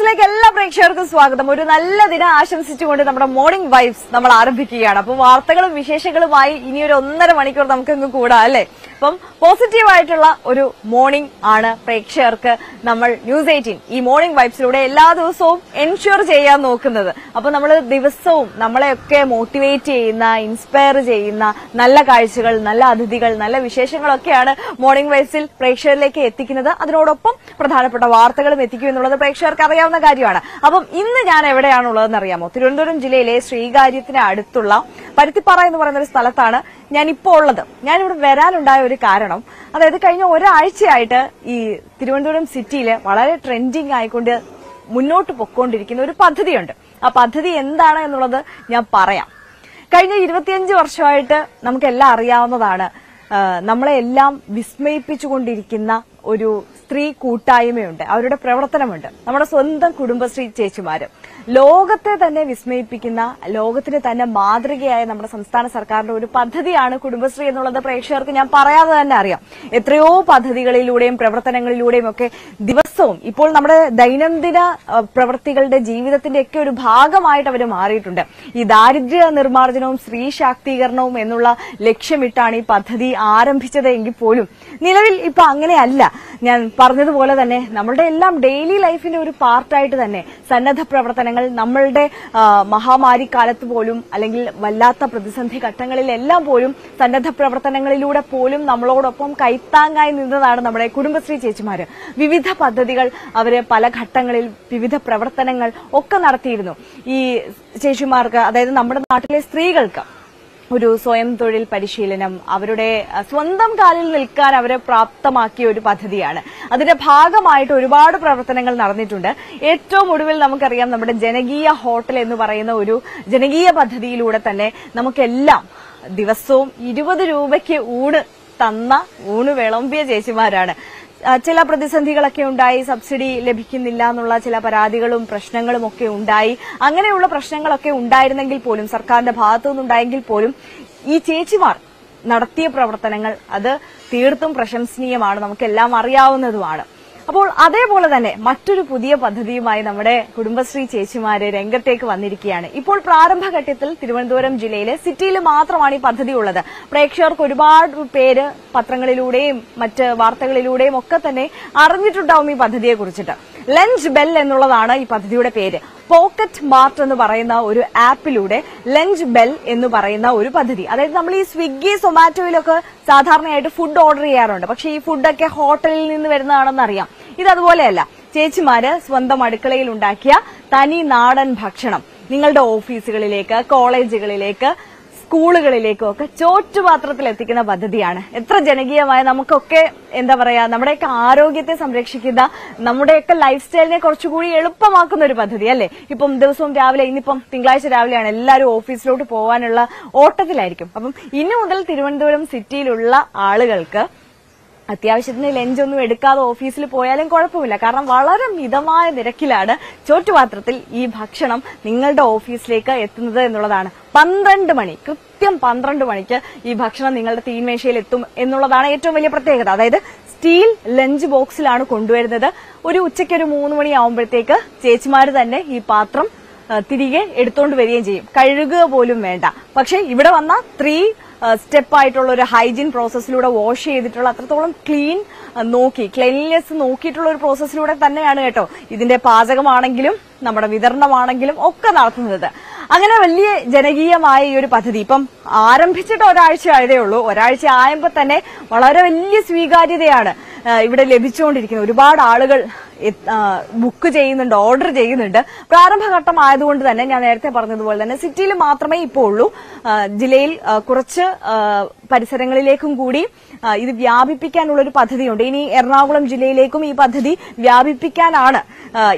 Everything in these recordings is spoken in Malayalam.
വൈബ്സിലേക്ക് എല്ലാ പ്രേക്ഷകർക്കും സ്വാഗതം. ഒരു നല്ല ദിനം ആശംസിച്ചുകൊണ്ട് നമ്മുടെ മോർണിംഗ് വൈബ്സ് നമ്മൾ ആരംഭിക്കുകയാണ്. അപ്പം വാർത്തകളും വിശേഷങ്ങളുമായി ഇനി ഒരു ഒന്നര മണിക്കൂർ നമുക്കങ്ങ് കൂടാം അല്ലേ? അപ്പം പോസിറ്റീവ് ആയിട്ടുള്ള ഒരു മോർണിംഗ് ആണ് പ്രേക്ഷകർക്ക് നമ്മൾ ന്യൂസ് എയ്റ്റീൻ ഈ മോർണിംഗ് വൈബ്സിലൂടെ എല്ലാ ദിവസവും എൻഷുർ ചെയ്യാൻ നോക്കുന്നത്. അപ്പൊ നമ്മൾ ദിവസവും നമ്മളെയൊക്കെ മോട്ടിവേറ്റ് ചെയ്യുന്ന ഇൻസ്പയർ ചെയ്യുന്ന നല്ല കാഴ്ചകൾ നല്ല അതിഥികൾ നല്ല വിശേഷങ്ങളൊക്കെയാണ് മോർണിംഗ് വൈബ്സിൽ പ്രേക്ഷകരിലേക്ക് എത്തിക്കുന്നത്. അതിനോടൊപ്പം പ്രധാനപ്പെട്ട വാർത്തകളും എത്തിക്കും എന്നുള്ളത് പ്രേക്ഷകർക്ക് അറിയാവുന്ന കാര്യമാണ്. അപ്പം ഇന്ന് ഞാൻ എവിടെയാണുള്ളതെന്ന് അറിയാമോ? തിരുവനന്തപുരം ജില്ലയിലെ ശ്രീകാര്യത്തിന് അടുത്തുള്ള പരുത്തിപ്പാറ എന്ന് പറയുന്ന ഒരു സ്ഥലത്താണ് ഞാൻ ഇപ്പോൾ ഉള്ളത്. ഞാനിവിടെ വരാനുണ്ടായ ഒരു കാരണം അതായത് കഴിഞ്ഞ ഒരാഴ്ചയായിട്ട് ഈ തിരുവനന്തപുരം സിറ്റിയിൽ വളരെ ട്രെൻഡിങ് ആയിക്കൊണ്ട് മുന്നോട്ട് പൊക്കോണ്ടിരിക്കുന്ന ഒരു പദ്ധതിയുണ്ട്. ആ പദ്ധതി എന്താണ് എന്നുള്ളത് ഞാൻ പറയാം. കഴിഞ്ഞ ഇരുപത്തിയഞ്ച് വർഷമായിട്ട് നമുക്കെല്ലാം അറിയാവുന്നതാണ് നമ്മളെ എല്ലാം വിസ്മയിപ്പിച്ചുകൊണ്ടിരിക്കുന്ന ഒരു സ്ത്രീ കൂട്ടായ്മയുണ്ട് അവരുടെ പ്രവർത്തനമുണ്ട്. നമ്മുടെ സ്വന്തം കുടുംബശ്രീ ചേച്ചിമാര്. ലോകത്തെ തന്നെ വിസ്മയിപ്പിക്കുന്ന ലോകത്തിന് തന്നെ മാതൃകയായ നമ്മുടെ സംസ്ഥാന സർക്കാരിന്റെ ഒരു പദ്ധതിയാണ് കുടുംബശ്രീ എന്നുള്ളത് പ്രേക്ഷകർക്ക് ഞാൻ പറയാതെ തന്നെ അറിയാം. എത്രയോ പദ്ധതികളിലൂടെയും പ്രവർത്തനങ്ങളിലൂടെയും ഒക്കെ ദിവസവും ഇപ്പോൾ നമ്മുടെ ദൈനംദിന പ്രവൃത്തികളുടെ ജീവിതത്തിന്റെ ഒക്കെ ഒരു ഭാഗമായിട്ട് അവർ മാറിയിട്ടുണ്ട്. ഈ ദാരിദ്ര്യ നിർമ്മാർജനവും സ്ത്രീ ശാക്തീകരണവും എന്നുള്ള ലക്ഷ്യമിട്ടാണ് ഈ പദ്ധതി ആരംഭിച്ചത് എങ്കിൽ പോലും. നിലവിൽ ഇപ്പൊ അങ്ങനെയല്ല. ഞാൻ പറഞ്ഞതുപോലെ തന്നെ നമ്മുടെ എല്ലാം ഡെയിലി ലൈഫിന്റെ ഒരു പാർട്ടായിട്ട് തന്നെ സന്നദ്ധ പ്രവർത്തനങ്ങൾ നമ്മളുടെ മഹാമാരി കാലത്ത് പോലും അല്ലെങ്കിൽ വല്ലാത്ത പ്രതിസന്ധി ഘട്ടങ്ങളിലെല്ലാം പോലും സന്നദ്ധ പ്രവർത്തനങ്ങളിലൂടെ പോലും നമ്മളോടൊപ്പം കൈത്താങ്ങായി നിന്നതാണ് നമ്മുടെ കുടുംബശ്രീ ചേച്ചിമാര്. വിവിധ പദ്ധതികൾ അവർ പല ഘട്ടങ്ങളിൽ വിവിധ പ്രവർത്തനങ്ങൾ ഒക്കെ നടത്തിയിരുന്നു. ഈ ചേച്ചിമാർക്ക് അതായത് നമ്മുടെ നാട്ടിലെ സ്ത്രീകൾക്ക് ഒരു സ്വയം തൊഴിൽ പരിശീലനം അവരുടെ സ്വന്തം കാലിൽ നിൽക്കാൻ അവരെ പ്രാപ്തമാക്കിയ ഒരു പദ്ധതിയാണ്. അതിന്റെ ഭാഗമായിട്ട് ഒരുപാട് പ്രവർത്തനങ്ങൾ നടന്നിട്ടുണ്ട്. ഏറ്റവും ഒടുവിൽ നമുക്കറിയാം നമ്മുടെ ജനകീയ ഹോട്ടൽ എന്ന് പറയുന്ന ഒരു ജനകീയ പദ്ധതിയിലൂടെ തന്നെ നമുക്കെല്ലാം ദിവസവും ഇരുപത് രൂപയ്ക്ക് ഊണ് തന്ന ഊണ് വിളമ്പിയ ചേച്ചിമാരാണ്. ചില പ്രതിസന്ധികളൊക്കെ ഉണ്ടായി സബ്സിഡി ലഭിക്കുന്നില്ല എന്നുള്ള ചില പരാതികളും പ്രശ്നങ്ങളും ഒക്കെ ഉണ്ടായി. അങ്ങനെയുള്ള പ്രശ്നങ്ങളൊക്കെ ഉണ്ടായിരുന്നെങ്കിൽ പോലും സർക്കാരിന്റെ ഭാഗത്തുനിന്നുണ്ടായെങ്കിൽ പോലും ഈ ചേച്ചിമാർ നടത്തിയ പ്രവർത്തനങ്ങൾ അത് തീർത്തും പ്രശംസനീയമാണ്. നമുക്കെല്ലാം അറിയാവുന്നതുമാണ്. അപ്പോൾ അതേപോലെ തന്നെ മറ്റൊരു പുതിയ പദ്ധതിയുമായി നമ്മുടെ കുടുംബശ്രീ ചേച്ചിമാര് രംഗത്തേക്ക് വന്നിരിക്കുകയാണ്. ഇപ്പോൾ പ്രാരംഭഘട്ടത്തിൽ തിരുവനന്തപുരം ജില്ലയിലെ സിറ്റിയിൽ മാത്രമാണ് ഈ പദ്ധതി ഉള്ളത്. പ്രേക്ഷകർക്ക് ഒരുപാട് പേര് പത്രങ്ങളിലൂടെയും മറ്റ് വാർത്തകളിലൂടെയും ഒക്കെ തന്നെ അറിഞ്ഞിട്ടുണ്ടാവും ഈ പദ്ധതിയെ കുറിച്ചിട്ട്. ലഞ്ച് ബെൽ എന്നുള്ളതാണ് ഈ പദ്ധതിയുടെ പേര്. പോക്കറ്റ് മാർട്ട് എന്ന് പറയുന്ന ഒരു ആപ്പിലൂടെ ലഞ്ച് ബെൽ എന്ന് പറയുന്ന ഒരു പദ്ധതി. അതായത് നമ്മൾ ഈ സ്വിഗ്ഗി സൊമാറ്റോയിലൊക്കെ സാധാരണയായിട്ട് ഫുഡ് ഓർഡർ ചെയ്യാറുണ്ട്. പക്ഷേ ഈ ഫുഡൊക്കെ ഹോട്ടലിൽ നിന്ന് വരുന്നതാണെന്ന് അറിയാം ഇത് അതുപോലെയല്ല ചേച്ചിമാര് സ്വന്തം അടുക്കളയിൽ ഉണ്ടാക്കിയ തനി നാടൻ ഭക്ഷണം. നിങ്ങളുടെ ഓഫീസുകളിലേക്ക് കോളേജുകളിലേക്ക് സ്കൂളുകളിലേക്കും ഒക്കെ ചോറ്റുപാത്രത്തിൽ എത്തിക്കുന്ന പദ്ധതിയാണ്. എത്ര ജനകീയമായ നമുക്കൊക്കെ എന്താ പറയാ നമ്മുടെയൊക്കെ ആരോഗ്യത്തെ സംരക്ഷിക്കുന്ന നമ്മുടെയൊക്കെ ലൈഫ് സ്റ്റൈലിനെ കുറച്ചുകൂടി എളുപ്പമാക്കുന്ന ഒരു പദ്ധതി അല്ലേ? ഇപ്പം ദിവസവും രാവിലെ ഇന്നിപ്പം തിങ്കളാഴ്ച രാവിലെയാണ് എല്ലാവരും ഓഫീസിലോട്ട് പോകാനുള്ള ഓട്ടത്തിലായിരിക്കും. അപ്പം ഇന്നു മുതൽ തിരുവനന്തപുരം സിറ്റിയിലുള്ള ആളുകൾക്ക് അത്യാവശ്യത്തിന് ലഞ്ച് ഒന്നും എടുക്കാതെ ഓഫീസിൽ പോയാലും കുഴപ്പമില്ല. കാരണം വളരെ മിതമായ നിരക്കിലാണ് ചോറ്റുപാത്രത്തിൽ ഈ ഭക്ഷണം നിങ്ങളുടെ ഓഫീസിലേക്ക് എത്തുന്നത് എന്നുള്ളതാണ്. പന്ത്രണ്ട് മണി കൃത്യം പന്ത്രണ്ട് മണിക്ക് ഈ ഭക്ഷണം നിങ്ങളുടെ തീൻമേശയിൽ എത്തും എന്നുള്ളതാണ് ഏറ്റവും വലിയ പ്രത്യേകത. അതായത് സ്റ്റീൽ ലഞ്ച് ബോക്സിലാണ് കൊണ്ടുവരുന്നത്. ഒരു ഉച്ചയ്ക്ക് ഒരു മൂന്ന് മണി ആവുമ്പോഴത്തേക്ക് ചേച്ചിമാര് തന്നെ ഈ പാത്രം തിരികെ എടുത്തോണ്ട് വരികയും ചെയ്യും. കഴുകുക പോലും വേണ്ട. പക്ഷെ ഇവിടെ വന്ന ത്രീ സ്റ്റെപ്പ് ആയിട്ടുള്ള ഒരു ഹൈജീൻ പ്രോസസ്സിലൂടെ വാഷ് ചെയ്തിട്ടുള്ള അത്രത്തോളം ക്ലീൻ നോക്കി ക്ലീൻലിനെസ് നോക്കിയിട്ടുള്ള ഒരു പ്രോസസ്സിലൂടെ തന്നെയാണ് കേട്ടോ ഇതിന്റെ പാചകമാണെങ്കിലും നമ്മുടെ വിതരണമാണെങ്കിലും ഒക്കെ നടത്തുന്നത്. അങ്ങനെ വലിയ ജനകീയമായ ഈ ഒരു പദ്ധതി ഇപ്പം ആരംഭിച്ചിട്ട് ഒരാഴ്ച ആയതേ ഉള്ളൂ. ഒരാഴ്ച ആയപ്പോൾ തന്നെ വളരെ വലിയ സ്വീകാര്യതയാണ് ഇവിടെ ലഭിച്ചുകൊണ്ടിരിക്കുന്നത്. ഒരുപാട് ആളുകൾ ബുക്ക് ചെയ്യുന്നുണ്ട് ഓർഡർ ചെയ്യുന്നുണ്ട്. പ്രാരംഭഘട്ടം ആയതുകൊണ്ട് തന്നെ ഞാൻ നേരത്തെ പറഞ്ഞതുപോലെ തന്നെ സിറ്റിയിൽ മാത്രമേ ഇപ്പോൾ ഉള്ളൂ ജില്ലയിൽ കുറച്ച് പരിസരങ്ങളിലേക്കും കൂടി ഇത് വ്യാപിപ്പിക്കാനുള്ള ഒരു പദ്ധതിയുണ്ട്. ഇനി എറണാകുളം ജില്ലയിലേക്കും ഈ പദ്ധതി വ്യാപിപ്പിക്കാനാണ്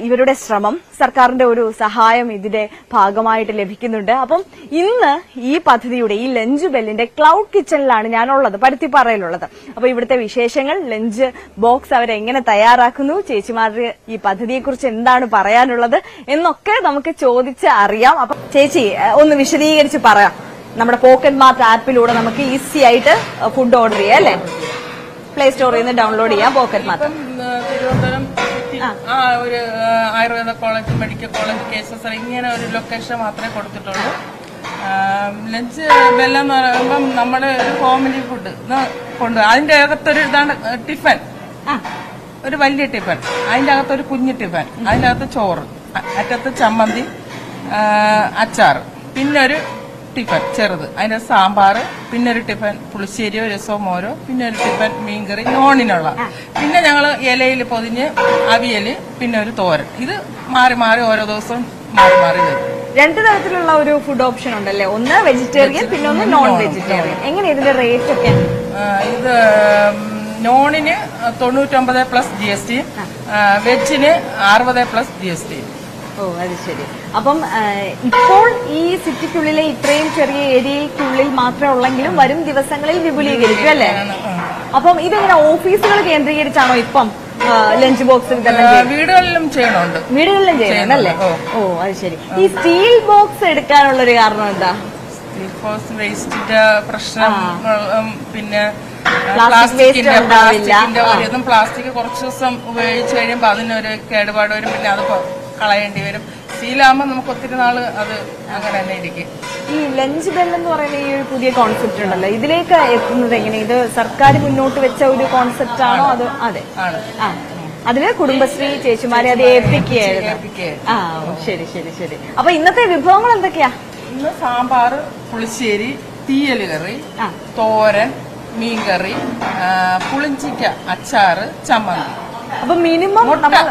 ഇവരുടെ ശ്രമം. സർക്കാരിന്റെ ഒരു സഹായം ഇതിന്റെ ഭാഗമായിട്ട് ലഭിക്കുന്നുണ്ട്. അപ്പം ഇന്ന് ഈ പദ്ധതിയുടെ ഈ ലഞ്ച് ബെല്ലിന്റെ ക്ലൗഡ് കിച്ചണിലാണ് ഞാനുള്ളത് പരുത്തിപ്പാറയിലുള്ളത്. അപ്പൊ ഇവിടുത്തെ വിശേഷങ്ങൾ ലഞ്ച് ബോക്സ് അവരെങ്ങനെ തയ്യാറാക്കുന്നു ചേച്ചിമാരുടെ ഈ പദ്ധതിയെക്കുറിച്ച് എന്താണ് പറയാനുള്ളത് എന്നൊക്കെ നമുക്ക് ചോദിച്ച് അറിയാം. അപ്പൊ ചേച്ചി ഒന്ന് വിശദീകരിച്ച് പറയാം. നമ്മുടെ പോക്കറ്റ് മാർട്ട് ആപ്പിലൂടെ നമുക്ക് ഈസി ആയിട്ട് ഫുഡ് ഓർഡർ ചെയ്യാം അല്ലേ? പ്ലേ സ്റ്റോറിൽ നിന്ന് ഡൗൺലോഡ് ചെയ്യാം പോക്കറ്റ് മാർട്ട്. ആ, തിരുവനന്തപുരം ആ. ഒരു Ayurveda college medical college cases ഇങ്ങനെ ഒരു ലൊക്കേഷൻ മാത്രമേ കൊടുത്തിട്ടുള്ളൂ. ലഞ്ച് ബെല്ലം എന്ന് പറയുമ്പം നമ്മുടെ ഒരു ഹോമിലി ഫുഡ് കൊണ്ട് അതിന്റെ അകത്തൊരു ഇതാണ് ടിഫൻ ഒരു വലിയ ടിഫൻ അതിന്റെ അകത്തൊരു കുഞ്ഞു ടിഫൻ അതിന്റെ അകത്ത് ചോറ് അറ്റത്ത് ചമ്മന്തി അച്ചാറ്. അച്ചാർ പിന്നെ ഒരു ടിഫൻ ചെറുത്. അതിന്റെ സാമ്പാർ പിന്നെ ഒരു ടിഫൻ പുളിശ്ശേരിയോ രസമോ മോരോ പിന്നെ ഒരു ടിഫൻ മീൻകറി നോണിനുള്ള. പിന്നെ ഞങ്ങൾ ഇലയിൽ പൊതിഞ്ഞ് അവിയൽ പിന്നെ ഒരു തോരൻ. ഇത് മാറി മാറി ഓരോ ദിവസവും മാറി മാറി വരും. രണ്ട് തരത്തിലുള്ള ഒരു ഫുഡ് ഓപ്ഷൻ ഉണ്ടല്ലേ? ഒന്ന് വെജിറ്റേറിയൻ പിന്നെ ഒന്ന് നോൺ വെജിറ്റേറിയൻ എങ്ങനെ ഇതിന്റെ റേറ്റ് ഒക്കെ? ഇത് നോണിന് തൊണ്ണൂറ്റൊമ്പത് പ്ലസ് ജി എസ് ടി വെജിന് അറുപത് പ്ലസ് ജി എസ് ടി ഓ അത് ശരി. അപ്പം ഇപ്പോൾ ഈ സിറ്റിക്കുള്ളിലെ ഇത്രയും ചെറിയ ഏരിയയ്ക്കുള്ളിൽ മാത്രമേ ഉള്ളെങ്കിലും വരും ദിവസങ്ങളിൽ വിപുലീകരിക്കും അല്ലേ? അപ്പം ഇതെങ്ങനെ ഓഫീസുകൾ കേന്ദ്രീകരിച്ചാണോ ഇപ്പം ലഞ്ച് ബോക്സ് വീടുകളിലും ചെയ്യണുണ്ട്. വീടുകളിലും ചെയ്യണല്ലേ ഓ. അത് ശരി. ഈ സ്റ്റീൽ ബോക്സ് എടുക്കാനുള്ള ഒരു കാരണം എന്താ? വേസ്റ്റിന്റെ പ്രശ്നം പിന്നെ പ്ലാസ്റ്റിക്കിന്റെ. പ്ലാസ്റ്റിക്കിന്റെ. ഒരു പ്ലാസ്റ്റിക് കുറച്ച് ദിവസം ഉപയോഗിച്ച് കഴിയുമ്പോൾ അതിനൊരു കേടുപാട് വരും പിന്നെ അത് കളയേണ്ടി വരും. ശീലാകുമ്പോൾ നമുക്ക് ഒത്തിരി നാൾ അത് അങ്ങനെ തന്നെ ഇരിക്കും. ഈ ലഞ്ച് ബെൽ എന്ന് പറയുന്ന ഈ ഒരു പുതിയ കോൺസെപ്റ്റ് ഉണ്ടല്ലോ. ഇതിലേക്ക് എത്തുന്നത് എങ്ങനെ? ഇത് സർക്കാർ മുന്നോട്ട് വെച്ച ഒരു കോൺസെപ്റ്റ് ആണോ അത് അതെ? ആണ്. ആ. അതിൽ കുടുംബശ്രീ ചേച്ചിമാരെ അത് ഏൽപ്പിക്കുകയായിരുന്നു. ആ ശരി ശരി ശരി. അപ്പൊ ഇന്നത്തെ വിഭവങ്ങൾ എന്തൊക്കെയാ? ഇന്ന് സാമ്പാർ പുളിശ്ശേരി തീയൽ കറി. തോരൻ മീൻകറി പുളിഞ്ചിക്ക അച്ചാറ് ചമ്മന്തി. അപ്പൊ മിനിമം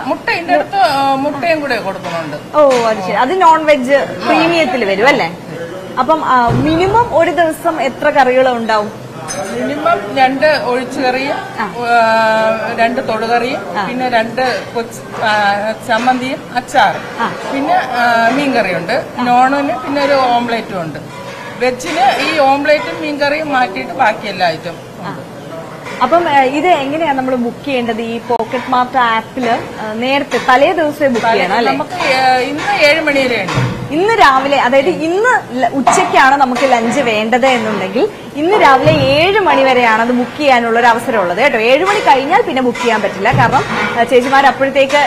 മുട്ട ഇതിന്റെ അടുത്ത് മുട്ടയും കൂടെ കൊടുക്കുന്നുണ്ട്. ഓ അത് ശരി. അത് നോൺ വെജ് പ്രീമിയത്തിൽ വരും അല്ലേ? അപ്പം മിനിമം ഒരു ദിവസം എത്ര കറികൾ ഉണ്ടാവും മിനിമം രണ്ട് ഒഴിച്ചുകറിയും രണ്ട് തൊടുകറിയും പിന്നെ രണ്ട് ചമ്മന്തിയും അച്ചാറും. പിന്നെ മീൻകറിയുണ്ട്. നോണിന് പിന്നെ ഒരു ഓംലേറ്റും ഉണ്ട്. വെജിന് ഈ ഓംലേറ്റും മീൻകറിയും മാറ്റിയിട്ട് ബാക്കി എല്ലാ ഐറ്റം അപ്പം ഇത് എങ്ങനെയാ നമ്മൾ ബുക്ക് ചെയ്യേണ്ടത്? ഈ പോക്കറ്റ് മാർട്ട് ആപ്പിൽ നേരത്തെ തലേ ദിവസമേ ബുക്ക് ചെയ്യണം അല്ലേ? നമുക്ക് ഇന്ന് ഏഴ് മണി വരെ ഉണ്ട്. ഇന്ന് രാവിലെ അതായത് ഇന്ന് ഉച്ചയ്ക്കാണ് നമുക്ക് ലഞ്ച് വേണ്ടത് എന്നുണ്ടെങ്കിൽ ഇന്ന് രാവിലെ ഏഴ് മണി വരെയാണ് അത് ബുക്ക് ചെയ്യാനുള്ള ഒരു അവസരമുള്ളത് കേട്ടോ. ഏഴ് മണി കഴിഞ്ഞാൽ പിന്നെ ബുക്ക് ചെയ്യാൻ പറ്റില്ല. കാരണം ചേച്ചിമാർ അപ്പോഴത്തേക്ക്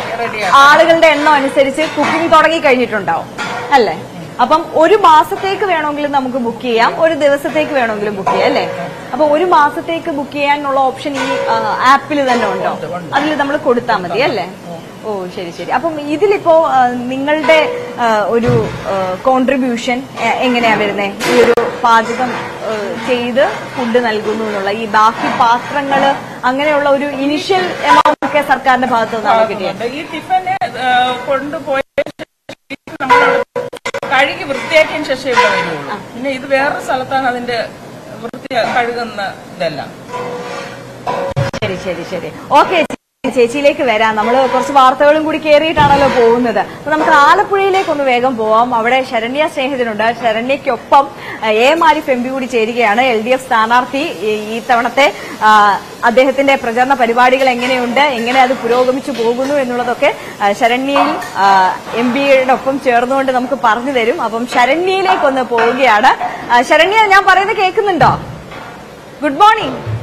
ആളുകളുടെ എണ്ണം അനുസരിച്ച് കുക്കിംഗ് തുടങ്ങി കഴിഞ്ഞിട്ടുണ്ടാവും. അല്ലേ? അപ്പം ഒരു മാസത്തേക്ക് വേണമെങ്കിലും നമുക്ക് ബുക്ക് ചെയ്യാം. ഒരു ദിവസത്തേക്ക് വേണമെങ്കിലും ബുക്ക് ചെയ്യാം അല്ലേ? അപ്പൊ ഒരു മാസത്തേക്ക് ബുക്ക് ചെയ്യാനുള്ള ഓപ്ഷൻ ഈ ആപ്പിൽ തന്നെ ഉണ്ടോ? അതിൽ നമ്മൾ കൊടുത്താൽ മതി അല്ലേ? ഓ ശരി ശരി. അപ്പം ഇതിലിപ്പോ നിങ്ങളുടെ ഒരു കോൺട്രിബ്യൂഷൻ എങ്ങനെയാ വരുന്നത് ഈ ഒരു പാചകം ചെയ്ത് ഫുഡ് നൽകുന്നു എന്നുള്ള ഈ ബാക്കി പാത്രങ്ങൾ അങ്ങനെയുള്ള ഒരു ഇനിഷ്യൽ എമൗണ്ട് ഒക്കെ സർക്കാരിന്റെ ഭാഗത്തു നിന്നാണ് കിട്ടിയത്? ഈ ടിഫന് കൊണ്ടുപോയ വൃത്തിയാക്കിയതിന് ശേഷം ഇവിടെ വരുള്ളൂ. പിന്നെ ഇത് വേറൊരു സ്ഥലത്താണ് അതിന്റെ വൃത്തി കഴുകുന്ന ഇതെല്ലാം. ശരി ശരി ശരി. ഓക്കെ ചേച്ചിയിലേക്ക് വരാം. നമ്മൾ കുറച്ച് വാർത്തകളും കൂടി കയറിയിട്ടാണല്ലോ പോകുന്നത്. അപ്പൊ നമുക്ക് ആലപ്പുഴയിലേക്ക് ഒന്ന് വേഗം പോവാം. അവിടെ ശരണ്യ സ്നേഹിതനുണ്ട്. ശരണ്യക്കൊപ്പം എ മാരിഫ് എം പി കൂടി ചേരുകയാണ്. എൽ ഡി എഫ് സ്ഥാനാർത്ഥി ഈ- തവണത്തെ അദ്ദേഹത്തിന്റെ പ്രചരണ പരിപാടികൾ എങ്ങനെയുണ്ട്? എങ്ങനെ അത് പുരോഗമിച്ചു പോകുന്നു എന്നുള്ളതൊക്കെ ശരണ്യയിൽ എം പിയുടെ ഒപ്പം ചേർന്നുകൊണ്ട് നമുക്ക് പറഞ്ഞു തരും. അപ്പം ശരണ്യയിലേക്ക് ഒന്ന് പോവുകയാണ്. ശരണ്യ ഞാൻ പറയുന്നത് കേൾക്കുന്നുണ്ടോ? ഗുഡ് മോർണിംഗ്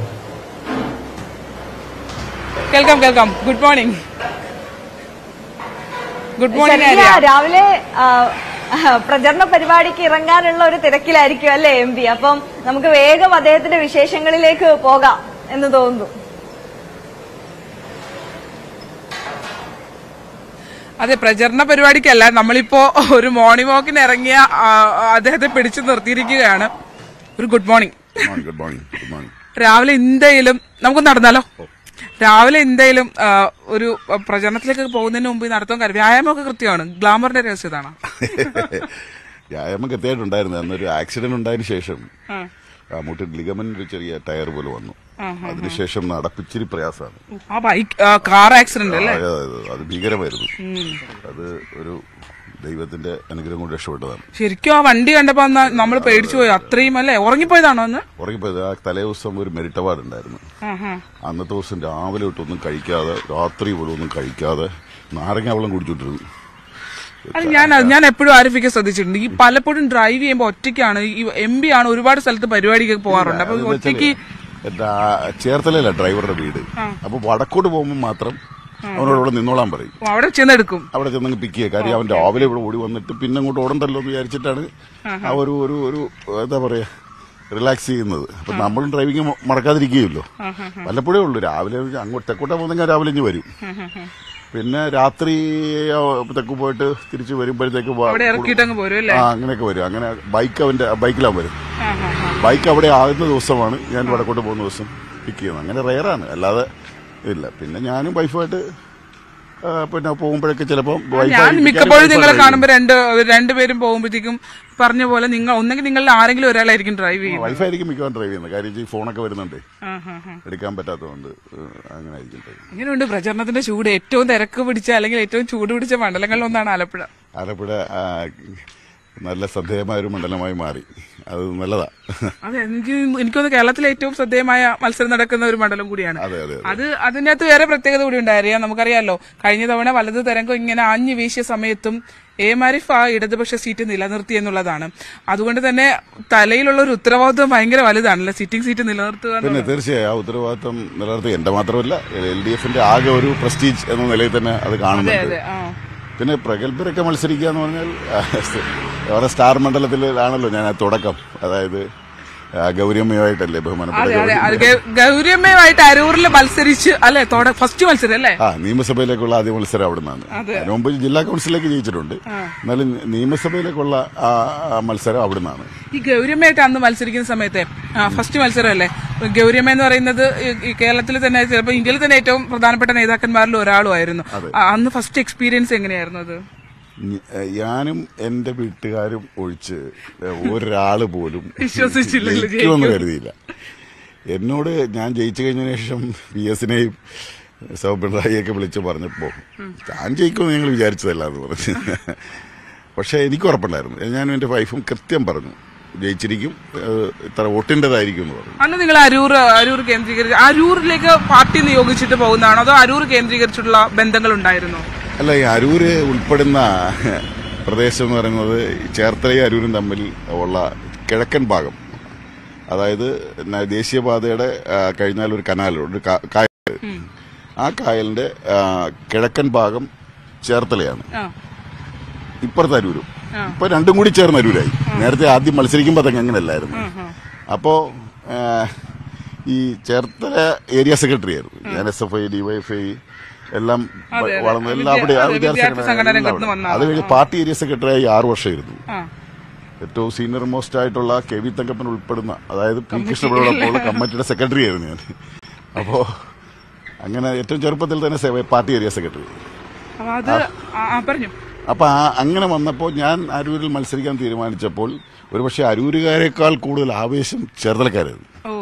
കേൾക്കാം കേൾക്കാം. ഗുഡ് മോർണിംഗ് ഗുഡ് മോർണിംഗ് രാവിലെ പ്രചരണ പരിപാടിക്ക് ഇറങ്ങാനുള്ള ഒരു തിരക്കിലായിരിക്കും അല്ലേ എം പി അപ്പം നമുക്ക് വേഗം അദ്ദേഹത്തിന്റെ വിശേഷങ്ങളിലേക്ക് പോകാം എന്ന് തോന്നുന്നു. അതെ പ്രചരണ പരിപാടിക്കല്ല. നമ്മളിപ്പോ ഒരു മോർണിംഗ് വാക്കിന് ഇറങ്ങിയ അദ്ദേഹത്തെ പിടിച്ചു നിർത്തിയിരിക്കുകയാണ്. ഒരു good morning morning good morning good morning രാവിലെ എന്തായാലും നമുക്ക് നടന്നാലോ? രാവിലെ എന്തായാലും ഒരു പ്രചരണത്തിലേക്ക് പോകുന്നതിന് മുമ്പ് ഈ നടത്താൻ കാര്യം വ്യായാമമൊക്കെ കൃത്യമാണ്. ഗ്ലാമറിന്റെ രഹസ്യം ഇതാണ്. വ്യായാമം കൃത്യമായിട്ടുണ്ടായിരുന്നു. അന്നൊരു ആക്സിഡന്റ് ഉണ്ടായതിനു ശേഷം മുട്ടിൽ ലിഗമെന്റ് ഒരു ചെറിയ ടയർ പോലെ വന്നു. അതിനുശേഷം നടപ്പിച്ചിരി പ്രയാസമാണ്. കാർ ആക്സിഡന്റ് അത് ഭീകരമായിരുന്നു. അത് ഒരു ദൈവത്തിന്റെ അനുഗ്രഹം കൊണ്ട് രക്ഷപ്പെട്ടതാണ്. ശരിക്കും ആ വണ്ടി കണ്ടപ്പോ നമ്മൾ പേടിച്ചു പോയി. അത്രയും അല്ലേ? ഉറങ്ങിപ്പോയതാണോ അന്ന്? ഉറങ്ങിപ്പോയത്. ആ തലേ ദിവസം ഒരു മെരിറ്റ് അവാർഡ് ഉണ്ടായിരുന്നു. അന്നത്തെ ദിവസം രാവിലെ തൊട്ടൊന്നും കഴിക്കാതെ രാത്രി പോലും ഒന്നും കഴിക്കാതെ നാരങ്ങ വെള്ളം കുടിച്ചോണ്ടിരുന്നു അത് ഞാൻ ഞാൻ എപ്പോഴും ആരിഫിക്കാൻ ശ്രദ്ധിച്ചിട്ടുണ്ട്. ഈ പലപ്പോഴും ഡ്രൈവ് ചെയ്യുമ്പോൾ ഒറ്റയ്ക്കാണ്. ഈ എം പി ആണ് ഒരുപാട് സ്ഥലത്ത് പരിപാടിക്ക് പോകാറുണ്ട്. അപ്പൊ ഒറ്റയ്ക്ക് ചേർത്തലല്ല ഡ്രൈവറുടെ വീട്. അപ്പൊ വടക്കോട്ട് പോകുമ്പോൾ മാത്രം അവനോട് ഇവിടെ നിന്നോളാൻ പറയും. അവിടെ ചെന്നെടുക്കും. അവിടെ ചെന്നങ്ങ് പിക്ക് ചെയ്യുക. കാര്യം അവൻ രാവിലെ ഇവിടെ ഓടി വന്നിട്ട് പിന്നെ അങ്ങോട്ട് ഓടണ്ടല്ലോ എന്ന് വിചാരിച്ചിട്ടാണ് ആ ഒരു ഒരു ഒരു എന്താ പറയാ റിലാക്സ് ചെയ്യുന്നത്. അപ്പൊ നമ്മളും ഡ്രൈവിംഗ് മറക്കാതിരിക്കുകയല്ലോ. വല്ലപ്പോഴേ ഉള്ളൂ. രാവിലെ അങ്ങോട്ട് തെക്കോട്ടാ പോകുന്നെങ്കിൽ രാവിലെ ഇഞ്ഞ് വരും. പിന്നെ രാത്രി തെക്ക് പോയിട്ട് തിരിച്ചു വരുമ്പോഴത്തേക്ക് അങ്ങനെയൊക്കെ വരും. അങ്ങനെ ബൈക്ക് അവന്റെ ബൈക്കിലാവും വരും ബൈക്ക് അവിടെ ആകുന്ന ദിവസമാണ് ഞാൻ വടക്കോട്ട് പോകുന്ന ദിവസം പിക്ക് ചെയ്യുന്നത്. അങ്ങനെ റയറാണ് അല്ലാതെ ഇല്ല. പിന്നെ ഞാനും വൈഫുമായിട്ട് പിന്നെ പോകുമ്പോഴൊക്കെ ചിലപ്പോൾ ഞാൻ മിക്കപ്പോഴും നിങ്ങളെ കാണുമ്പോൾ രണ്ട് രണ്ടുപേരും പോകുമ്പോഴത്തേക്കും പറഞ്ഞ പോലെ നിങ്ങൾ ഒന്നെങ്കിൽ നിങ്ങൾ ആരെങ്കിലും ഒരാളായിരിക്കും ഡ്രൈവ് ചെയ്യുന്നത്. വൈഫായിരിക്കും മിക്കവാറും ഡ്രൈവ് ചെയ്യുന്നത്. കാര്യം ഈ ഫോണൊക്കെ വരുന്നുണ്ട്. എടുക്കാൻ പറ്റാത്തതുകൊണ്ട് അങ്ങനെ ആയിരിക്കും ഇങ്ങനെയുണ്ട് പ്രചരണത്തിന്റെ ചൂട്. ഏറ്റവും തിരക്ക് പിടിച്ച അല്ലെങ്കിൽ ഏറ്റവും ചൂട് പിടിച്ച മണ്ഡലങ്ങളിൽ ഒന്നാണ് ആലപ്പുഴ ആലപ്പുഴ നല്ല ശ്രദ്ധേയമായ ഒരു മണ്ഡലമായി മാറി. അത് നല്ലതാണ് അതെ എനിക്ക് എനിക്കൊന്ന് കേരളത്തിലെ ഏറ്റവും ശ്രദ്ധേയമായ മത്സരം നടക്കുന്ന ഒരു മണ്ഡലം കൂടിയാണ്. അതെ അതെ അത്. അതിനകത്ത് വേറെ പ്രത്യേകത കൂടി ഉണ്ടായിരിക്കാം നമുക്കറിയാലോ കഴിഞ്ഞ തവണ വലത് തരംഗം ഇങ്ങനെ ആഞ്ഞു വീശിയ സമയത്തും എ മാരിഫ് ആ ഇടതുപക്ഷ സീറ്റ് നിലനിർത്തി എന്നുള്ളതാണ്. അതുകൊണ്ട് തന്നെ തലയിലുള്ള ഒരു ഉത്തരവാദിത്വം ഭയങ്കര വലുതാണല്ലോ സിറ്റിംഗ് സീറ്റ് നിലനിർത്തുക പിന്നെ തീർച്ചയായും ആ ഉത്തരവാദിത്വം നിലനിർത്തി. എന്റെ മാത്രമല്ല എൽ ഡി എഫിന്റെ ആകെ ഒരു പ്രസ്റ്റീജ് എന്ന നിലയിൽ തന്നെ അത് കാണുന്നുണ്ട്. പിന്നെ പ്രഗത്ഭരൊക്കെ മത്സരിക്കുക എന്ന് പറഞ്ഞാൽ അവരുടെ സ്റ്റാർ മണ്ഡലത്തിലാണല്ലോ ഞാൻ തുടക്കം. അതായത് ഗൗരിയമ്മയുമായിട്ടല്ലേ ബഹുമാനപ്പെട്ട ഗൗരിയമ്മയുമായിട്ട് അരൂരിൽ മത്സരിച്ച് അല്ലേ ഫസ്റ്റ് മത്സരം അല്ലേ ആ നിയമസഭയിലേക്കുള്ള ആദ്യ മത്സരം അവിടെ നിന്നാണ് അതിന് മുമ്പ് ജില്ലാ കൗൺസിലേക്ക് ജയിച്ചിട്ടുണ്ട്. എന്നാലും നിയമസഭയിലേക്കുള്ള ആ മത്സരം അവിടെ നിന്നാണ് ഈ ഗൗരിയമ്മയായിട്ട് അന്ന് മത്സരിക്കുന്ന സമയത്തെ ഫസ്റ്റ് മത്സരം അല്ലേ ഗൗരിയമ്മ എന്ന് പറയുന്നത് കേരളത്തിൽ തന്നെ ചിലപ്പോൾ ഇന്ത്യയിൽ തന്നെ ഏറ്റവും പ്രധാനപ്പെട്ട നേതാക്കന്മാരിൽ ഒരാളുമായിരുന്നു. അന്ന് ഫസ്റ്റ് എക്സ്പീരിയൻസ് എങ്ങനെയായിരുന്നു അത്? ഞാനും എന്റെ വീട്ടുകാരും ഒഴിച്ച് ഒരാൾ പോലും വിശ്വസിച്ചില്ലെന്ന് കരുതിയില്ല. എന്നോട് ഞാൻ ജയിച്ചു കഴിഞ്ഞതിന് ശേഷം പി എസിനെയും സൗ പിണറായിയൊക്കെ വിളിച്ച് പറഞ്ഞപ്പോ ഞാൻ ജയിക്കുമെന്ന് ഞങ്ങൾ വിചാരിച്ചതല്ല എന്ന് പറഞ്ഞു. പക്ഷെ എനിക്ക് ഉറപ്പുണ്ടായിരുന്നു. ഞാനും എന്റെ വൈഫും കൃത്യം പറഞ്ഞു ജയിച്ചിരിക്കും ഇത്ര വോട്ടിന്റെതായിരിക്കും എന്ന് പറഞ്ഞു. അന്ന് നിങ്ങൾ അരൂർ അരൂർ കേന്ദ്രീകരിച്ച് അരൂരിലേക്ക് പാർട്ടി നിയോഗിച്ചിട്ട് പോകുന്നതാണോ? അതോ അരൂർ കേന്ദ്രീകരിച്ചിട്ടുള്ള ബന്ധങ്ങൾ ഉണ്ടായിരുന്നോ അല്ല ഈ അരൂര് ഉൾപ്പെടുന്ന പ്രദേശം എന്ന് പറയുന്നത് ചേർത്തലയും അരൂരും തമ്മിൽ ഉള്ള കിഴക്കൻ ഭാഗം. അതായത് ദേശീയപാതയുടെ കഴിഞ്ഞാൽ ഒരു കനാലുണ്ട് കായൽ. ആ കായലിന്റെ കിഴക്കൻ ഭാഗം ചേർത്തലയാണ്. ഇപ്പുറത്തെ അരൂരും. ഇപ്പൊ രണ്ടും കൂടി ചേർന്ന അരൂരായി. നേരത്തെ ആദ്യം മത്സരിക്കുമ്പോൾ തന്നെ അങ്ങനെയല്ലായിരുന്നു. അപ്പോ ഈ ചേർത്തല ഏരിയ സെക്രട്ടറി ആയിരുന്നു. ഞാൻ എസ് എഫ് ഐ ഡിവൈഎഫ്ഐ എല്ലാം. വളർന്നു എല്ലാം അവിടെ. അതെ, കഴിഞ്ഞ് പാർട്ടി ഏരിയ സെക്രട്ടറി ആയി ആറു വർഷമായിരുന്നു. ഏറ്റവും സീനിയർ മോസ്റ്റ് ആയിട്ടുള്ള കെ വി തങ്കപ്പൻ ഉൾപ്പെടുന്ന അതായത് പി കൃഷ്ണപിള്ളയോടൊപ്പമുള്ള കമ്മിറ്റിയുടെ സെക്രട്ടറി ആയിരുന്നു ഞാൻ. അപ്പോ അങ്ങനെ ഏറ്റവും ചെറുപ്പത്തിൽ തന്നെ പാർട്ടി ഏരിയ സെക്രട്ടറി അപ്പൊ അങ്ങനെ വന്നപ്പോൾ ഞാൻ അരൂരിൽ മത്സരിക്കാൻ തീരുമാനിച്ചപ്പോൾ ഒരുപക്ഷെ അരൂരുകാരെക്കാൾ കൂടുതൽ ആവേശം ചേർത്തലക്കാരായിരുന്നു. ഓ.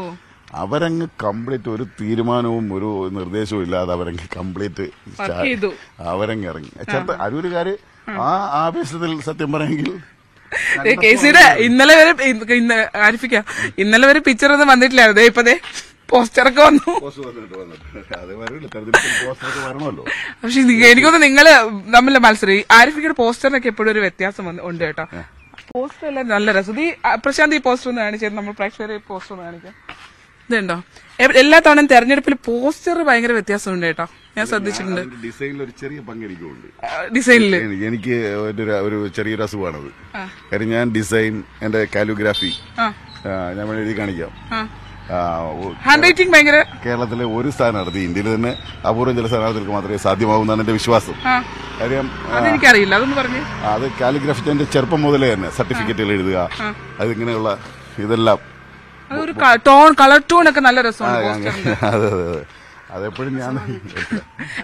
അവരങ്ങ് കംപ്ലീറ്റ് ഒരു തീരുമാനവും ഒരു നിർദ്ദേശവും ഇല്ലാതെ അവരങ്ങ് കംപ്ലീറ്റ്. അവരങ്ങ് ഇറങ്ങി. ചേർത്ത് അരൂരുകാര് ആ. ആവേശത്തിൽ സത്യം കേസിയുടെ ഇന്നലെ വരെ ആരിഫിക്കാം ഇന്നലെ വരെ പിക്ചർ ഒന്നും വന്നിട്ടില്ലായിരുന്നു. ഇപ്പതേ പോസ്റ്ററൊക്കെ വന്നു. പക്ഷെ എനിക്കൊന്ന് നിങ്ങൾ തമ്മിലെ മത്സരം. ആരിഫിക്കയുടെ പോസ്റ്ററിനൊക്കെ എപ്പോഴും ഒരു വ്യത്യാസം ഉണ്ട് കേട്ടോ. പോസ്റ്റർ എല്ലാം നല്ല രസം. ഈ പ്രശാന്ത് ഈ പോസ്റ്റർ ഒന്ന് കാണിച്ചത് നമ്മൾ പ്രേക്ഷകരെ പോസ്റ്റർ ഒന്ന് കാണിക്കാം. ഇതുണ്ടോ? എല്ലാ തവണയും തെരഞ്ഞെടുപ്പിൽ പോസ്റ്റർ ഭയങ്കര വ്യത്യാസമുണ്ട് കേട്ടോ. ഞാൻ ശ്രദ്ധിച്ചിട്ടുണ്ട്. ഡിസൈനിൽ ഒരു ചെറിയ പങ്കെടുക്കുന്നുണ്ട്. ഡിസൈനിൽ എനിക്ക് ഒരു ചെറിയൊരു അസുഖമാണത്. കാര്യം ഞാൻ ഡിസൈൻ എന്റെ കാലിഗ്രാഫി ഞാൻ എഴുതി കാണിക്കാം. ഹാൻഡ് റൈറ്റിംഗ് ഭയങ്കര കേരളത്തിലെ ഒരു സ്ഥാനാർത്ഥി ഇന്ത്യയിൽ തന്നെ അപൂർവം ചില സ്ഥാനാർത്ഥികൾക്ക് മാത്രമേ സാധ്യമാകുന്നാണ് എന്റെ വിശ്വാസം. കാര്യം ആ, അതെനിക്കറിയില്ല. അതൊന്ന് പറഞ്ഞു. അത് കാലിഗ്രാഫി എന്റെ ചെറുപ്പം മുതലേ തന്നെ സർട്ടിഫിക്കറ്റുകൾ എഴുതുക അതിങ്ങനെയുള്ള ഇതെല്ലാം. അതൊരു ടോൺ കളർ ടോൺ ഒക്കെ നല്ല രസമാണ് അതെ അതെ അതെ. അതെപ്പോഴും ഞാൻ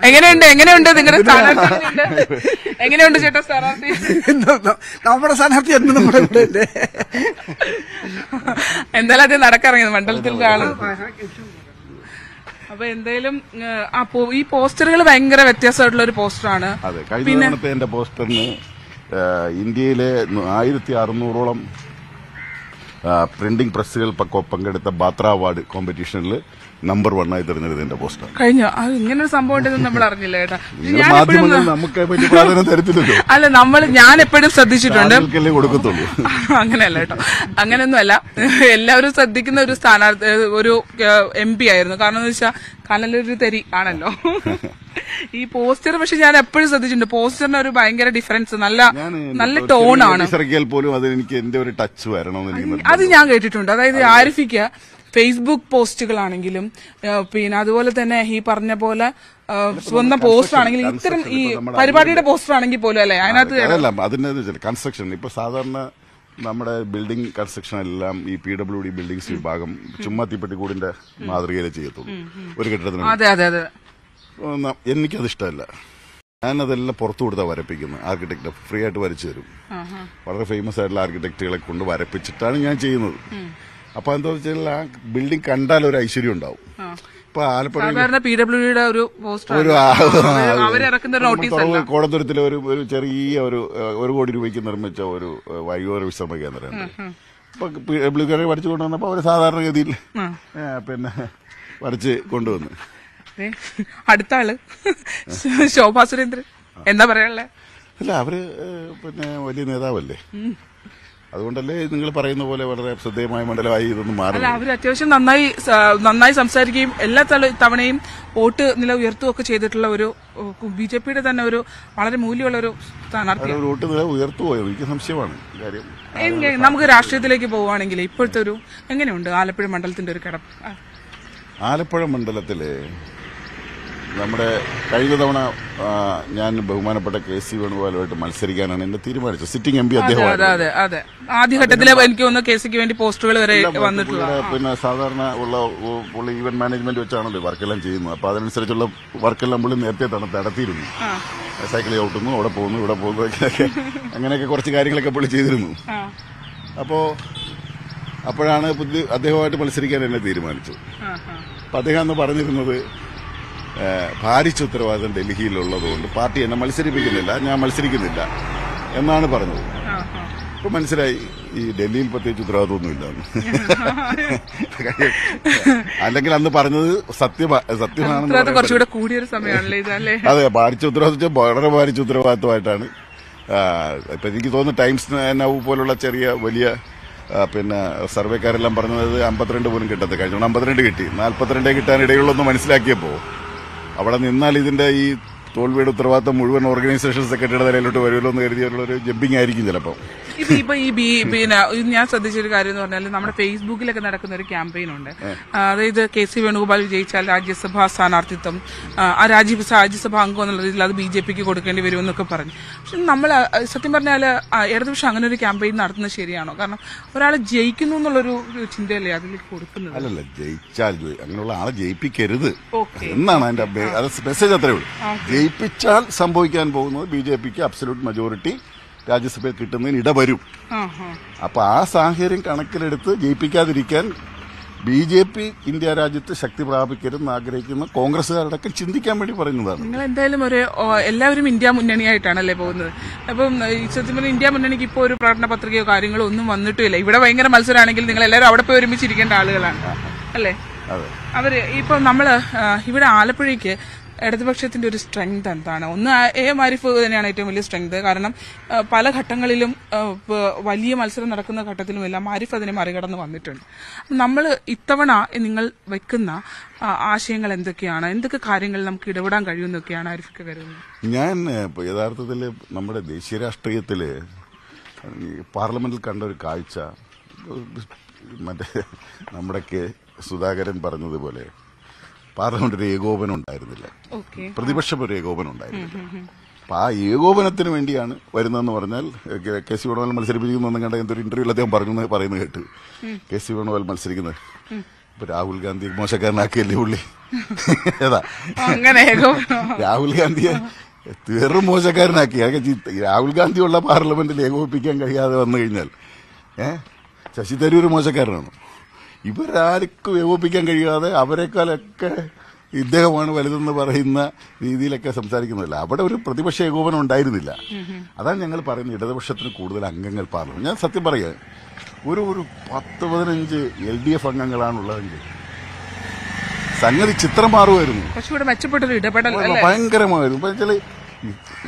എങ്ങനെയുണ്ട് എങ്ങനെയുണ്ട് നിങ്ങളുടെ സ്ഥാനാർത്ഥി എങ്ങനെയുണ്ട്? ചേട്ടാ സ്ഥാനാർത്ഥി? നമ്മുടെ സ്ഥാനാർത്ഥി എന്ന് നമ്മുടെ ഇവിടെ എന്തായാലും അത് നടക്കിറങ്ങിയത് മണ്ഡലത്തിൽ ആൾ അപ്പൊ എന്തായാലും ഈ പോസ്റ്ററുകൾ ഭയങ്കര വ്യത്യാസമായിട്ടുള്ള ഒരു പോസ്റ്ററാണ്. അതെ കഴിഞ്ഞ എന്റെ പോസ്റ്ററിന് ഇന്ത്യയിലെ ആയിരത്തി അറുന്നൂറോളം പ്രിന്റിംഗ് പ്രസ്സുകൾ പക്ക- പങ്കെടുത്ത ബാത്ര അവാർഡ് കോമ്പറ്റീഷനിൽ നമ്പർ വൺ ആയി തിരഞ്ഞെടുത്ത എന്റെ പോസ്റ്റർ. കഴിഞ്ഞോ? അത് ഇങ്ങനെ ഒരു സംഭവം ഉണ്ടെന്ന് നമ്മൾ അറിഞ്ഞില്ല കേട്ടോ. മാധ്യമങ്ങൾ എപ്പോഴും നമുക്ക് പറ്റി പ്രാധാന്യം തരത്തില്ലല്ലോ. അല്ല നമ്മൾ ഞാൻ എപ്പോഴും ശ്രദ്ധിച്ചിട്ടുണ്ട്. കൊടുക്കത്തുള്ളൂ. അങ്ങനെയല്ല കേട്ടോ. അങ്ങനെയൊന്നുമല്ല. എല്ലാവരും ശ്രദ്ധിക്കുന്ന ഒരു സ്ഥാനാർത്ഥി ഒരു എം പി ആയിരുന്നു. കാരണം എന്ന് വെച്ചാൽ കനലൊരു തരി ആണല്ലോ. ഈ പോസ്റ്റർ പക്ഷെ ഞാൻ എപ്പോഴും ശ്രദ്ധിച്ചിട്ടുണ്ട്. പോസ്റ്ററിന് ഒരു ഭയങ്കര ഡിഫറൻസ് നല്ല നല്ല ടോൺ ആണ്. ഇറക്കിയാൽ പോലും എനിക്ക് എന്റെ ഒരു ടച്ച് വരണമെന്ന് എനിക്ക് അത് ഞാൻ കേട്ടിട്ടുണ്ട്. അതായത് ആരിഫിക്ക് ഫേസ്ബുക്ക് പോസ്റ്റുകളാണെങ്കിലും പിന്നെ അതുപോലെ തന്നെ ഈ പറഞ്ഞ പോലെ സ്വന്തം പോസ്റ്റർ ആണെങ്കിലും ഇത്തരം ഈ പരിപാടിയുടെ പോസ്റ്റർ ആണെങ്കിൽ പോലും അല്ലെ? അതിനകത്ത് അതിന്റെ കൺസ്ട്രക്ഷൻ ഇപ്പൊ സാധാരണ നമ്മുടെ ബിൽഡിംഗ് കൺസ്ട്രക്ഷൻ എല്ലാം ഈ പി ഡബ്ല്യു ഡി ബിൽഡിംഗ്സ് വിഭാഗം ചുമ്മാ തീപ്പെട്ടിക്കൂടിന്റെ മാതൃകയിലെ ചെയ്യത്തുള്ളൂ. ഒരു കെട്ടിടത്തിന് അതെ അതെ അതെ. എനിക്കത് ഇഷ്ടമല്ല ഞാനതെല്ലാം പുറത്തു കൊടുത്താ വരപ്പിക്കുന്നത്. ആർക്കിടെക്ട് ഫ്രീ ആയിട്ട് വരച്ചു തരും. വളരെ ഫേമസ് ആയിട്ടുള്ള ആർക്കിടെക്റ്റുകളെ കൊണ്ട് വരപ്പിച്ചിട്ടാണ് ഞാൻ ചെയ്യുന്നത്. അപ്പൊ എന്താ വെച്ചാൽ ആ ബിൽഡിംഗ് കണ്ടാൽ ഒരു ഐശ്വര്യം ഉണ്ടാവും. ഇപ്പൊ ആലപ്പുഴ പി ഡബ്ല്യു ഡിയുടെ ഒരു ഒരു ഒരു ഒരു ചെറിയ ഒരു ഒരു കോടി രൂപയ്ക്ക് നിർമ്മിച്ച ഒരു വൈകോര വിശ്രമ കേന്ദ്രമുണ്ട് അപ്പൊ കാരെ വരച്ചു കൊണ്ടുവന്നപ്പോ അവർ സാധാരണഗതിയിൽ പിന്നെ വരച്ച് കൊണ്ടുവന്നു. അടുത്ത ആൾ. ശോഭാ സുരേന്ദ്രൻ. എന്താ പറയാനുള്ളത് അല്ല അവർ പിന്നെ വലിയ നേതാവല്ലേ? അതുകൊണ്ടല്ലേ നിങ്ങൾ പറയുന്ന പോലെ വളരെ ശ്രദ്ധേയമായ മണ്ഡലമായി ഇതൊന്നും അല്ല അവർ അത്യാവശ്യം നന്നായി നന്നായി സംസാരിക്കുകയും എല്ലാ തവണ- തവണയും വോട്ട് നില ഉയർത്തുകയൊക്കെ ചെയ്തിട്ടുള്ള ഒരു ബി ജെ പിയുടെ തന്നെ ഒരു വളരെ മൂല്യമുള്ള ഒരു സ്ഥാനാർത്ഥിയാണ്. ഒരു വോട്ട് നില ഉയർത്തുപോയോ എനിക്ക് സംശയമാണ് കാര്യം. നമുക്ക് രാഷ്ട്രീയത്തിലേക്ക് പോവുകയാണെങ്കിൽ ഇപ്പോഴത്തെ ഒരു എങ്ങനെയുണ്ട് ആലപ്പുഴ മണ്ഡലത്തിന്റെ ഒരു കിടപ്പ്? ആലപ്പുഴ മണ്ഡലത്തിൽ നമ്മുടെ കഴിഞ്ഞ തവണ ഞാൻ ബഹുമാനപ്പെട്ട കെ സി വേണുഗോപാലുമായിട്ട് മത്സരിക്കാനാണ് എന്നെ തീരുമാനിച്ചത്. സിറ്റിംഗ് എം പി അതെ അതെ അതെ ആദ്യഘട്ടത്തിൽ എനിക്ക് ഒന്ന് കെ സിക്ക് വേണ്ടി പോസ്റ്ററുകൾ വരെ വന്നിട്ടുള്ള പിന്നെ സാധാരണ ഉള്ള പുള്ളി ഈവന്റ് മാനേജ്മെന്റ് വെച്ചാണല്ലോ വർക്കെല്ലാം ചെയ്യുന്നത്. അപ്പൊ അതിനനുസരിച്ചുള്ള വർക്കെല്ലാം പുള്ളി നേരത്തെ തന്നെ നടത്തിയിരുന്നു. സൈക്കിൾ ചവിട്ടുന്നു അവിടെ പോകുന്നു ഇവിടെ പോകുന്നു അങ്ങനെയൊക്കെ കുറച്ച് കാര്യങ്ങളൊക്കെ പുള്ളി ചെയ്തിരുന്നു. അപ്പോ അപ്പോഴാണ് പുതിയ അദ്ദേഹമായിട്ട് മത്സരിക്കാൻ എന്നെ തീരുമാനിച്ചു. അപ്പൊ അദ്ദേഹം അന്ന് പറഞ്ഞിരുന്നത് ഭാരിച്ച ഉത്തരവാദിത്തം ഡൽഹിയിലുള്ളതുകൊണ്ട് പാർട്ടി എന്നെ മത്സരിപ്പിക്കുന്നില്ല ഞാൻ മത്സരിക്കുന്നില്ല എന്നാണ് പറഞ്ഞത്. ഇപ്പൊ മനസ്സിലായി ഈ ഡൽഹിയിൽ പ്രത്യേകിച്ച് ഉത്തരവാദിത്തമൊന്നുമില്ല അല്ലെങ്കിൽ അന്ന് പറഞ്ഞത് സത്യ സത്യമാണ് കുറച്ചുകൂടെ കൂടിയൊരു സമയമാണല്ലേ അതെ ഭാരിച്ച ഉത്തരവാദിത്വം വളരെ ഭാരിച്ച ഉത്തരവാദിത്വമായിട്ടാണ്. ഇപ്പൊ എനിക്ക് തോന്നുന്നു ടൈംസ് നവ് പോലുള്ള ചെറിയ വലിയ പിന്നെ സർവേക്കാരെല്ലാം പറഞ്ഞത് അമ്പത്തിരണ്ട് പോലും കിട്ടത്തില്ല. കഴിഞ്ഞ അമ്പത്തിരണ്ട് കിട്ടി. നാൽപ്പത്തിരണ്ടേ കിട്ടാൻ ഇടയുള്ളൊന്ന് മനസ്സിലാക്കിയപ്പോ അവിടെ നിന്നാൽ ഇതിന്റെ ഈ തോൽവിയുടെ ഉത്തരവാദിത്തം മുഴുവൻ ഓർഗനൈസേഷൻ സെക്രട്ടറിയുടെ തലയിലോട്ട് വരുമല്ലോ എന്ന് കരുതിയുള്ള ഒരു ജമ്പിങ് ആയിരിക്കും ചിലപ്പോൾ ഇപ്പൊ ഈ ബി പിന്നെ ഞാൻ ശ്രദ്ധിച്ചൊരു കാര്യം എന്ന് പറഞ്ഞാൽ നമ്മുടെ ഫേസ്ബുക്കിലൊക്കെ നടക്കുന്ന ഒരു ക്യാമ്പയിൻ ഉണ്ട്. അതായത് കെ സി വേണുഗോപാൽ വിജയിച്ചാൽ രാജ്യസഭാ സ്ഥാനാർത്ഥിത്വം ആ, ആ രാജ്യ രാജ്യസഭാ അംഗം എന്നുള്ള രീതിയിൽ അത് ബി ജെ പിക്ക് കൊടുക്കേണ്ടി വരും എന്നൊക്കെ പറഞ്ഞു. പക്ഷെ നമ്മൾ സത്യം പറഞ്ഞാൽ ഇടതുപക്ഷം അങ്ങനെ ഒരു ക്യാമ്പയിൻ നടത്തുന്നത് ശരിയാണോ? കാരണം ഒരാൾ ജയിക്കുന്നു എന്നുള്ളൊരു ചിന്തയല്ലേ അതിൽ കൊടുക്കുന്നത്? അല്ലല്ല ജയിച്ചാൽ ജയി- അങ്ങനെയുള്ള ആളെ ജയിപ്പിക്കരുത്. എന്നാണ് അതിന്റെ മെസ്സേജ് അത്രേ ഉള്ളൂ. ജയിപ്പിച്ചാൽ സംഭവിക്കാൻ പോകുന്നത് ബി ജെ പിക്ക് അബ്സല്യൂട്ട് മെജോറിറ്റി രാജ്യസഭയിൽ കിട്ടുന്നതിന് ഇടവരും. അപ്പൊ ആ സാഹചര്യം കണക്കിലെടുത്ത് ജയിപ്പിക്കാതിരിക്കാൻ ബി ജെ പി ഇന്ത്യ രാജ്യത്ത് ശക്തി പ്രാപിക്കരുതെന്ന് ആഗ്രഹിക്കുന്ന കോൺഗ്രസ്സുകാരടക്കം ചിന്തിക്കാൻ വേണ്ടി പറയുന്നതാണ്. നിങ്ങൾ എന്തായാലും ഒരു എല്ലാവരും ഇന്ത്യ മുന്നണിയായിട്ടാണല്ലേ പോകുന്നത്? അപ്പം സത്യം പറഞ്ഞാൽ ഇന്ത്യ മുന്നണിക്ക് ഇപ്പോൾ ഒരു പ്രകടന പത്രികയോ കാര്യങ്ങളോ ഒന്നും വന്നിട്ടില്ല ഇവിടെ ഭയങ്കര മത്സരമാണെങ്കിൽ നിങ്ങൾ എല്ലാവരും അവിടെ പോയി ഒരുമിച്ചിരിക്കേണ്ട ആളുകളാണ്. അല്ലേ? അവർ ഇപ്പൊ നമ്മൾ ഇവിടെ ആലപ്പുഴയ്ക്ക് ഇടതുപക്ഷത്തിന്റെ ഒരു സ്ട്രെങ്ത് എന്താണ്? ഒന്ന് എ എം ആരിഫ് തന്നെയാണ് ഏറ്റവും വലിയ സ്ട്രെങ്ത് കാരണം പല ഘട്ടങ്ങളിലും വലിയ മത്സരം നടക്കുന്ന ഘട്ടത്തിലും എല്ലാം ആരിഫ് അതിനെ മറികടന്ന് വന്നിട്ടുണ്ട്. നമ്മൾ ഇത്തവണ നിങ്ങൾ വെക്കുന്ന ആശയങ്ങൾ എന്തൊക്കെയാണ്? എന്തൊക്കെ കാര്യങ്ങൾ നമുക്ക് ഇടപെടാൻ കഴിയുമെന്നൊക്കെയാണ് ആരിഫിക്ക് കരുതുന്നത്? ഞാൻ യഥാർത്ഥത്തിൽ നമ്മുടെ ദേശീയ രാഷ്ട്രീയത്തിൽ പാർലമെന്റിൽ കണ്ട ഒരു കാഴ്ച മറ്റേ നമ്മുടെ കെ സുധാകരൻ പറഞ്ഞതുപോലെ പാർലമെന്റിൽ ഒരു ഏകോപനം ഉണ്ടായിരുന്നില്ല. പ്രതിപക്ഷം ഒരു ഏകോപനം ഉണ്ടായിരുന്നില്ല. അപ്പൊ ആ ഏകോപനത്തിന് വേണ്ടിയാണ് വരുന്നതെന്ന് പറഞ്ഞാൽ കെ- സി വേണുഗോപാൽ മത്സരിപ്പിക്കുന്നു കണ്ട എന്തൊരു ഇന്റർവ്യൂവിൽ അദ്ദേഹം പറഞ്ഞു പറയുന്നത് കേട്ട്. കെ സി വേണുഗോപാൽ മത്സരിക്കുന്നത്. ഇപ്പൊ രാഹുൽ ഗാന്ധി മോശക്കാരനാക്കിയല്ലേ പുള്ളി? ഏതാ. രാഹുൽ ഗാന്ധിയെ തീർന്നും മോശക്കാരനാക്കി. രാഹുൽ ഗാന്ധിയുള്ള പാർലമെന്റിൽ ഏകോപിപ്പിക്കാൻ കഴിയാതെ വന്നു കഴിഞ്ഞാൽ ഏഹ് ശശി തരൂർ മോശക്കാരനാണ്? ഇവരാർക്കും ഏകോപിക്കാൻ കഴിയാതെ അവരെക്കാളൊക്കെ ഇദ്ദേഹമാണ് വലുതെന്ന് പറയുന്ന രീതിയിലൊക്കെ സംസാരിക്കുന്നതല്ല. അവിടെ ഒരു പ്രതിപക്ഷ ഏകോപനം ഉണ്ടായിരുന്നില്ല. അതാണ് ഞങ്ങൾ പറയുന്നത്. ഇടതുപക്ഷത്തിന് കൂടുതൽ അംഗങ്ങൾ പാർലമെന്റ്. ഞാൻ സത്യം പറയുക ഒരു ഒരു പത്ത് പതിനഞ്ച് എൽ ഡി എഫ് അംഗങ്ങളാണുള്ളതെങ്കിൽ സംഗതി ചിത്രം മാറുമായിരുന്നു. ഭയങ്കരമായിരുന്നു.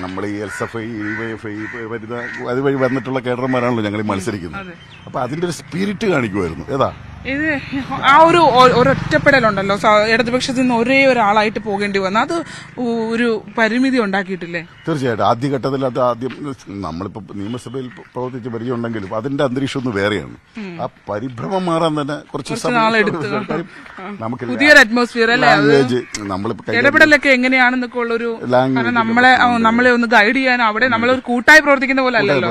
നമ്മൾ ഈ S F I F I വരുന്ന അതുവഴി വന്നിട്ടുള്ള കേഡർമാരാണല്ലോ ഞങ്ങൾ മത്സരിക്കുന്നത്. അപ്പൊ അതിന്റെ ഒരു സ്പിരിറ്റ് കാണിക്കുമായിരുന്നു ഏതാ? ഇത് ആ ഒരു ഒരൊറ്റപ്പെടലുണ്ടല്ലോ. ഇടതുപക്ഷത്തിൽ നിന്ന് ഒരേ ഒരാളായിട്ട് പോകേണ്ടി വന്നു. അത് ഒരു പരിമിതി ഉണ്ടാക്കിയിട്ടില്ലേ? തീർച്ചയായിട്ടും. ആദ്യഘട്ടത്തിൽ അത് ആദ്യം നമ്മളിപ്പോ നിയമസഭയിൽ പ്രവർത്തിച്ച് പരിചയമുണ്ടെങ്കിലും അതിന്റെ അന്തരീക്ഷം ഒന്ന് വേറെയാണ്. ആ പരിഭ്രമം മാറാൻ തന്നെ കുറച്ച് നമുക്ക് ലാംഗ്വേജ് നമ്മളിപ്പോ ഇടപെടലൊക്കെ എങ്ങനെയാണെന്നൊക്കെ ഉള്ളൊരു നമ്മളെ നമ്മളെ ഒന്ന് ഗൈഡ് ചെയ്യാൻ അവിടെ നമ്മൾ ഒരു കൂട്ടായി പ്രവർത്തിക്കുന്ന പോലെ അല്ലല്ലോ?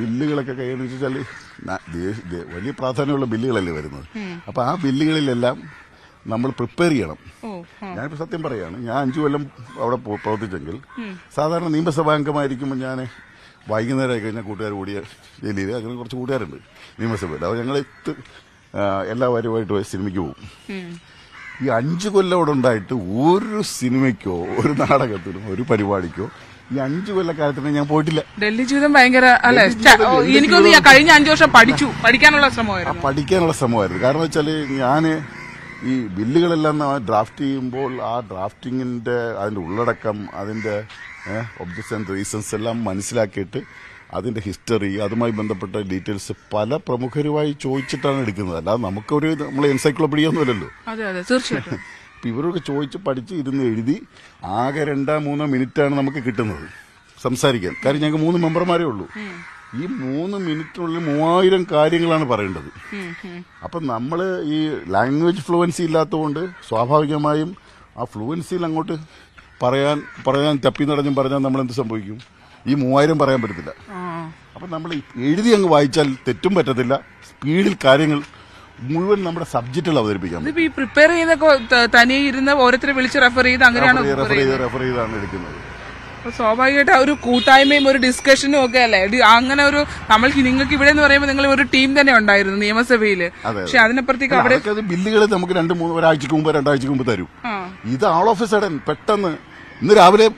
ബില്ലുകളൊക്കെ കൈയെന്ന് വെച്ചാൽ വലിയ പ്രാധാന്യമുള്ള ബില്ലുകളല്ലേ വരുന്നത്. അപ്പൊ ആ ബില്ലുകളിലെല്ലാം നമ്മൾ പ്രിപ്പയർ ചെയ്യണം. ഞാനിപ്പോ സത്യം പറയാണ് ഞാൻ അഞ്ചു കൊല്ലം അവിടെ പ്രവർത്തിച്ചെങ്കിൽ സാധാരണ നിയമസഭാംഗമായിരിക്കുമ്പോൾ ഞാൻ വൈകുന്നേരം ആയി കഴിഞ്ഞാൽ കൂട്ടുകാർ കൂടിയ ജയിലിൽ അങ്ങനെ കുറച്ച് കൂട്ടുകാരുണ്ട് നിയമസഭയിൽ അപ്പോൾ ഞങ്ങൾ എല്ലാവരുമായിട്ട് പോയി സിനിമയ്ക്ക് പോകും. ഈ അഞ്ചു കൊല്ലം അവിടെ ഉണ്ടായിട്ട് ഒരു സിനിമയ്ക്കോ ഒരു നാടകത്തിനോ ഒരു പരിപാടിക്കോ ഈ അഞ്ചു കൊല്ലക്കാലത്തിന് ഞാൻ പോയിട്ടില്ല. ഡൽഹി ജീവിതം ഭയങ്കര അല്ലെ? എനിക്കൊന്നും കഴിഞ്ഞ അഞ്ചു വർഷം പഠിച്ചു. പഠിക്കാനുള്ള ശ്രമമായിരുന്നു. പഠിക്കാനുള്ള ശ്രമമായിരുന്നു. കാരണം വെച്ചാൽ ഞാൻ ഈ ബില്ലുകളെല്ലാം ഡ്രാഫ്റ്റ് ചെയ്യുമ്പോൾ ആ ഡ്രാഫ്റ്റിങ്ങിന്റെ അതിന്റെ ഉള്ളടക്കം അതിന്റെ ഒബ്ജക്ഷൻ റീസൺസ് എല്ലാം മനസ്സിലാക്കിയിട്ട് അതിന്റെ ഹിസ്റ്ററി അതുമായി ബന്ധപ്പെട്ട ഡീറ്റെയിൽസ് പല പ്രമുഖരുമായി ചോദിച്ചിട്ടാണ് എടുക്കുന്നത്. അല്ലാതെ നമുക്കൊരു നമ്മളെ എൻസൈക്ലോപീഡിയ ഒന്നുമല്ലല്ലോ. അതെ തീർച്ചയായിട്ടും. അപ്പൊ ഇവരൊക്കെ ചോദിച്ച് പഠിച്ച് ഇരുന്ന് എഴുതി ആകെ രണ്ടോ മൂന്നോ മിനിറ്റാണ് നമുക്ക് കിട്ടുന്നത്. സംസാരിക്കാൻ. കാര്യം ഞങ്ങൾക്ക് മൂന്ന് മെമ്പർമാരേ ഉള്ളൂ. ഈ മൂന്ന് മിനിറ്റിനുള്ളിൽ മൂവായിരം കാര്യങ്ങളാണ് പറയേണ്ടത്. അപ്പൊ നമ്മൾ ഈ ലാംഗ്വേജ് ഫ്ലുവൻസി ഇല്ലാത്തതുകൊണ്ട് സ്വാഭാവികമായും ആ ഫ്ലുവൻസിയിൽ അങ്ങോട്ട് പറയാൻ പറയാൻ തപ്പി നടഞ്ഞും പറഞ്ഞാൽ നമ്മൾ എന്ത് സംഭവിക്കും? ഈ മൂവായിരം പറയാൻ പറ്റത്തില്ല. അപ്പൊ നമ്മൾ എഴുതി അങ്ങ് വായിച്ചാൽ തെറ്റും പറ്റത്തില്ല. സ്പീഡിൽ കാര്യങ്ങൾ മുഴുവൻ നമ്മുടെ സബ്ജക്റ്റുകൾ അവതരിപ്പിക്കാം ഇതിപ്പോ ഈ പ്രിപ്പയർ ചെയ്ത തനി തനിയെ ഇരുന്ന് ഓരോരുത്തരെ വിളിച്ച് റെഫർ ചെയ്ത് അങ്ങനെയാണ് റെഫർ ചെയ്ത് റെഫർ ചെയ്താണ് എടുക്കുന്നത്. സ്വാഭാവികമായിട്ട് ആ ഒരു കൂട്ടായ്മയും ഒരു ഡിസ്കഷനും ഒക്കെ അല്ലേ? അങ്ങനെ ഒരു നമ്മൾ നിങ്ങൾക്ക് ഇവിടെ എന്ന് പറയുമ്പോൾ നിങ്ങൾ ഒരു ടീം തന്നെ ഉണ്ടായിരുന്നു നിയമസഭയിൽ. പക്ഷെ അതിനപ്പുറത്തേക്ക് അവിടെ ബില്ലുകൾ നമുക്ക് രണ്ട് മൂന്ന് ഒരാഴ്ചക്ക് മുമ്പ് രണ്ടാഴ്ചക്ക് മുമ്പ് തരും. ഇത് ആൾ ഓഫ് എ സഡൻ പെട്ടെന്ന് ഇന്ന് രാവിലെ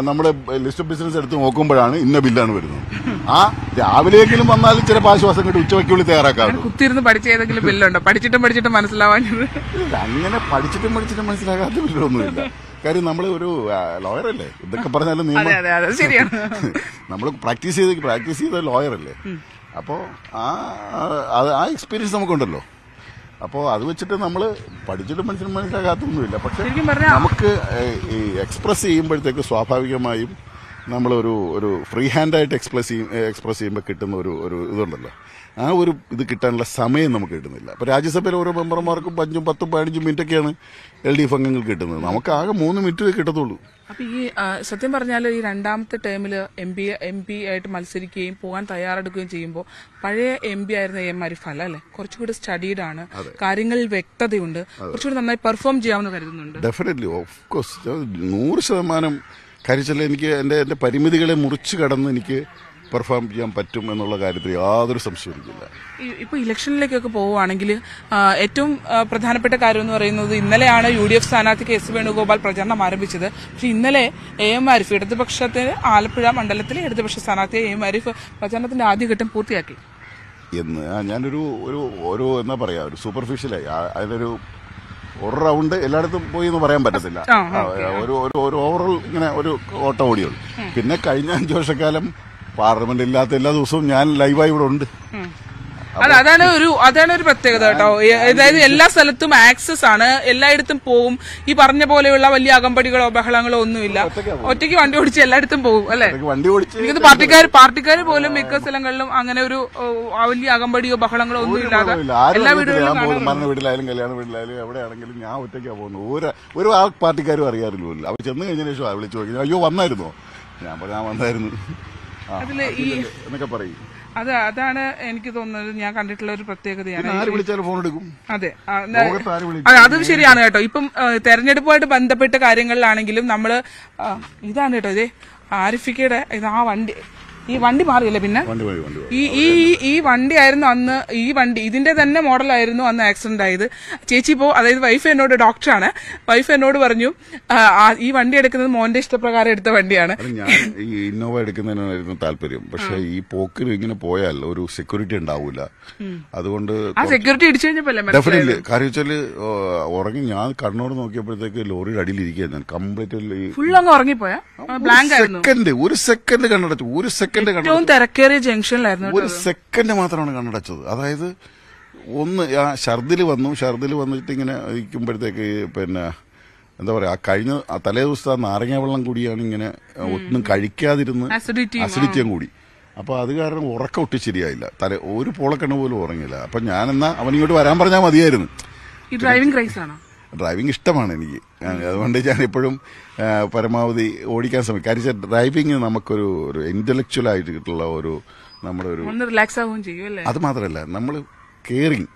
നമ്മുടെ ലിസ്റ്റ് ഓഫ് ബിസിനസ് എടുത്ത് നോക്കുമ്പോഴാണ് ഇന്ന ബില്ലാണ് വരുന്നത്. ആ രാവിലെയെങ്കിലും വന്നാൽ ചിലപ്പോൾ ആശ്വാസം കിട്ടും. ഉച്ചവയ്ക്കുള്ളിൽ തയ്യാറാക്കാറുണ്ട് കുത്തിരുന്ന് പഠിച്ച ഏതെങ്കിലും ബില്ലുണ്ടോ? പഠിച്ചിട്ടും പഠിച്ചിട്ടും മനസ്സിലാവാഞ്ഞത്. അങ്ങനെ പഠിച്ചിട്ടും പഠിച്ചിട്ടും മനസ്സിലാകാത്ത ബില്ലൊന്നുമില്ല. കാര്യം നമ്മൾ ഒരു ലോയർ അല്ലേ ഇതൊക്കെ പറഞ്ഞാലും നിയമം ശരിയാണ്. നമ്മൾ പ്രാക്ടീസ് ചെയ്ത് പ്രാക്ടീസ് ചെയ്ത ലോയർ അല്ലേ അപ്പോൾ ആ ആ- ആ എക്സ്പീരിയൻസ് നമുക്കുണ്ടല്ലോ. അപ്പോൾ അത് വെച്ചിട്ട് നമ്മൾ പഠിച്ചിട്ട് മനസ്സിൽ മനസ്സിലാകാത്തൊന്നുമില്ല. പക്ഷെ നമുക്ക് ഈ എക്സ്പ്രസ് ചെയ്യുമ്പോഴത്തേക്ക് സ്വാഭാവികമായും നമ്മളൊരു ഒരു ഫ്രീ ഹാൻഡായിട്ട് എക്സ്പ്രസ് ചെയ്യും എക്സ്പ്രസ് ചെയ്യുമ്പോൾ കിട്ടുന്ന ഒരു ഒരു ഇതുണ്ടല്ലോ. ആ ഒരു ഇത് കിട്ടാനുള്ള സമയം നമുക്ക് കിട്ടുന്നില്ല. അപ്പോൾ രാജ്യസഭയിലെ ഓരോ മെമ്പർമാർക്കും അഞ്ചും പത്തും പതിനഞ്ചും മിനിറ്റൊക്കെയാണ് എൽ ഡി എഫ് അംഗങ്ങൾ കിട്ടുന്നത്. നമുക്ക് ആകെ മൂന്ന് മിനിറ്റ് കിട്ടത്തുള്ളൂ. അപ്പോൾ ഈ സത്യം പറഞ്ഞാൽ ഈ രണ്ടാമത്തെ ടേമിൽ എം പി എം പി ആയിട്ട് മത്സരിക്കുകയും പോകാൻ തയ്യാറെടുക്കുകയും ചെയ്യുമ്പോൾ പഴയ എം പി ആയിരുന്ന എം ഫല അല്ലേ? കുറച്ചുകൂടി സ്റ്റഡീഡ് ആണ്. കാര്യങ്ങളിൽ വ്യക്തതയുണ്ട്. കുറച്ചുകൂടി നന്നായി പെർഫോം ചെയ്യാമെന്ന് കരുതുന്നുണ്ട്. ഡെഫിനറ്റ്ലി ഓഫ് കോഴ്സ് നൂറ് ശതമാനം കാര്യത്തിൽ എനിക്ക് എന്റെ എന്റെ പരിമിതികളെ മുറിച്ച് കടന്ന് എനിക്ക് പെർഫോം ചെയ്യാൻ പറ്റും എന്നുള്ള കാര്യത്തിൽ യാതൊരു സംശയമില്ല ഇപ്പോൾ ഇലക്ഷനിലേക്കൊക്കെ പോവുകയാണെങ്കിൽ ഏറ്റവും പ്രധാനപ്പെട്ട കാര്യം എന്ന് പറയുന്നത് ഇന്നലെയാണ് യു ഡി എഫ് സ്ഥാനാർത്ഥി കെ എസ് വേണുഗോപാൽ പ്രചരണം ആരംഭിച്ചത്. പക്ഷെ ഇന്നലെ എ എം ആരിഫ് ഇടതുപക്ഷത്തിന് ആലപ്പുഴ മണ്ഡലത്തിലെ ഇടതുപക്ഷ സ്ഥാനാർത്ഥി എ എം ആരിഫ് പ്രചാരണത്തിന്റെ ആദ്യഘട്ടം പൂർത്തിയാക്കി. എന്ന് ഞാനൊരു ഒരു ഒരു എന്താ പറയാ ഒരു സൂപ്പർഫിഷ്യലായി അതിലൊരു ഒരു റൗണ്ട് എല്ലായിടത്തും പോയി എന്ന് പറയാൻ പറ്റത്തില്ല. ഒരു ഒരു ഒരു ഓവറോൾ ഇങ്ങനെ ഒരു ഓട്ടം ഓടിയുള്ളൂ. പിന്നെ കഴിഞ്ഞ അഞ്ചു വർഷക്കാലം പാർലമെന്റ് ഇല്ലാത്ത എല്ലാ ദിവസവും ഞാൻ ലൈവായി ഇവിടെ ഉണ്ട്. അല്ല അതാണ് ഒരു അതാണ് ഒരു പ്രത്യേകത കേട്ടോ. അതായത് എല്ലാ സ്ഥലത്തും ആക്സസ് ആണ്. എല്ലായിടത്തും പോവും. ഈ പറഞ്ഞ പോലെയുള്ള വലിയ അകമ്പടികളോ ബഹളങ്ങളോ ഒന്നുമില്ല. ഒറ്റയ്ക്ക് വണ്ടി ഓടിച്ച് എല്ലായിടത്തും പോകും അല്ലെ? എനിക്കത് വണ്ടി ഓടിച്ച് എനിക്ക് പാർട്ടിക്കാർ പാർട്ടിക്കാർ പോലും മിക്ക സ്ഥലങ്ങളിലും അങ്ങനെ ഒരു വലിയ അകമ്പടിയോ ബഹളങ്ങളോ ഒന്നും ഇല്ലാതെ എല്ലാ വീടുകളിലും വീട്ടിലായാലും കല്യാണ വീട്ടിലായാലും എവിടെയാണെങ്കിലും ഞാൻ ഒറ്റയ്ക്കാ പോകുന്നത് ഒരു ഒരു ആ പാർട്ടിക്കാരും അറിയാറില്ല അവർ ചെന്ന് കഴിഞ്ഞ ശേഷം വിളിച്ചു നോക്കി അയ്യോ വന്നായിരുന്നോ? ഞാൻ പറഞ്ഞു ഞാൻ വന്നായിരുന്നു? എന്നൊക്കെ പറയും. അത് അതാണ് എനിക്ക് തോന്നുന്നത്. ഞാൻ കണ്ടിട്ടുള്ള ഒരു പ്രത്യേകതയാണ്. ആര് വിളിച്ചാലും ഫോൺ എടുക്കും. അതെ. ലോകത്ത് ആര് അതെ അത് ശരിയാണ് കേട്ടോ. ഇപ്പം തെരഞ്ഞെടുപ്പുമായിട്ട് ബന്ധപ്പെട്ട കാര്യങ്ങളിലാണെങ്കിലും നമ്മൾ ആ, ഇതാണ് കേട്ടോ ഇതേ. ആരിഫിക്കയുടെ ഇത് ആ വണ്ടി ഈ വണ്ടി മാറിയല്ലേ പിന്നെ? ഈ ഈ ഈ- വണ്ടി ആയിരുന്നു അന്ന് ഈ വണ്ടി ഇതിന്റെ തന്നെ മോഡലായിരുന്നു അന്ന് ആക്സിഡന്റ് ആയത്. ചേച്ചി ഇപ്പോ അതായത് വൈഫ് എന്നോട് ഡോക്ടറാണ് വൈഫ് എന്നോട് പറഞ്ഞു ഈ വണ്ടി എടുക്കുന്നത് മോന്റെ ഇഷ്ടപ്രകാരം എടുത്ത വണ്ടിയാണ്. ഞാൻ ഈ ഇന്നോവ എടുക്കുന്നതിനായിരുന്നു താല്പര്യം. പക്ഷേ ഈ പോക്കിന് ഇങ്ങനെ പോയാൽ ഒരു സെക്യൂരിറ്റി ഉണ്ടാവൂല. അതുകൊണ്ട് ആ സെക്യൂരിറ്റി ഇടിച്ചു കഴിഞ്ഞപ്പോ അല്ലേ മനസ്സിലായത്? ഡെഫിനറ്റ്ലി കാര്യം വെച്ചാൽ ഉറങ്ങി ഞാൻ കണ്ണോട് നോക്കിയപ്പോഴത്തേക്ക് ലോറിയുടെ അടിയിലിരിക്കുന്നു കംപ്ലീറ്റ് ഫുൾ അങ്ങ് ഉറങ്ങിപ്പോയാ? ബ്ലാങ്ക് ആയിരുന്നു. സെക്കൻഡ് ഒരു സെക്കൻഡ് കണ്ണടച്ചു ഒരു സെക്കൻഡ് കണ്ണടച്ചു ഏറ്റവും തിരക്കേറിയ ജംഗ്ഷനിലായിരുന്നു ഒരു സെക്കൻഡ് മാത്രമാണ് കണ്ണടച്ചത്. അതായത് ഒന്ന് ആ ഷർദിൽ വന്നു. ഷർദിൽ വന്നിട്ട് ഇങ്ങനെ ഇരിക്കുമ്പോഴത്തേക്ക് പിന്നെ എന്താ പറയാ ആ കഴിഞ്ഞ ആ തലേ ദിവസത്തെ ആ നാരങ്ങ വെള്ളം കൂടിയാണ് ഇങ്ങനെ ഒന്നും കഴിക്കാതിരുന്ന്. അസിഡിറ്റിയും കൂടി. അപ്പൊ അത് കാരണം ഉറക്കം ഒട്ടി ശരിയായില്ല. തല ഒരു പോളക്കെണ്ണ പോലും ഉറങ്ങില്ല. അപ്പൊ ഞാനെന്നാ അവൻ ഇങ്ങോട്ട് വരാൻ പറഞ്ഞാൽ മതിയായിരുന്നു. ഈ ഡ്രൈവിംഗ് ക്രൈസ് ആണോ? ഡ്രൈവിംഗ് ഇഷ്ടമാണ് എനിക്ക്. അതുകൊണ്ട് ഞാൻ എപ്പോഴും പരമാവധി ഓടിക്കാൻ ശ്രമിക്കും കാര്യം വെച്ചാൽ ഡ്രൈവിംഗ് നമുക്കൊരു ഒരു ഇന്റലക്ച്വൽ ആയിട്ടുള്ള ഒരു നമ്മുടെ ഒരു റിലാക്സ് ആവുകയും ചെയ്യും അത് മാത്രമല്ല നമ്മൾ കെയറിങ്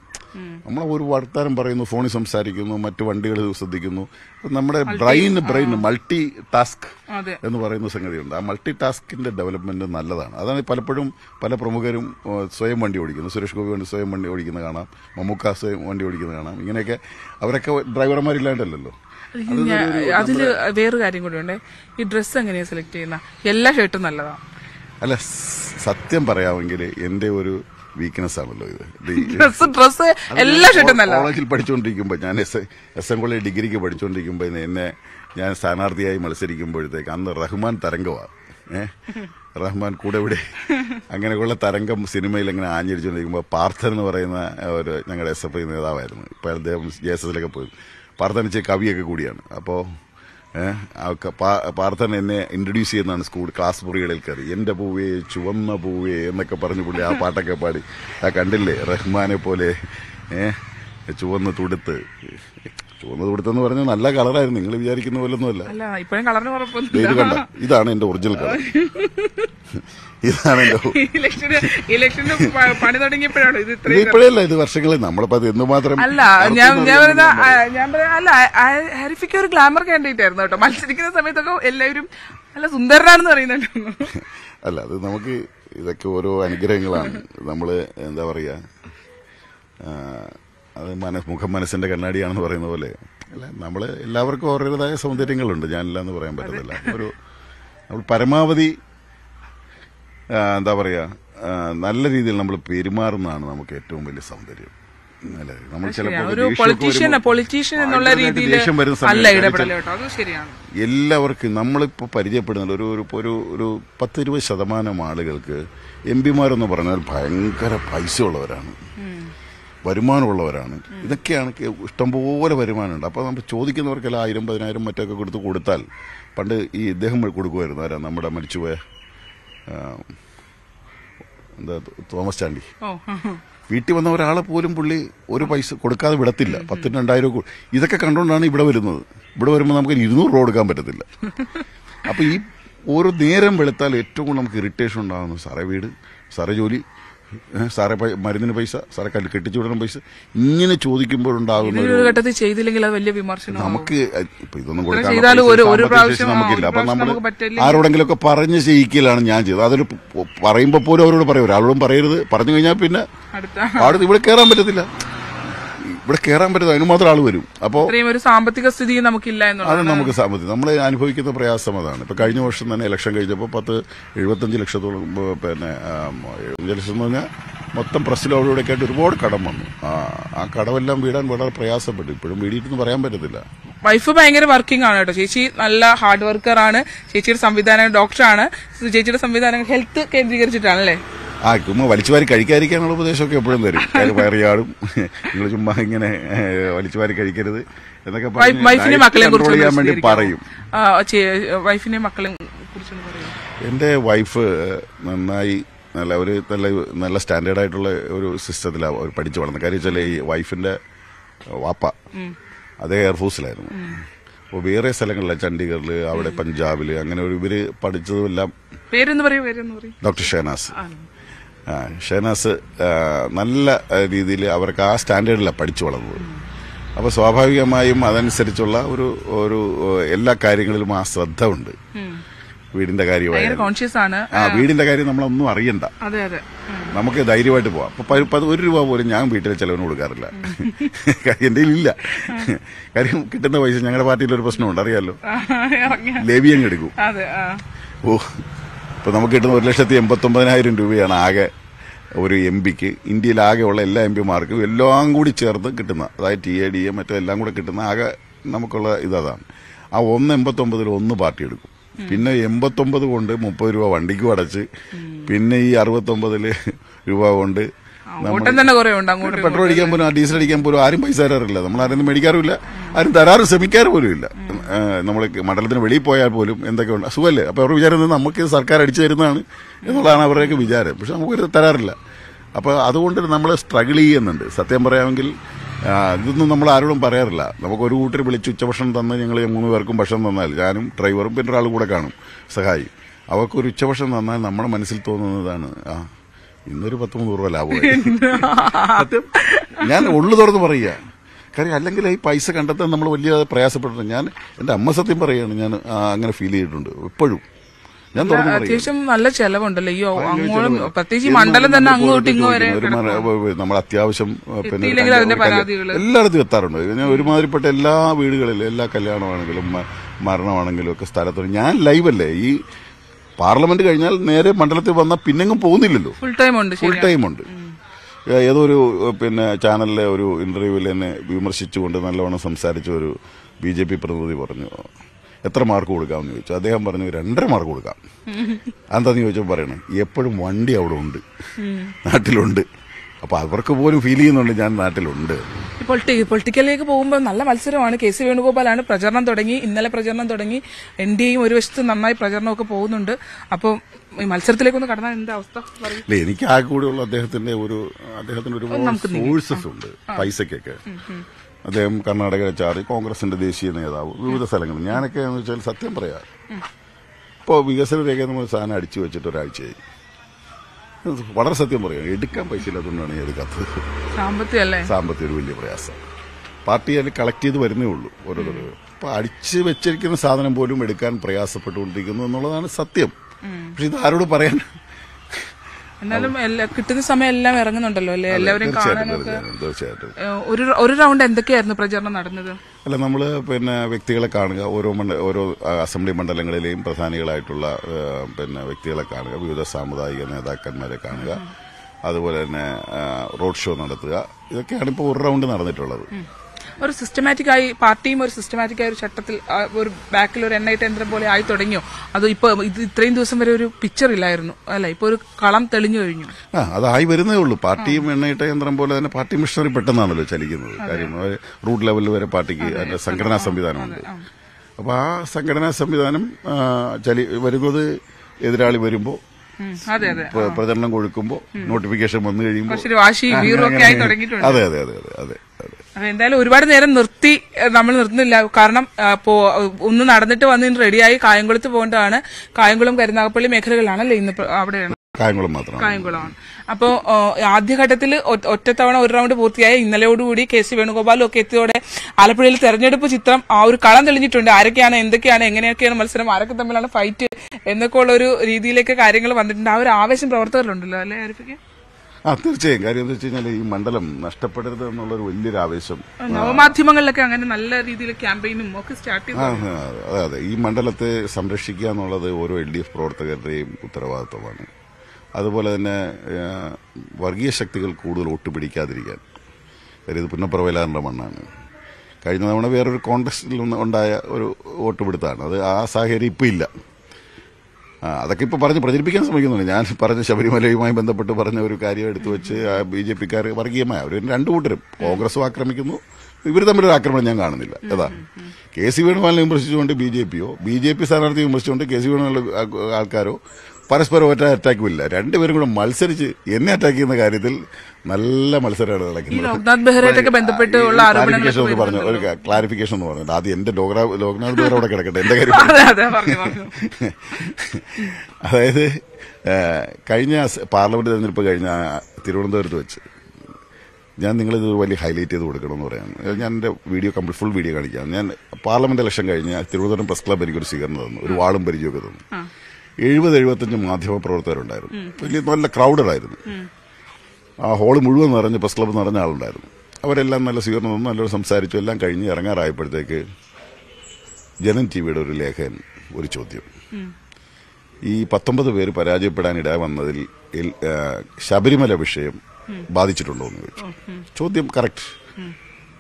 നമ്മൾ ഒരു വർത്താനം പറയുന്നു ഫോണിൽ സംസാരിക്കുന്നു മറ്റു വണ്ടികൾ ശ്രദ്ധിക്കുന്നു. നമ്മുടെ ബ്രെയിൻ ബ്രെയിൻ മൾട്ടി ടാസ്ക് എന്ന് പറയുന്ന സംഗതിയുണ്ട്. ആ മൾട്ടി ടാസ്കിന്റെ ഡെവലപ്മെന്റ് നല്ലതാണ്. അതാണ് പലപ്പോഴും പല പ്രമുഖരും സ്വയം വണ്ടി ഓടിക്കുന്നു. സുരേഷ് ഗോപി വണ്ടി സ്വയം വണ്ടി ഓടിക്കുന്നത് കാണാം. മമ്മൂക്ക സ്വയം വണ്ടി ഓടിക്കുന്നത് കാണാം. ഇങ്ങനെയൊക്കെ അവരൊക്കെ ഡ്രൈവർമാരില്ലാണ്ടല്ലോ അതിൽ അതിൽ വേറൊരു കാര്യം കൂടി ഉണ്ട്. ഈ ഡ്രസ്സ് എങ്ങനെയാ സെലക്ട് ചെയ്യുന്ന? എല്ലാ ഷർട്ടും നല്ലതാണ് അല്ല സത്യം പറയാമെങ്കിൽ എന്റെ ഒരു വീക്ക്നെസ് ആണല്ലോ ഇത്. ഡ്രസ് എല്ലാ ഷർട്ടും കോളേജിൽ പഠിച്ചുകൊണ്ടിരിക്കുമ്പോൾ ഞാൻ എസ് എസ് എം കോളേജ് ഡിഗ്രിക്ക് പഠിച്ചുകൊണ്ടിരിക്കുമ്പോൾ എന്നെ ഞാൻ സ്ഥാനാർത്ഥിയായി മത്സരിക്കുമ്പോഴത്തേക്ക് അന്ന് റഹ്മാൻ തരംഗമാണ് ഏഹ് റഹ്മാൻ കൂടെ ഇവിടെ അങ്ങനെയുള്ള തരംഗം സിനിമയിൽ ഇങ്ങനെ ആഞ്ഞടിച്ചുകൊണ്ടിരിക്കുമ്പോൾ പാർത്ഥൻ എന്ന് പറയുന്ന ഒരു ഞങ്ങളുടെ എസ് എഫ് ഐ നേതാവായിരുന്നു. ഇപ്പോൾ അദ്ദേഹം ജെ എസ് എസിലൊക്കെ പോയി. പാർത്ഥൻ വെച്ച് കവിയൊക്കെ കൂടിയാണ്. അപ്പോൾ പാർത്ഥൻ എന്നെ ഇൻട്രൊഡ്യൂസ് ചെയ്യുന്നതാണ് സ്കൂൾ ക്ലാസ് മുറികളിൽ കയറി. എന്റെ പൂവേ ചുവന്ന പൂവേ എന്നൊക്കെ പറഞ്ഞു പുള്ളി ആ പാട്ടൊക്കെ പാടി. ആ കണ്ടില്ലേ റഹ്മാനെ പോലെ ചുവന്ന് തുടുത്ത്. ചുവന്ന കൊടുത്തെന്ന് പറഞ്ഞാൽ നല്ല കളറായിരുന്നു. നിങ്ങൾ വിചാരിക്കുന്ന പോലൊന്നുമല്ല. അല്ല ഇപ്പോഴും കളറിന് ഇത് കണ്ട? ഇതാണ് എന്റെ ഒറിജിനൽ കളർ. ഇതാണ് എന്റെ ഇലക്ഷന് ഇലക്ഷന് പ- പണി തുടങ്ങിയപ്പോഴാണ് ഇത് ഇത് ഇത്രയും ഇപ്പോഴല്ല ഇത് വർഷങ്ങളിൽ നമ്മളിപ്പോ അത് എന്തുമാത്രം അല്ല ഞാൻ ഞാൻ പറയുന്ന ആ, ഞാൻ അല്ല ആ- ഹാരിഫിക്ക് ഒരു ഗ്ലാമർ കാൻഡിഡേറ്റ് ആയിരുന്നു കേട്ടോ. മത്സരിക്കുന്ന സമയത്തൊക്കെ എല്ലാവരും നല്ല സുന്ദരനാണെന്ന് പറയുന്നുണ്ടായിരുന്നു അല്ല അത് നമുക്ക് ഇതൊക്കെ ഓരോ അനുഗ്രഹങ്ങളാണ്. നമ്മൾ എന്താ പറയാ ആ, അത് മനസ് മുഖം മനസ്സിന്റെ കണ്ണാടിയാണെന്ന് പറയുന്ന പോലെ. അല്ല നമ്മൾ എല്ലാവർക്കും ഓരോരുതായ സൗന്ദര്യങ്ങളുണ്ട്. ഞാനില്ല എന്ന് പറയാൻ പറ്റത്തില്ല. ഒരു നമ്മൾ പരമാവധി എന്താ പറയുക നല്ല രീതിയിൽ നമ്മൾ പെരുമാറുന്നതാണ് നമുക്ക് ഏറ്റവും വലിയ സൗന്ദര്യം. അല്ലേ? നമ്മൾ ചിലപ്പോൾ എല്ലാവർക്കും നമ്മളിപ്പോൾ പരിചയപ്പെടുന്ന ഒരു ഒരു ഒരു ഒരു പത്ത് ഇരുപത് ശതമാനം ആളുകൾക്ക് എം പിമാരെന്ന് പറഞ്ഞാൽ ഭയങ്കര പൈസ ഉള്ളവരാണ് വരുമാനമുള്ളവരാണ്. ഇതൊക്കെയാണ് ഇഷ്ടംപോലെ വരുമാനമുണ്ട്. അപ്പോൾ നമ്മൾ ചോദിക്കുന്നവർക്കെല്ലാം ആയിരം പതിനായിരം മറ്റൊക്കെ കൊടുത്ത് കൊടുത്താൽ പണ്ട് ഈ ഇദ്ദേഹം കൊടുക്കുമായിരുന്നു. ആരാ? നമ്മുടെ മരിച്ചുപോയ എന്താ തോമസ് ചാണ്ടി. വീട്ടിൽ വന്ന ഒരാളെ പോലും പുള്ളി ഒരു പൈസ കൊടുക്കാതെ വിടത്തില്ല. പത്തിന് രണ്ടായിരം ഇതൊക്കെ കണ്ടുകൊണ്ടാണ് ഇവിടെ വരുന്നത്. ഇവിടെ വരുമ്പോൾ നമുക്ക് ഇരുന്നൂറ് രൂപ കൊടുക്കാൻ പറ്റത്തില്ല. അപ്പോൾ ഈ ഓരോ നേരം വെളുത്താൽ ഏറ്റവും കൂടുതൽ നമുക്ക് ഇറിറ്റേഷൻ ഉണ്ടാകുന്നു സാറേ വീട് സാറേ ജോലി സാറേ മരുന്നിന് പൈസ സാറെ കല്ല് കെട്ടിച്ചു വിടണം പൈസ. ഇങ്ങനെ ചോദിക്കുമ്പോഴുണ്ടാകുന്ന ഒരു ഘട്ടത്തിൽ ചെയ്തില്ലെങ്കിൽ അത് വലിയ വിമർശനം നമുക്ക് ഇപ്പൊ ഇതൊന്നും കൊടുക്കാൻ നമുക്കില്ല. അപ്പൊ നമ്മൾ ആരോടെങ്കിലും ഒക്കെ പറഞ്ഞ് ചെയ്യിക്കലാണ് ഞാൻ ചെയ്തത്. അതൊരു പ- പറയുമ്പോ പോലും അവരോട് പറയും. ഒരാളോടും പറയരുത്. പറഞ്ഞു കഴിഞ്ഞാൽ പിന്നെ ഇവിടെ കേറാൻ പറ്റത്തില്ല. ഇവിടെ കയറാൻ പറ്റുന്ന അതിന് മാത്രം ആൾ വരും. അപ്പോൾ ഒരു സാമ്പത്തിക സ്ഥിതി നമുക്കില്ല അത് നമുക്ക് സാമ്പത്തികം. നമ്മൾ അനുഭവിക്കുന്ന പ്രയാസം അതാണ്. ഇപ്പൊ കഴിഞ്ഞ വർഷം തന്നെ ഇലക്ഷൻ കഴിഞ്ഞപ്പോൾ പത്ത് എഴുപത്തഞ്ച് ലക്ഷത്തോളം പിന്നെ ലക്ഷം എന്ന് പറഞ്ഞാൽ മൊത്തം പ്രസ്സിലും ആയിട്ട് ഒരുപാട് കടം വന്നു. ആ കടവെല്ലാം കടമെല്ലാം വീടാൻ വളരെ പ്രയാസപ്പെട്ടു. ഇപ്പോഴും വീടിയിട്ടെന്ന് പറയാൻ പറ്റത്തില്ല. വൈഫ് ഭയങ്കര വർക്കിംഗ് ആണ് കേട്ടോ. ചേച്ചി നല്ല ഹാർഡ് വർക്കർ ആണ്. ചേച്ചിയുടെ സംവിധാനം ഡോക്ടറാണ് ചേച്ചിയുടെ സംവിധാനം ഹെൽത്ത് കേന്ദ്രീകരിച്ചിട്ടാണ് അല്ലേ? ആ ചുമ്മാ വലിച്ചുവാരി കഴിക്കാതിരിക്കാനുള്ള ഉപദേശമൊക്കെ എപ്പോഴും തരും. കാര്യം വയറിയാടും. നിങ്ങൾ ചുമ്മാ ഇങ്ങനെ വലിച്ചുവാരി കഴിക്കരുത് എന്നൊക്കെ കൺട്രോൾ ചെയ്യാൻ വേണ്ടി പറയും. വൈഫിനെ മക്കളെ എന്റെ വൈഫ് നന്നായി നല്ല ഒരു നല്ല നല്ല സ്റ്റാൻഡേർഡ് ആയിട്ടുള്ള ഒരു സിസ്റ്റത്തിലാണ് അവർ പഠിച്ചു വളർന്നത്. കാര്യം വെച്ചാൽ ഈ വൈഫിന്റെ വാപ്പ അതേ എയർഫോഴ്സിലായിരുന്നു അപ്പോൾ വേറെ സ്ഥലങ്ങളിലാണ് ചണ്ഡീഗറിൽ അവിടെ പഞ്ചാബിൽ അങ്ങനെ ഒരു ഇവർ പഠിച്ചതുമെല്ലാം ഡോക്ടർ ഷെഹനാസ്. ഷെഹനാസ് നല്ല രീതിയിൽ അവർക്ക് ആ സ്റ്റാൻഡേർഡിലാണ് പഠിച്ചു വളർന്നത്. അപ്പോൾ സ്വാഭാവികമായും അതനുസരിച്ചുള്ള ഒരു ഒരു എല്ലാ കാര്യങ്ങളിലും ആ ശ്രദ്ധ ഉണ്ട് വീടിന്റെ കാര്യമായിട്ട് കോൺഷ്യസ് ആണ്. ആ വീടിന്റെ കാര്യം നമ്മളൊന്നും അറിയണ്ട. അതെ അതെ. നമുക്ക് ധൈര്യമായിട്ട് പോവാം. അപ്പൊ പത് ഒരു രൂപ പോലും ഞാൻ വീട്ടിലെ ചെലവിന് കൊടുക്കാറില്ല. എന്റെ ഇല്ല കാര്യം കിട്ടുന്ന പൈസ ഞങ്ങളുടെ പാർട്ടിയിൽ ഒരു പ്രശ്നമുണ്ട് അറിയാലോ? ലേവിയങ്ങ് എടുക്കും. ഓ ഇപ്പൊ നമുക്ക് കിട്ടുന്ന ഒരു ലക്ഷത്തി എൺപത്തൊമ്പതിനായിരം രൂപയാണ് ആകെ ഒരു എം പിക്ക് ഇന്ത്യയിലാകെയുള്ള എല്ലാ എം പിമാർക്കും എല്ലാം കൂടി ചേർത്ത് കിട്ടുന്ന അതായത് ടി എ ഡി എ മറ്റോ എല്ലാം കൂടെ കിട്ടുന്ന ആകെ നമുക്കുള്ള ഇതാണ് ആ ഒന്ന് എൺപത്തൊമ്പതിൽ ഒന്ന് പാർട്ടി എടുക്കും. പിന്നെ എൺപത്തൊമ്പത് കൊണ്ട് മുപ്പത് രൂപ വണ്ടിക്കും അടച്ച് പിന്നെ ഈ അറുപത്തൊമ്പതിൽ രൂപ കൊണ്ട് പെട്രോൾ അടിക്കാൻ പോലും ഡീസൽ അടിക്കാൻ പോലും ആരും പൈസ തരാറില്ല. നമ്മൾ ആരും മേടിക്കാറുമില്ല. ആരും തരാറ് ശ്രമിക്കാറ് പോലും ഇല്ല. നമ്മൾ മണ്ഡലത്തിന് വെളിയിൽ പോയാൽ പോലും എന്തൊക്കെ ഉണ്ട് സുഖമല്ലേ അപ്പൊ അവർ വിചാരം നമുക്ക് സർക്കാർ അടിച്ചു തരുന്നതാണ് എന്നുള്ളതാണ് അവരുടെയൊക്കെ വിചാരം. പക്ഷെ നമുക്ക് തരാറില്ല. അപ്പോൾ അതുകൊണ്ട് നമ്മൾ സ്ട്രഗിൾ ചെയ്യുന്നുണ്ട്. സത്യം പറയാമെങ്കിൽ ഇതൊന്നും നമ്മൾ ആരോടും പറയാറില്ല. നമുക്ക് ഒരു കൂട്ടർ വിളിച്ച് ഉച്ചഭക്ഷണം തന്ന് ഞങ്ങൾ മൂന്ന് പേർക്കും ഭക്ഷണം തന്നാൽ ഞാനും ഡ്രൈവറും പിന്നെ ഒരാൾ കൂടെ കാണും. സഹായി. അവർക്കൊരു ഉച്ചഭക്ഷണം തന്നാൽ നമ്മുടെ മനസ്സിൽ തോന്നുന്നതാണ് ആ ഇന്നൊരു പത്ത് മൂന്ന് രൂപ ലാഭമായി. സത്യം ഞാൻ ഉള്ളു തുറന്ന് പറയുക. കാര്യം അല്ലെങ്കിൽ ഈ പൈസ കണ്ടെത്താൻ നമ്മൾ വലിയ പ്രയാസപ്പെട്ടിട്ടുണ്ട്. ഞാൻ എന്റെ അമ്മ സത്യം പറയുകയാണ് ഞാൻ അങ്ങനെ ഫീൽ ചെയ്തിട്ടുണ്ട്. എപ്പോഴും. ഞാൻ അത്യാവശ്യം നല്ല ചെലവുണ്ടല്ലോ. ഈ അങ്ങോളം പ്രത്യേകിച്ച് മണ്ഡലം തന്നെ അങ്ങോട്ട് നമ്മൾ അത്യാവശ്യം പിന്നെ. എല്ലായിടത്തും എത്താറുണ്ട്. ഞാൻ ഒരുമാതിരിപ്പെട്ട എല്ലാ വീടുകളിലും എല്ലാ കല്യാണമാണെങ്കിലും മരണമാണെങ്കിലും ഒക്കെ സ്ഥലത്തും ഞാൻ ലൈവല്ലേ ഈ പാർലമെന്റ് കഴിഞ്ഞാൽ നേരെ മണ്ഡലത്തിൽ വന്നാൽ പിന്നെങ്ങും പോകുന്നില്ലല്ലോ. ഫുൾ ടൈം ഉണ്ട് ഫുൾ ടൈം ഉണ്ട്. ഏതോ ഒരു പിന്നെ ചാനലിലെ ഒരു ഇന്റർവ്യൂവിൽ എന്നെ വിമർശിച്ചുകൊണ്ട് നല്ലവണ്ണം സംസാരിച്ച ഒരു ബി ജെ പി പ്രതിനിധി പറഞ്ഞു എത്ര മാർക്ക് കൊടുക്കാമെന്ന് ചോദിച്ചു. അദ്ദേഹം പറഞ്ഞു രണ്ടര മാർക്ക് കൊടുക്കാം. എന്താന്ന് ചോദിച്ചപ്പോൾ പറയണേ എപ്പോഴും വണ്ടി അവിടെ ഉണ്ട്. നാട്ടിലുണ്ട്. അപ്പൊ അവർക്ക് പോലും ഫീൽ ചെയ്യുന്നുണ്ട് ഞാൻ നാട്ടിലുണ്ട്. പൊളിറ്റിക്കലിലേക്ക് പോകുമ്പോൾ നല്ല മത്സരമാണ്. കെ സി വേണുഗോപാലാണ് പ്രചരണം തുടങ്ങി. ഇന്നലെ പ്രചരണം തുടങ്ങി. എൻ ഡി എയും ഒരു വശത്ത് നന്നായി പ്രചരണമൊക്കെ പോകുന്നുണ്ട്. അപ്പോൾ ഈ മത്സരത്തിലേക്കൊന്ന് കടന്നാൽ എന്താ അവസ്ഥ? അല്ലേ എനിക്ക് ആ കൂടെയുള്ള അദ്ദേഹത്തിന്റെ ഒരു അദ്ദേഹത്തിന്റെ ഒരുപാട് സോഴ്സസ് ഉണ്ട് പൈസക്കൊക്കെ അദ്ദേഹം കർണാടക ചാറി കോൺഗ്രസിന്റെ ദേശീയ നേതാവ്. വിവിധ സ്ഥലങ്ങളിൽ. ഞാനൊക്കെ എന്ന് വെച്ചാൽ സത്യം പറയാം. ഇപ്പോൾ വികസന രേഖ നമ്മൾ സാധനം അടിച്ചു വെച്ചിട്ട് ഒരാഴ്ചയായി. വളരെ സത്യം പറയാം. എടുക്കാൻ പൈസ ഇല്ലാത്തതുകൊണ്ടാണ് ഞാൻ എടുക്കാത്തത് സാമ്പത്തികം ഒരു വലിയ പ്രയാസം. പാർട്ടി അതിൽ കളക്ട് ചെയ്ത് വരുന്നേ ഉള്ളൂ ഓരോരുത്തർ അപ്പൊ അടിച്ച് വെച്ചിരിക്കുന്ന സാധനം പോലും എടുക്കാൻ പ്രയാസപ്പെട്ടുകൊണ്ടിരിക്കുന്നു എന്നുള്ളതാണ് സത്യം. പക്ഷെ ഇത് ആരോട് പറയാൻ എന്നാലും എല്ലാ കിട്ടുന്ന സമയം എല്ലാം ഇറങ്ങുന്നുണ്ടല്ലോ അല്ലേ? എല്ലാവരും തീർച്ചയായിട്ടും കാണാനൊക്കെ തീർച്ചയായിട്ടും ഒരു ഒരു റൗണ്ട് എന്തൊക്കെയായിരുന്നു പ്രചരണം നടന്നത്? അല്ല നമ്മൾ പിന്നെ വ്യക്തികളെ കാണുക ഓരോ മണ്ഡ ഓരോ അസംബ്ലി മണ്ഡലങ്ങളിലെയും പ്രധാനികളായിട്ടുള്ള പിന്നെ വ്യക്തികളെ കാണുക വിവിധ സാമുദായിക നേതാക്കന്മാരെ കാണുക അതുപോലെ തന്നെ റോഡ് ഷോ നടത്തുക ഇതൊക്കെയാണ് ഇപ്പോൾ ഒരു റൗണ്ട് നടന്നിട്ടുള്ളത്. ഒരു സിസ്റ്റമാറ്റിക് ആയി പാർട്ടിയും ഒരു സിസ്റ്റമാറ്റിക് ആയ ഒരു ചട്ടത്തിൽ ഒരു ബാക്കിൽ ഒരു എണ്ണയിട്ട് യന്ത്രം പോലെ ആയി തുടങ്ങിയോ? അത് ഇപ്പൊ ഇത് ഇത്രയും ദിവസം വരെ ഒരു പിക്ചർ ഇല്ലായിരുന്നു അല്ല? ഇപ്പൊ ഒരു കളം തെളിഞ്ഞു കഴിഞ്ഞു. ആ അതായി വരുന്നേ ഉള്ളൂ. പാർട്ടിയും എണ്ണയിട്ട യന്ത്രം പോലെ തന്നെ പാർട്ടി മിഷണറി പെട്ടെന്നാണല്ലോ ചലിക്കുന്നത്. കാര്യം റൂട്ട് ലെവലിൽ വരെ പാർട്ടിക്ക് അതിന്റെ സംഘടനാ സംവിധാനമുണ്ട്. അപ്പൊ ആ സംഘടനാ സംവിധാനം ചലി വരുന്നത് എതിരാളി വരുമ്പോ അതെ അതെ. പ്ര- പ്രചരണം കൊടുക്കുമ്പോൾ നോട്ടിഫിക്കേഷൻ വന്നു കഴിയുമ്പോൾ അതെ അതെ അതെ അതെ അതെ. എന്തായാലും ഒരുപാട് നേരം നിർത്തി നമ്മൾ നിർത്തുന്നില്ല. കാരണം ഒന്ന് നടന്നിട്ട് വന്ന് റെഡിയായി കായംകുളത്ത് പോകേണ്ടതാണ്. കായംകുളം കരുനാഗപ്പള്ളി മേഖലകളിലാണല്ലേ ഇന്ന് അവിടെയാണ്? കായംകുളം മാത്രമാണ്. കായംകുളമാണ്. അപ്പോ ആദ്യഘട്ടത്തിൽ ഒറ്റത്തവണ ഒരു റൗണ്ട് പൂർത്തിയായി. ഇന്നലെയോടുകൂടി കെ സി വേണുഗോപാലും ഒക്കെ എത്തിയതോടെ ആലപ്പുഴയിൽ തെരഞ്ഞെടുപ്പ് ചിത്രം ആ ഒരു കളം തെളിഞ്ഞിട്ടുണ്ട്. ആരൊക്കെയാണ് എന്തൊക്കെയാണ് എങ്ങനെയൊക്കെയാണ് മത്സരം ആരൊക്കെ തമ്മിലാണ് ഫൈറ്റ് എന്നൊക്കെ ഉള്ള ഒരു രീതിയിലേക്ക് കാര്യങ്ങൾ വന്നിട്ടുണ്ട്. ആ ഒരു ആവേശം പ്രവർത്തകരിലുണ്ടല്ലോ അല്ലെ ആരിഫിക്ക് ആ തീർച്ചയായും. കാര്യം എന്താ വെച്ച് കഴിഞ്ഞാൽ ഈ മണ്ഡലം നഷ്ടപ്പെടരുത് എന്നുള്ളൊരു വലിയൊരു ആവേശം നവമാധ്യമങ്ങളിലൊക്കെ അങ്ങനെ നല്ല രീതിയിൽ ക്യാമ്പയിനും ഒക്കെ സ്റ്റാർട്ട് ചെയ്തു. അതെ അതെ. ഈ മണ്ഡലത്തെ സംരക്ഷിക്കുക എന്നുള്ളത് ഓരോ എൽ ഡി എഫ് പ്രവർത്തകരുടെയും ഉത്തരവാദിത്വമാണ്. അതുപോലെ തന്നെ വർഗീയ ശക്തികൾ കൂടുതൽ ഒട്ടുപിടിക്കാതിരിക്കാൻ കാര്യം ഇത് പുന്നപ്രവലാറിന്റെ മണ്ണാണ്. കഴിഞ്ഞ തവണ വേറൊരു നിന്ന് ഉണ്ടായ ഒരു വോട്ടുപിടുത്താണ് അത് ആ സാഹചര്യം ഇപ്പം ഇല്ല. അതൊക്കെ ഇപ്പൊ പറഞ്ഞ് പ്രചരിപ്പിക്കാൻ ശ്രമിക്കുന്നുണ്ട്. ഞാൻ പറഞ്ഞ ശബരിമലയുമായി ബന്ധപ്പെട്ട് പറഞ്ഞ ഒരു കാര്യം എടുത്തു വെച്ച് ബി ജെ പിക്കാർ വർഗീയമായ അവർ രണ്ടു കൂട്ടരും കോൺഗ്രസും ആക്രമിക്കുന്നു. ഇവർ തമ്മിലൊരു ആക്രമണം ഞാൻ കാണുന്നില്ല. ഏതാ കെ സി വേണുഗോപാലിനെ വിമർശിച്ചുകൊണ്ട് ബി ജെ പിയോ ബി ജെ പി സ്ഥാനാർത്ഥിയെ വിമർശിച്ചുകൊണ്ട് കെ സി വേണുഗോപാൽ ആൾക്കാരോ പരസ്പരം ഒറ്റ അറ്റാക്കും ഇല്ല. രണ്ടുപേരും കൂടെ മത്സരിച്ച് എന്നെ അറ്റാക്ക് ചെയ്യുന്ന കാര്യത്തിൽ നല്ല മത്സരമാണ് നടക്കുന്നത്. ഒന്ന് പറഞ്ഞു? ഒരു ക്ലാരിഫിക്കേഷൻ എന്ന് പറഞ്ഞു? ആദ്യം എന്റെ ലോകനാ ലോക്നാഥ് ബെഹ്റ അവിടെ കിടക്കട്ടെ. എന്റെ കാര്യം? അതായത് കഴിഞ്ഞ പാർലമെന്റ് തെരഞ്ഞെടുപ്പ് കഴിഞ്ഞ തിരുവനന്തപുരത്ത് വെച്ച് ഞാൻ നിങ്ങളിത് വലിയ ഹൈലൈറ്റ് ചെയ്ത് കൊടുക്കണമെന്ന് പറയാം ഞാൻ എന്റെ വീഡിയോ കംപ്ലീറ്റ് ഫുൾ വീഡിയോ കാണിക്കാം. ഞാൻ പാർലമെന്റ് ഇലക്ഷൻ കഴിഞ്ഞ് തിരുവനന്തപുരം പ്രസ് ക്ലബ് എനിക്കൊരു സ്വീകരണം തന്നു. ഒരു വാളും പരിചയമൊക്കെ തന്നു. എഴുപത് എഴുപത്തഞ്ച് മാധ്യമ പ്രവർത്തകരുണ്ടായിരുന്നു വലിയ നല്ല ക്രൗഡഡായിരുന്നു. ആ ഹോൾ മുഴുവൻ നിറഞ്ഞ് പ്രസ് ക്ലബ്ബ് നിറഞ്ഞ ആളുണ്ടായിരുന്നു. അവരെല്ലാം നല്ല സ്വീകരണം തന്നു നല്ലൊരു സംസാരിച്ചു എല്ലാം കഴിഞ്ഞ് ഇറങ്ങാറായപ്പോഴത്തേക്ക് ജനൻ ടി വിയുടെ ഒരു ലേഖകൻ ഒരു ചോദ്യം. ഈ പത്തൊമ്പത് പേര് പരാജയപ്പെടാൻ ഇട വന്നതിൽ ശബരിമല വിഷയം ബാധിച്ചിട്ടുണ്ടോ എന്ന് ചോദിച്ചു. ചോദ്യം കറക്റ്റ്.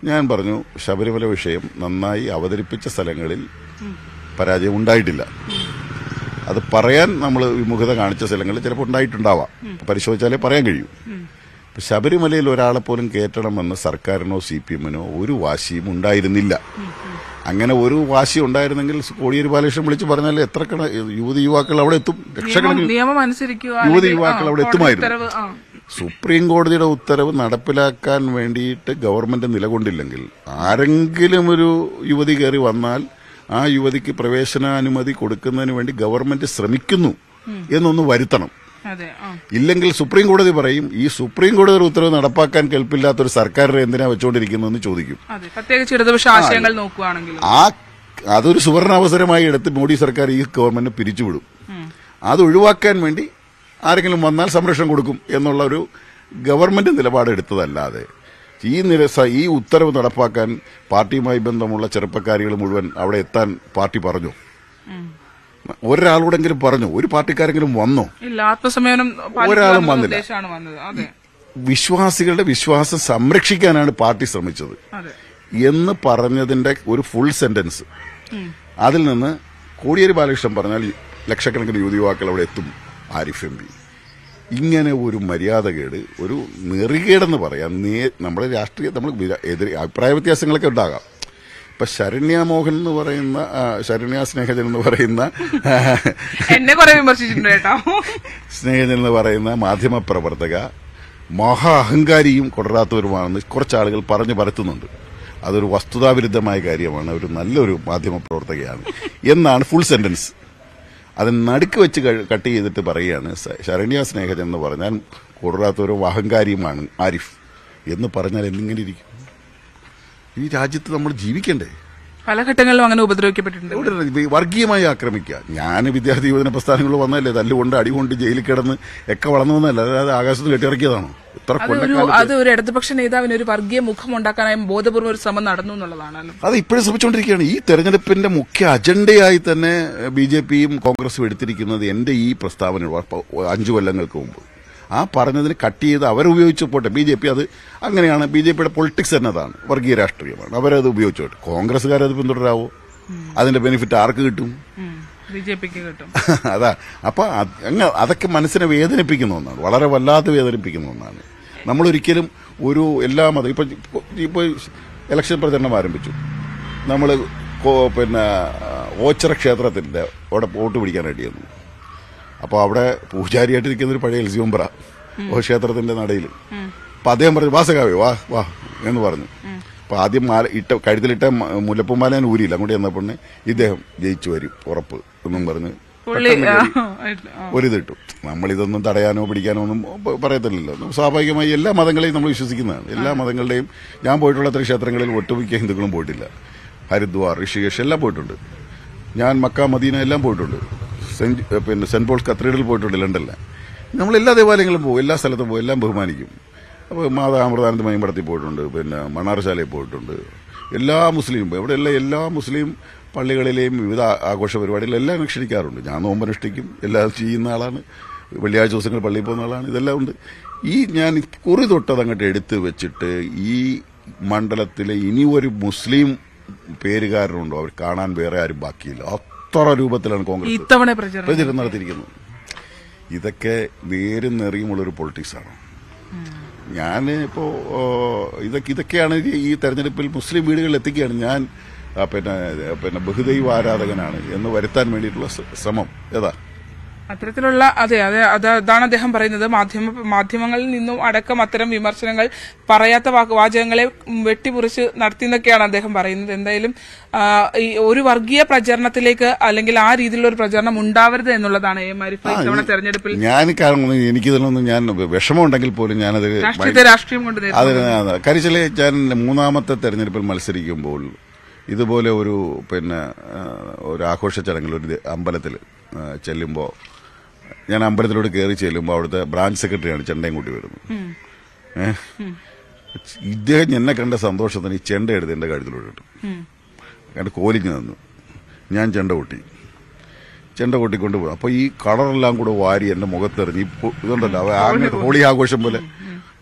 ഞാൻ പറഞ്ഞു ശബരിമല വിഷയം നന്നായി അവതരിപ്പിച്ച സ്ഥലങ്ങളിൽ പരാജയം ഉണ്ടായിട്ടില്ല. അത് പറയാൻ നമ്മൾ വിമുഖത കാണിച്ച സ്ഥലങ്ങളിൽ ചിലപ്പോൾ ഉണ്ടായിട്ടുണ്ടാവാം. പരിശോധിച്ചാലേ പറയാൻ കഴിയൂ. ശബരിമലയിൽ ഒരാളെ പോലും കയറ്റണമെന്ന് സർക്കാരിനോ സി പി എമ്മിനോ ഒരു വാശിയും ഉണ്ടായിരുന്നില്ല. അങ്ങനെ ഒരു വാശി ഉണ്ടായിരുന്നെങ്കിൽ കോടിയേരി ബാലകൃഷ്ണൻ വിളിച്ച് പറഞ്ഞാൽ എത്ര കണ യുവതി യുവാക്കൾ അവിടെ എത്തും. ലക്ഷക്കണക്കിന് യുവതി യുവാക്കൾ അവിടെ എത്തുമായിരുന്നു. സുപ്രീം കോടതിയുടെ ഉത്തരവ് നടപ്പിലാക്കാൻ വേണ്ടിയിട്ട് ഗവൺമെന്റ് നിലകൊണ്ടില്ലെങ്കിൽ ആരെങ്കിലും ഒരു യുവതി കയറി വന്നാൽ ആ യുവതിക്ക് പ്രവേശനാനുമതി കൊടുക്കുന്നതിന് വേണ്ടി ഗവൺമെന്റ് ശ്രമിക്കുന്നു എന്നൊന്ന് വരുത്തണം. ഇല്ലെങ്കിൽ സുപ്രീം കോടതി പറയും ഈ സുപ്രീം കോടതി ഉത്തരവ് നടപ്പാക്കാൻ കേൾപ്പില്ലാത്ത ഒരു സർക്കാരിനെ എന്തിനാ വെച്ചുകൊണ്ടിരിക്കുന്നതെന്ന് ചോദിക്കും. അതെ പ്രത്യേകിച്ച് ഇടതുപക്ഷ ആശയങ്ങൾ നോക്കുകയാണെങ്കിൽ ആ അതൊരു സുവർണാവസരമായി എടുത്ത് മോഡി സർക്കാർ ഈ ഗവൺമെന്റ് പിരിച്ചുവിടും. അത് ഒഴിവാക്കാൻ വേണ്ടി ആരെങ്കിലും വന്നാൽ സംരക്ഷണം കൊടുക്കും എന്നുള്ള ഒരു ഗവൺമെന്റ് നിലപാടെടുത്തതല്ലാതെ ഈ നിരസ ഈ ഉത്തരവ് നടപ്പാക്കാൻ പാർട്ടിയുമായി ബന്ധമുള്ള ചെറുപ്പക്കാരികൾ മുഴുവൻ അവിടെ എത്താൻ പാർട്ടി പറഞ്ഞു. ഒരാളോടെങ്കിലും പറഞ്ഞു. ഒരു പാർട്ടിക്കാരെങ്കിലും വന്നോ? ഒരാളും വന്നില്ല. വിശ്വാസികളുടെ വിശ്വാസം സംരക്ഷിക്കാനാണ് പാർട്ടി ശ്രമിച്ചത്. എന്ന് പറഞ്ഞതിന്റെ ഒരു ഫുൾ സെന്റൻസ് അതിൽ നിന്ന് കോടിയേരി ബാലകൃഷ്ണൻ പറഞ്ഞാൽ ലക്ഷക്കണക്കിന് യുവതി യുവാക്കൾ അവിടെ എത്തും ആരിഫ് എം പി. ഇങ്ങനെ ഒരു മര്യാദകേട് ഒരു നെറികേടെന്ന് പറയാം നേ നമ്മുടെ രാഷ്ട്രീയ നമ്മൾ എതിരെ അഭിപ്രായ വ്യത്യാസങ്ങളൊക്കെ ഉണ്ടാകാം. ഇപ്പൊ ശരണ്യ മോഹൻ എന്ന് പറയുന്ന ശരണ്യ സ്നേഹജൻ എന്ന് പറയുന്ന എന്നെ കുറെ വിമർശിച്ചിട്ടുണ്ട് കേട്ടോ. സ്നേഹജൻ എന്ന് പറയുന്ന മാധ്യമ പ്രവർത്തക മഹാ അഹങ്കാരിയും കൊടരാത്തവരുമാണെന്ന് കുറച്ചാളുകൾ പറഞ്ഞു പരത്തുന്നുണ്ട്. അതൊരു വസ്തുതാവിരുദ്ധമായ കാര്യമാണ്. ഒരു നല്ലൊരു മാധ്യമ പ്രവർത്തകയാണ്. എന്നാണ് ഫുൾ സെന്റൻസ് അത് നടുക്ക് വെച്ച് കട്ട് ചെയ്തിട്ട് പറയുകയാണ് ശരണ്യ സ്നേഹജൻ എന്ന് പറഞ്ഞാൽ കൂടാത്തൊരു അഹങ്കാരിയുമാണ് ആരിഫ് എന്ന് പറഞ്ഞാൽ എന്നിങ്ങനെ ഇരിക്കും? ഈ രാജ്യത്ത് നമ്മൾ ജീവിക്കണ്ടേ? പല ഘട്ടങ്ങളിലും അങ്ങനെ ഉപദ്രവിക്കപ്പെട്ടിട്ടുണ്ട്. വർഗീയമായി ആക്രമിക്കുക? ഞാൻ വിദ്യാർത്ഥി യുവജന പ്രസ്ഥാനങ്ങൾ വന്നതല്ലേ? തല്ലുകൊണ്ട് അടികൊണ്ട് ജയിലിൽ കിടന്ന് ഒക്കെ വളർന്നു വന്നതല്ല? അതായത് ആകാശത്ത് കെട്ടിറക്കിയതാണോ അത് ഒരു ഇടതുപക്ഷ നേതാവിന് ഒരു വർഗീയ മുഖം ഉണ്ടാക്കാനായി ബോധപൂർവം ഒരു ശ്രമം നടന്നു എന്നുള്ളതാണ് അത് ഇപ്പോഴും ശ്രമിച്ചുകൊണ്ടിരിക്കുകയാണ്. ഈ തെരഞ്ഞെടുപ്പിന്റെ മുഖ്യ അജണ്ടയായി തന്നെ ബി ജെ പിയും കോൺഗ്രസും എടുത്തിരിക്കുന്നത് എന്റെ ഈ പ്രസ്താവന അഞ്ചു കൊല്ലങ്ങൾക്ക് മുമ്പ്. ആ പറഞ്ഞതിന് കട്ട് ചെയ്ത് അവരുപയോഗിച്ച് പോട്ടെ. ബി ജെ പി അത് അങ്ങനെയാണ്. ബി ജെ പിയുടെ പൊളിറ്റിക്സ് തന്നെ അതാണ് വർഗീയ രാഷ്ട്രീയമാണ്. അവരത് ഉപയോഗിച്ചോട്ടെ കോൺഗ്രസ്സുകാരത് പിന്തുടരാവോ? അതിന്റെ ബെനിഫിറ്റ് ആർക്ക് കിട്ടും? ബി ജെ പിക്ക് കിട്ടും. അതാ. അപ്പൊ അങ്ങ് അതൊക്കെ മനസ്സിനെ വേദനിപ്പിക്കുന്ന ഒന്നാണ്. വളരെ വല്ലാതെ വേദനിപ്പിക്കുന്ന ഒന്നാണ്. നമ്മളൊരിക്കലും ഒരു എല്ലാ മതം ഇപ്പൊ ഇപ്പൊ ഇലക്ഷൻ പ്രചരണം ആരംഭിച്ചു. നമ്മൾ പിന്നെ ഓച്ചിറ ക്ഷേത്രത്തിന്റെ അവിടെ വോട്ട് പിടിക്കാനായിട്ട് ചെന്നു അപ്പോൾ അവിടെ പൂജാരിയായിട്ടിരിക്കുന്ന ഒരു പഴയ എൽസിയോംബ്ര ഓ ക്ഷേത്രത്തിന്റെ നടയിൽ. അപ്പൊ അദ്ദേഹം പറഞ്ഞു വാസകാവേ വാ വാ എന്ന് പറഞ്ഞു. അപ്പൊ ആദ്യം മാല ഇട്ട കഴുത്തിലിട്ട മുല്ലപ്പൂമാല ഞാൻ ഊരിയില്ല. അങ്ങോട്ട് ചെന്നപ്പോൾ ഇദ്ദേഹം ജയിച്ചു വരും ഉറപ്പ് എന്നും പറഞ്ഞ് ഒരിതിട്ടു. നമ്മളിതൊന്നും തടയാനോ പിടിക്കാനോ ഒന്നും പറയത്തില്ലല്ലോ. സ്വാഭാവികമായി എല്ലാ മതങ്ങളെയും നമ്മൾ വിശ്വസിക്കുന്നതാണ്. എല്ലാ മതങ്ങളുടെയും ഞാൻ പോയിട്ടുള്ള അത്ര ക്ഷേത്രങ്ങളിൽ ഒട്ടുമിക്ക ഹിന്ദുക്കളും പോയിട്ടില്ല. ഹരിദ്വാർ ഋഷികേഷ് എല്ലാം പോയിട്ടുണ്ട്. ഞാൻ മക്ക മദീന എല്ലാം പോയിട്ടുണ്ട്. സെന്റ് പിന്നെ സെന്റ് പോൾസ് കത്തീഡ്രലിൽ പോയിട്ടുണ്ട് ലണ്ടനിലെ. നമ്മൾ എല്ലാ ദേവാലയങ്ങളും പോകും എല്ലാ സ്ഥലത്തും പോകും എല്ലാം ബഹുമാനിക്കും. അപ്പോൾ മാതാ അമൃതാനന്ദ മൈമ്പടത്തിൽ പോയിട്ടുണ്ട് പിന്നെ മണ്ണാർശാലയിൽ പോയിട്ടുണ്ട്. എല്ലാ മുസ്ലിം ഇവിടെ എല്ലാ മുസ്ലിം പള്ളികളിലെയും വിവിധ ആഘോഷ പരിപാടികളെല്ലാം ഞാൻ ക്ഷണിക്കാറുണ്ട്. ഞാൻ നോമ്പനുഷ്ഠിക്കും എല്ലാം ചെയ്യുന്ന ആളാണ്. വെള്ളിയാഴ്ച ദിവസങ്ങൾ പള്ളിയിൽ പോകുന്ന ആളാണ്. ഇതെല്ലാം ഉണ്ട്. ഈ ഞാൻ കുറി തൊട്ടത് അങ്ങോട്ട് എടുത്തു വെച്ചിട്ട് ഈ മണ്ഡലത്തിലെ ഇനി ഒരു മുസ്ലിം പേരുകാരനുണ്ടോ? അവർ കാണാൻ വേറെ ആരും ബാക്കിയില്ല. അത്ര രൂപത്തിലാണ് കോൺഗ്രസ് ഇത്തവണ പ്രചരണം. നടത്തിയിരിക്കുന്നത്? ഇതൊക്കെ നേരും നേറിയുമുള്ള ഒരു പൊളിറ്റിക്സാണ് ഞാൻ ഇപ്പോ ഓ, ഇതൊക്കെ ഇതൊക്കെയാണ് ഈ തെരഞ്ഞെടുപ്പിൽ മുസ്ലിം വീടുകളിൽ എത്തിക്കുകയാണ് ഞാൻ പിന്നെ പിന്നെ ബഹുദൈവ ആരാധകനാണ് എന്ന് വരുത്താൻ വേണ്ടിയിട്ടുള്ള ശ്രമം. ഏതാ? അത്തരത്തിലുള്ള അതെ അതെ അത് അതാണ് അദ്ദേഹം പറയുന്നത്. മാധ്യമ മാധ്യമങ്ങളിൽ നിന്നും അടക്കം അത്തരം വിമർശനങ്ങൾ പറയാത്ത വാചകങ്ങളെ വെട്ടിമുറിച്ച് നടത്തിയെന്നൊക്കെയാണ് അദ്ദേഹം പറയുന്നത്. എന്തായാലും ഈ ഒരു വർഗീയ പ്രചരണത്തിലേക്ക് അല്ലെങ്കിൽ ആ രീതിയിലുള്ള ഒരു പ്രചരണം ഉണ്ടാവരുത് എന്നുള്ളതാണ് എ മാരിഫ് ഇത്തവണ തെരഞ്ഞെടുപ്പിൽ ഞാൻ കാരണം എനിക്ക് ഇതിലൊന്നും ഞാൻ വിഷമമുണ്ടെങ്കിൽ പോലും ഞാനത് രാഷ്ട്രീയത്തെ രാഷ്ട്രീയം കൊണ്ട് കരിച്ചിലെ ഞാൻ മൂന്നാമത്തെ തെരഞ്ഞെടുപ്പിൽ മത്സരിക്കുമ്പോൾ ഇതുപോലെ ഒരു പിന്നെ ഒരു ആഘോഷ ചടങ്ങിൽ ഒരു അമ്പലത്തിൽ ചെല്ലുമ്പോൾ ഞാൻ അമ്പലത്തിലോട്ട് കയറി ചെല്ലുമ്പോൾ അവിടുത്തെ ബ്രാഞ്ച് സെക്രട്ടറിയാണ് ചെണ്ടയും കൂട്ടി വരുന്നത്. ഇദ്ദേഹം എന്നെ കണ്ട സന്തോഷത്തിന് ഈ ചെണ്ട എടുത്ത് എന്റെ കഴുത്തിലോട്ട് ഇട്ടു കോലിഞ്ഞ് നിന്നു. ഞാൻ ചെണ്ട കൊട്ടി ചെണ്ട കൊട്ടിക്കൊണ്ട് പോകും അപ്പോൾ ഈ കളറെല്ലാം കൂടെ വാരി എന്റെ മുഖത്തെറിഞ്ഞ് ഇപ്പോൾ ഇതുണ്ടല്ലോ അവ അങ്ങനെ ഹോളി ആഘോഷം പോലെ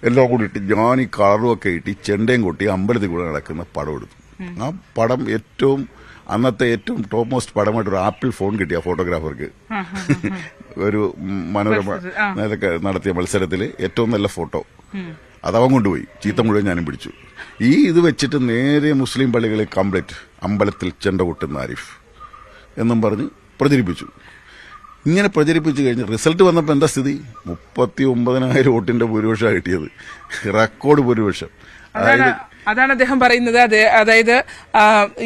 എല്ലാം കൂടി ഇട്ട് ഞാൻ ഈ കളറും ഒക്കെ ഇട്ട് ഈ ചെണ്ടയും കൊട്ടി അമ്പലത്തിൽ കൂടെ നടക്കുന്ന പടം എടുത്തു. ആ പടം ഏറ്റവും അന്നത്തെ ഏറ്റവും ടോപ്പ് മോസ്റ്റ് പടമായിട്ട് ഒരു ആപ്പിൾ ഫോൺ കിട്ടിയ ഫോട്ടോഗ്രാഫർക്ക് ഒരു മനോരമ. ഇതൊക്കെ നടത്തിയ മത്സരത്തിൽ ഏറ്റവും നല്ല ഫോട്ടോ. അതവൻ കൊണ്ടുപോയി. ചീത്ത മുഴുവൻ ഞാനും പിടിച്ചു. ഈ ഇത് വെച്ചിട്ട് നേരെ മുസ്ലിം പള്ളികളിൽ കംപ്ലീറ്റ് അമ്പലത്തിൽ ചെണ്ട കൊട്ടുന്ന ആരിഫ് എന്നും പറഞ്ഞ് പ്രചരിപ്പിച്ചു. ഇങ്ങനെ പ്രചരിപ്പിച്ചു കഴിഞ്ഞ് റിസൾട്ട് വന്നപ്പോൾ എന്താ സ്ഥിതി? മുപ്പത്തി ഒമ്പതിനായിരം വോട്ടിന്റെ ഭൂരിപക്ഷമാണ് കിട്ടിയത്. റെക്കോർഡ് ഭൂരിപക്ഷം. അതാണ് അതാണ് അദ്ദേഹം പറയുന്നത്. അതെ അതായത്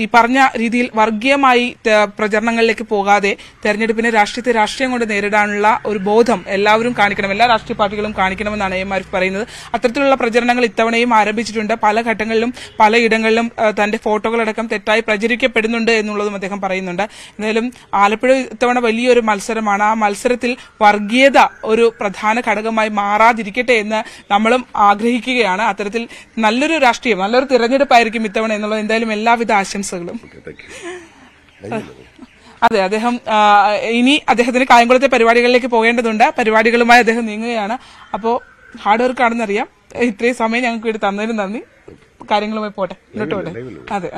ഈ പറഞ്ഞ രീതിയിൽ വർഗീയമായി പ്രചരണങ്ങളിലേക്ക് പോകാതെ തെരഞ്ഞെടുപ്പിനെ രാഷ്ട്രീയത്തെ രാഷ്ട്രീയം കൊണ്ട് നേരിടാനുള്ള ഒരു ബോധം എല്ലാവരും കാണിക്കണം. എല്ലാ രാഷ്ട്രീയ പാർട്ടികളും കാണിക്കണമെന്നാണ് എം. ആരിഫ് പറയുന്നത്. അത്തരത്തിലുള്ള പ്രചരണങ്ങൾ ഇത്തവണയും ആരംഭിച്ചിട്ടുണ്ട്. പല ഘട്ടങ്ങളിലും പലയിടങ്ങളിലും തന്റെ ഫോട്ടോകളടക്കം തെറ്റായി പ്രചരിക്കപ്പെടുന്നുണ്ട് എന്നുള്ളതും അദ്ദേഹം പറയുന്നുണ്ട്. എന്തായാലും ആലപ്പുഴ ഇത്തവണ വലിയൊരു മത്സരമാണ്. ആ മത്സരത്തിൽ വർഗീയത ഒരു പ്രധാന ഘടകമായി മാറാതിരിക്കട്ടെ എന്ന് നമ്മളും ആഗ്രഹിക്കുകയാണ്. അത്തരത്തിൽ നല്ലൊരു രാഷ്ട്രീയം നല്ലൊരു തിരഞ്ഞെടുപ്പായിരിക്കും ഇത്തവണ എന്നുള്ളത് എന്തായാലും എല്ലാവിധ ആശംസകളും. അതെ അദ്ദേഹം ഇനി അദ്ദേഹത്തിന് കായംകുളത്തെ പരിപാടികളിലേക്ക് പോകേണ്ടതുണ്ട്. പരിപാടികളുമായി അദ്ദേഹം നീങ്ങുകയാണ്. അപ്പോൾ ഹാർഡ് വർക്ക് ആണെന്നറിയാം. ഇത്രയും സമയം ഞങ്ങൾക്ക് ഇവിടെ തന്നതിന് നന്ദി. കാര്യങ്ങളുമായി പോട്ടെ. പോട്ടെ. അതെ.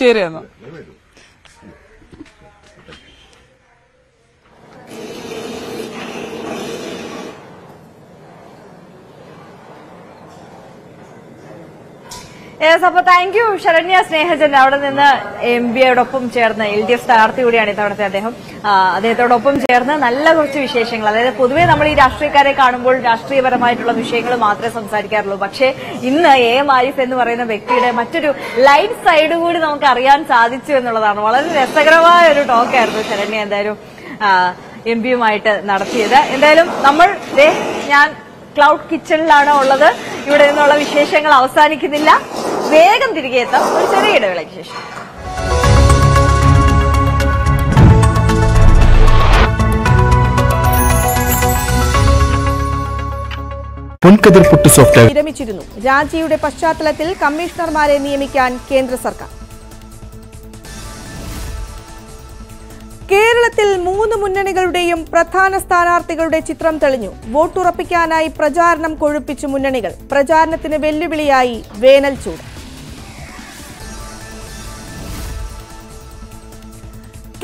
ശരി എന്നാ യെസ് അപ്പൊ താങ്ക് യു ശരണ്യ സ്നേഹജൻ. അവിടെ നിന്ന് എം ബി എയോടൊപ്പം ചേർന്ന് എൽ ഡി എഫ് സ്ഥാനാർത്ഥി കൂടിയാണ് ഇത്തവണത്തെ അദ്ദേഹം. അദ്ദേഹത്തോടൊപ്പം ചേർന്ന് നല്ല കുറച്ച് വിശേഷങ്ങൾ. അതായത് പൊതുവെ നമ്മൾ ഈ രാഷ്ട്രീയക്കാരെ കാണുമ്പോൾ രാഷ്ട്രീയപരമായിട്ടുള്ള വിഷയങ്ങൾ മാത്രമേ സംസാരിക്കാറുള്ളൂ. പക്ഷേ ഇന്ന് എ എം ആരിഫ് എന്ന് പറയുന്ന വ്യക്തിയുടെ മറ്റൊരു ലൈഫ് സൈഡ് കൂടി നമുക്ക് അറിയാൻ സാധിച്ചു എന്നുള്ളതാണ്. വളരെ രസകരമായ ഒരു ടോക്കായിരുന്നു ശരണ്യ എന്തായാലും എം പിയുമായിട്ട് നടത്തിയത്. എന്തായാലും നമ്മൾ ഞാൻ ക്ലൗഡ് കിച്ചണിലാണ് ഉള്ളത്? ഇവിടെ നിന്നുള്ള വിശേഷങ്ങൾ അവസാനിക്കുന്നില്ല. വേഗം തിരികെ എത്താം. ഒരു ചെറിയ ഇടവേളയ്ക്ക് ശേഷം വിരമിച്ചിരുന്നു. രാജിയുടെ പശ്ചാത്തലത്തിൽ കമ്മീഷണർമാരെ നിയമിക്കാൻ കേന്ദ്ര സർക്കാർ. കേരളത്തിൽ മൂന്ന് മുന്നണികളുടെയും പ്രധാന സ്ഥാനാർത്ഥികളുടെ ചിത്രം തെളിഞ്ഞു. വോട്ടുറപ്പിക്കാനായി പ്രചാരണം കൊഴുപ്പിച്ചു മുന്നണികൾ. പ്രചാരണത്തിന് വെല്ലുവിളിയായി വേനൽ ചൂട്.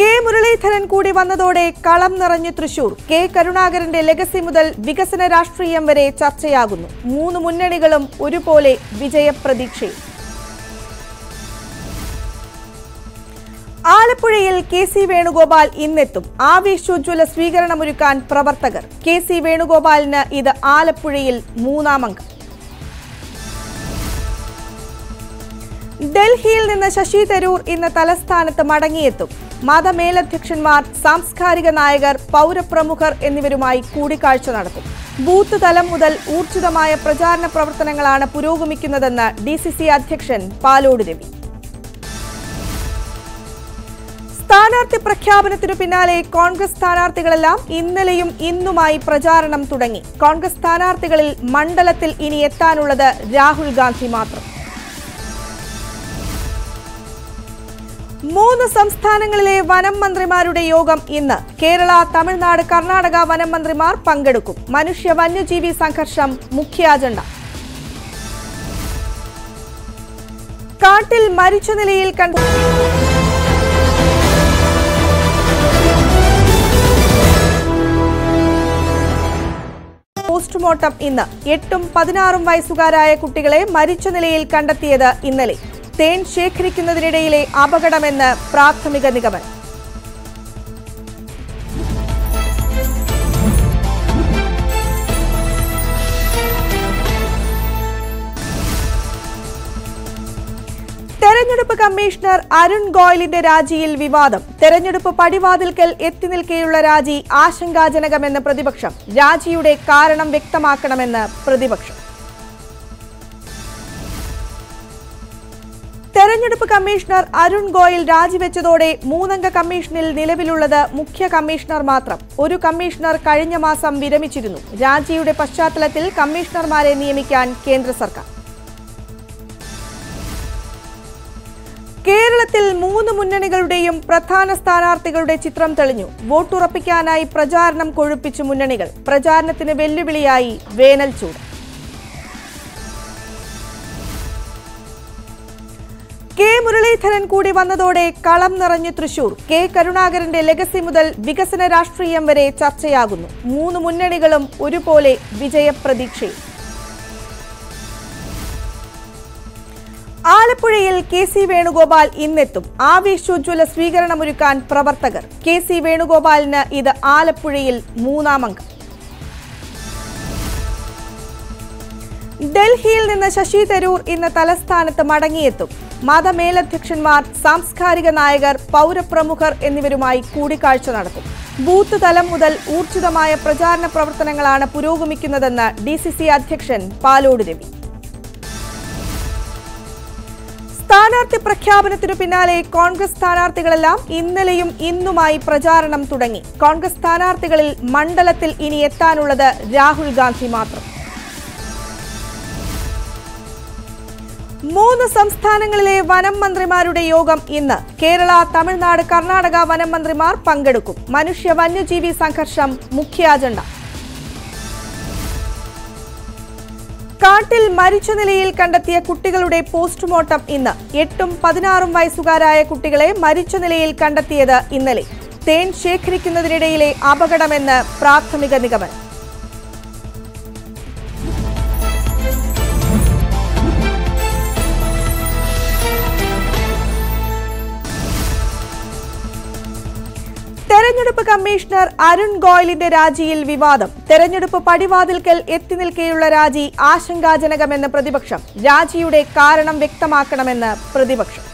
കെ മുരളീധരൻ കൂടി വന്നതോടെ കളം നിറഞ്ഞു തൃശൂർ. കെ കരുണാകരന്റെ ലെഗസി മുതൽ വികസന രാഷ്ട്രീയം വരെ ചർച്ചയാകുന്നു. മൂന്ന് മുന്നണികളും ഒരുപോലെ വിജയപ്രതീക്ഷയിൽ. ആലപ്പുഴയിൽ കെ സി വേണുഗോപാൽ ഇന്നെത്തും. ആവേശോജ്വല സ്വീകരണമൊരുക്കാൻ പ്രവർത്തകർ. കെ സി വേണുഗോപാലിന് ഇത് ആലപ്പുഴയിൽ മൂന്നാം അംഗം. ഡൽഹിയിൽ നിന്ന് ശശി തരൂർ ഇന്ന് തലസ്ഥാനത്ത് മടങ്ങിയെത്തും. മതമേലധ്യക്ഷന്മാർ സാംസ്കാരിക നായകർ പൗരപ്രമുഖർ എന്നിവരുമായി കൂടിക്കാഴ്ച നടത്തും. ബൂത്ത് തലം മുതൽ ഊർജിതമായ പ്രചാരണ പ്രവർത്തനങ്ങളാണ് പുരോഗമിക്കുന്നതെന്ന് ഡി അധ്യക്ഷൻ പാലോട് രവി. സ്ഥാനാർത്ഥി പ്രഖ്യാപനത്തിനു പിന്നാലെ കോൺഗ്രസ് സ്ഥാനാർത്ഥികളെല്ലാം ഇന്നലെയും ഇന്നുമായി പ്രചാരണം തുടങ്ങി. കോൺഗ്രസ് സ്ഥാനാർത്ഥികളിൽ മണ്ഡലത്തിൽ ഇനി എത്താനുള്ളത് രാഹുൽ ഗാന്ധി മാത്രം. മൂന്ന് സംസ്ഥാനങ്ങളിലെ വനം മന്ത്രിമാരുടെ യോഗം ഇന്ന്. കേരള തമിഴ്നാട് കർണാടക വനം മന്ത്രിമാർ പങ്കെടുക്കും. മനുഷ്യ വന്യജീവി സംഘർഷം മുഖ്യ അജണ്ട. കാട്ടിൽ മരിച്ച നിലയിൽ കണ്ടു. പോസ്റ്റ്മോർട്ടം ഇന്ന്. എട്ടും പതിനാറും വയസ്സുകാരായ കുട്ടികളെ മരിച്ച നിലയിൽ കണ്ടെത്തിയത് ഇന്നലെ. തേൻ ശേഖരിക്കുന്നതിനിടയിലെ അപകടമെന്ന് പ്രാഥമിക നിഗമനം. തെരഞ്ഞെടുപ്പ് കമ്മീഷണർ അരുൺ ഗോയലിന്റെ രാജിയിൽ വിവാദം. തെരഞ്ഞെടുപ്പ് പടിവാതിൽക്കൽ എത്തി നിൽക്കെയുള്ള രാജി ആശങ്കാജനകമെന്ന് പ്രതിപക്ഷം. രാജിയുടെ കാരണം വ്യക്തമാക്കണമെന്ന് പ്രതിപക്ഷം. തെരഞ്ഞെടുപ്പ് കമ്മീഷണർ അരുൺ ഗോയൽ രാജിവെച്ചതോടെ മൂന്നംഗ കമ്മീഷനിൽ നിലവിലുള്ളത് മുഖ്യ കമ്മീഷണർ മാത്രം. ഒരു കമ്മീഷണർ കഴിഞ്ഞ മാസം വിരമിച്ചിരുന്നു. രാജിയുടെ പശ്ചാത്തലത്തിൽ കമ്മീഷണർമാരെ നിയമിക്കാൻ കേന്ദ്ര സർക്കാർ. കേരളത്തിൽ മൂന്ന് മുന്നണികളുടെയും പ്രധാന സ്ഥാനാർത്ഥികളുടെ ചിത്രം തെളിഞ്ഞു. വോട്ടുറപ്പിക്കാനായി പ്രചാരണം കൊഴുപ്പിച്ചു മുന്നണികൾ. പ്രചാരണത്തിന് വെല്ലുവിളിയായി വേനൽ ചൂട്. കെ മുരളീധരൻ കൂടി വന്നതോടെ കളം നിറഞ്ഞു തൃശൂർ. കെ കരുണാകരന്റെ ലെഗസി മുതൽ വികസന രാഷ്ട്രീയം വരെ ചർച്ചയാകുന്നു. മൂന്ന് മുന്നണികളും ഒരുപോലെ വിജയപ്രതീക്ഷയിൽ. ആലപ്പുഴയിൽ കെ സി വേണുഗോപാൽ ഇന്നെത്തും. ആവേശോജ്വല സ്വീകരണമൊരുക്കാൻ പ്രവർത്തകർ. കെ സി വേണുഗോപാലിന് ഇത് ആലപ്പുഴയിൽ മൂന്നാം അംഗം. ഡൽഹിയിൽ നിന്ന് ശശി തരൂർ ഇന്ന് തലസ്ഥാനത്ത് മടങ്ങിയെത്തും. മതമേലധ്യക്ഷന്മാർ സാംസ്കാരിക നായകർ പൗരപ്രമുഖർ എന്നിവരുമായി കൂടിക്കാഴ്ച നടത്തും. ബൂത്ത് തലം മുതൽ ഊർജിതമായ പ്രചാരണ പ്രവർത്തനങ്ങളാണ് പുരോഗമിക്കുന്നതെന്ന് ഡി അധ്യക്ഷൻ പാലോട് രവി. സ്ഥാനാർത്ഥി പ്രഖ്യാപനത്തിനു പിന്നാലെ കോൺഗ്രസ് സ്ഥാനാർത്ഥികളെല്ലാം ഇന്നലെയും ഇന്നുമായി പ്രചാരണം തുടങ്ങി. കോൺഗ്രസ് സ്ഥാനാർത്ഥികളിൽ മണ്ഡലത്തിൽ ഇനി എത്താനുള്ളത് രാഹുൽ ഗാന്ധി മാത്രം. മൂന്ന് സംസ്ഥാനങ്ങളിലെ വനം മന്ത്രിമാരുടെ യോഗം ഇന്ന്. കേരള തമിഴ്നാട് കർണാടക വനം മന്ത്രിമാർ പങ്കെടുക്കും. മനുഷ്യ വന്യജീവി സംഘർഷം മുഖ്യ അജണ്ട കാട്ടിൽ മരിച്ച നിലയിൽ കണ്ടെത്തിയ കുട്ടികളുടെ പോസ്റ്റ്മോർട്ടം ഇന്ന്. എട്ടും പതിനാറും വയസ്സുകാരായ കുട്ടികളെ മരിച്ച നിലയിൽ കണ്ടെത്തിയത് ഇന്നലെ. തേൻ ശേഖരിക്കുന്നതിനിടയിലെ അപകടമെന്ന് പ്രാഥമിക നിഗമനം. തെരഞ്ഞെടുപ്പ് കമ്മീഷണർ അരുൺ ഗോയലിന്റെ രാജിയിൽ വിവാദം. തെരഞ്ഞെടുപ്പ് പടിവാതിൽക്കൽ എത്തി നിൽക്കെയുള്ള രാജി ആശങ്കാജനകമെന്ന് പ്രതിപക്ഷം. രാജിയുടെ കാരണം വ്യക്തമാക്കണമെന്ന് പ്രതിപക്ഷം.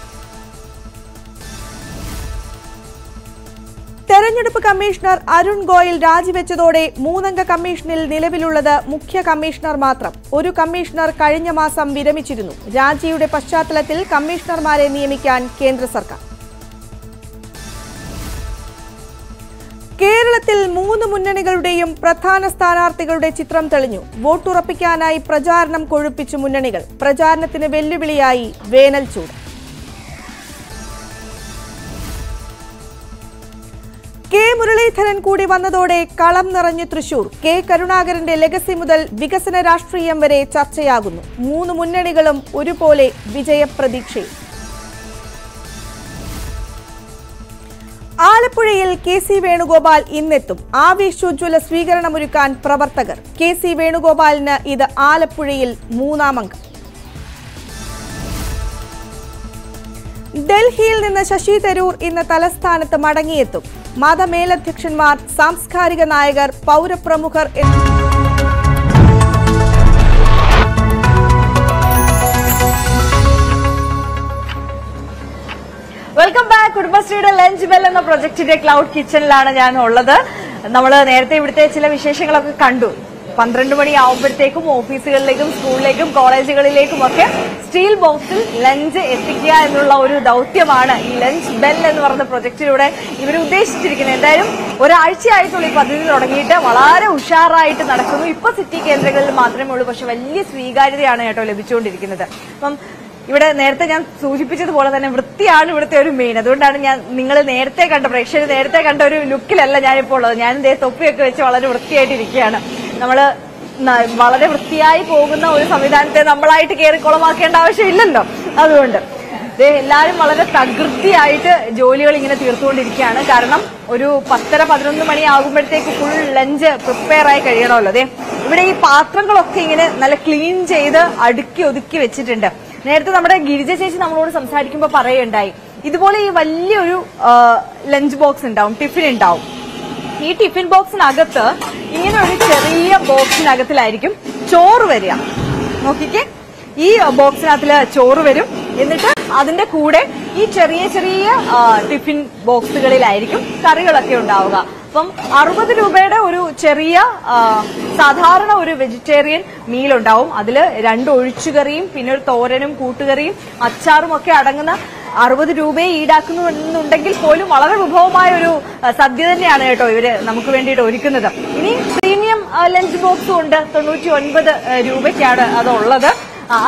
തെരഞ്ഞെടുപ്പ് കമ്മീഷണർ അരുൺ ഗോയൽ രാജിവെച്ചതോടെ മൂന്നംഗ കമ്മീഷനിൽ നിലവിലുള്ളത് മുഖ്യ കമ്മീഷണർ മാത്രം. ഒരു കമ്മീഷണർ കഴിഞ്ഞ മാസം വിരമിച്ചിരുന്നു. രാജിയുടെ പശ്ചാത്തലത്തിൽ കമ്മീഷണർമാരെ നിയമിക്കാൻ കേന്ദ്ര സർക്കാർ. കേരളത്തിൽ മൂന്ന് മുന്നണികളുടെയും പ്രധാന സ്ഥാനാർത്ഥികളുടെ ചിത്രം തെളിഞ്ഞു. വോട്ടുറപ്പിക്കാനായി പ്രചാരണം കൊഴുപ്പിച്ചു മുന്നണികൾ. പ്രചാരണത്തിന് വെല്ലുവിളിയായി വേനൽ ചൂട്. കെ മുരളീധരൻ കൂടി വന്നതോടെ കളം നിറഞ്ഞു തൃശൂർ. കെ കരുണാകരന്റെ ലെഗസി മുതൽ വികസന രാഷ്ട്രീയം വരെ ചർച്ചയാകുന്നു. മൂന്ന് മുന്നണികളും ഒരുപോലെ വിജയപ്രതീക്ഷയിൽ. ആലപ്പുഴയിൽ കെ സി വേണുഗോപാൽ ഇന്നെത്തും. ആവേശോജ്വല സ്വീകരണമൊരുക്കാൻ പ്രവർത്തകർ. കെ സി വേണുഗോപാലിന് ഇത് ആലപ്പുഴയിൽ മൂന്നാം അംഗം. ഡൽഹിയിൽ നിന്ന് ശശി തരൂർ ഇന്ന് തലസ്ഥാനത്ത് മടങ്ങിയെത്തും. മതമേലധ്യക്ഷന്മാർ സാംസ്കാരിക നായകർ പൗരപ്രമുഖർ എന്നി കുടുംബശ്രീയുടെ ലഞ്ച് ബെൽ എന്ന പ്രൊജക്ടിന്റെ ക്ലൗഡ് കിച്ചണിലാണ് ഞാൻ ഉള്ളത് നമ്മൾ നേരത്തെ ഇവിടുത്തെ ചില വിശേഷങ്ങളൊക്കെ കണ്ടു. പന്ത്രണ്ട് മണി ആവുമ്പോഴത്തേക്കും ഓഫീസുകളിലേക്കും സ്കൂളിലേക്കും കോളേജുകളിലേക്കും ഒക്കെ സ്റ്റീൽ ബോക്സിൽ ലഞ്ച് എത്തിക്കുക എന്നുള്ള ഒരു ദൗത്യമാണ് ഈ ലഞ്ച് ബെൽ എന്ന് പറഞ്ഞ പ്രൊജക്ടിലൂടെ ഇവർ ഉദ്ദേശിച്ചിരിക്കുന്നത്. എന്തായാലും ഒരാഴ്ചയായിട്ടുള്ള ഈ പദ്ധതി തുടങ്ങിയിട്ട്. വളരെ ഉഷാറായിട്ട് നടക്കുന്നു. ഇപ്പൊ സിറ്റി കേന്ദ്രങ്ങളിൽ മാത്രമേ ഉള്ളൂ. പക്ഷെ വലിയ സ്വീകാര്യതയാണ് കേട്ടോ ലഭിച്ചുകൊണ്ടിരിക്കുന്നത്. അപ്പം ഇവിടെ നേരത്തെ ഞാൻ സൂചിപ്പിച്ചതുപോലെ തന്നെ വൃത്തിയാണ് ഇവിടുത്തെ ഒരു മെയിൻ അതുകൊണ്ടാണ് ഞാൻ നിങ്ങൾ നേരത്തെ കണ്ട പ്രേക്ഷകർ നേരത്തെ കണ്ട ഒരു ലുക്കിലല്ല ഞാനിപ്പോൾ ഉള്ളത്. ഞാൻ ഇതേ തൊപ്പിയൊക്കെ വെച്ച് വളരെ വൃത്തിയായിട്ടിരിക്കുകയാണ്. നമ്മൾ വളരെ വൃത്തിയായി പോകുന്ന ഒരു സംവിധാനത്തെ നമ്മളായിട്ട് കയറി കുളമാക്കേണ്ട ആവശ്യമില്ലല്ലോ. അതുകൊണ്ട് എല്ലാവരും വളരെ തകൃതിയായിട്ട് ജോലികൾ ഇങ്ങനെ തീർത്തുകൊണ്ടിരിക്കുകയാണ്. കാരണം ഒരു പത്തര പതിനൊന്ന് മണി ആകുമ്പോഴത്തേക്ക് ഫുൾ ലഞ്ച് പ്രിപ്പയർ ആയി കഴിയണമല്ലോ. അതെ ഇവിടെ ഈ പാത്രങ്ങളൊക്കെ ഇങ്ങനെ നല്ല ക്ലീൻ ചെയ്ത് അടുക്കി ഒതുക്കി വെച്ചിട്ടുണ്ട്. നേരത്തെ നമ്മുടെ ഗിരിജ ചേച്ചി നമ്മളോട് സംസാരിക്കുമ്പോൾ പറയുണ്ടായി ഇതുപോലെ ഈ വലിയൊരു ലഞ്ച് ബോക്സ് ഉണ്ടാവും ടിഫിൻ ഉണ്ടാവും. ഈ ടിഫിൻ ബോക്സിനകത്ത് ഇങ്ങനെ ഒരു ചെറിയ ബോക്സിനകത്തിലായിരിക്കും ചോറ് വരിക. നോക്കിക്കേ ഈ ബോക്സിനകത്തിൽ ചോറ് വരും. എന്നിട്ട് അതിന്റെ കൂടെ ഈ ചെറിയ ചെറിയ ടിഫിൻ ബോക്സുകളിലായിരിക്കും കറികളൊക്കെ ഉണ്ടാവുക. അപ്പം അറുപത് രൂപയുടെ ഒരു ചെറിയ സാധാരണ ഒരു വെജിറ്റേറിയൻ മീൽ ഉണ്ടാവും അതിൽ രണ്ട് ഒഴിച്ചുകറിയും പിന്നെ ഒരു തോരനും കൂട്ടുകറിയും അച്ചാറും ഒക്കെ അടങ്ങുന്ന അറുപത് രൂപയെ ഈടാക്കുന്നു എന്നുണ്ടെങ്കിൽ പോലും വളരെ വിഭവമായ ഒരു സദ്യ തന്നെയാണ് കേട്ടോ ഇവർ നമുക്ക് വേണ്ടിയിട്ട് ഒരുക്കുന്നത്. ഇനി പ്രീമിയം ലഞ്ച് ബോക്സും ഉണ്ട്. തൊണ്ണൂറ്റി ഒൻപത് രൂപയ്ക്കാണ് അതുള്ളത്.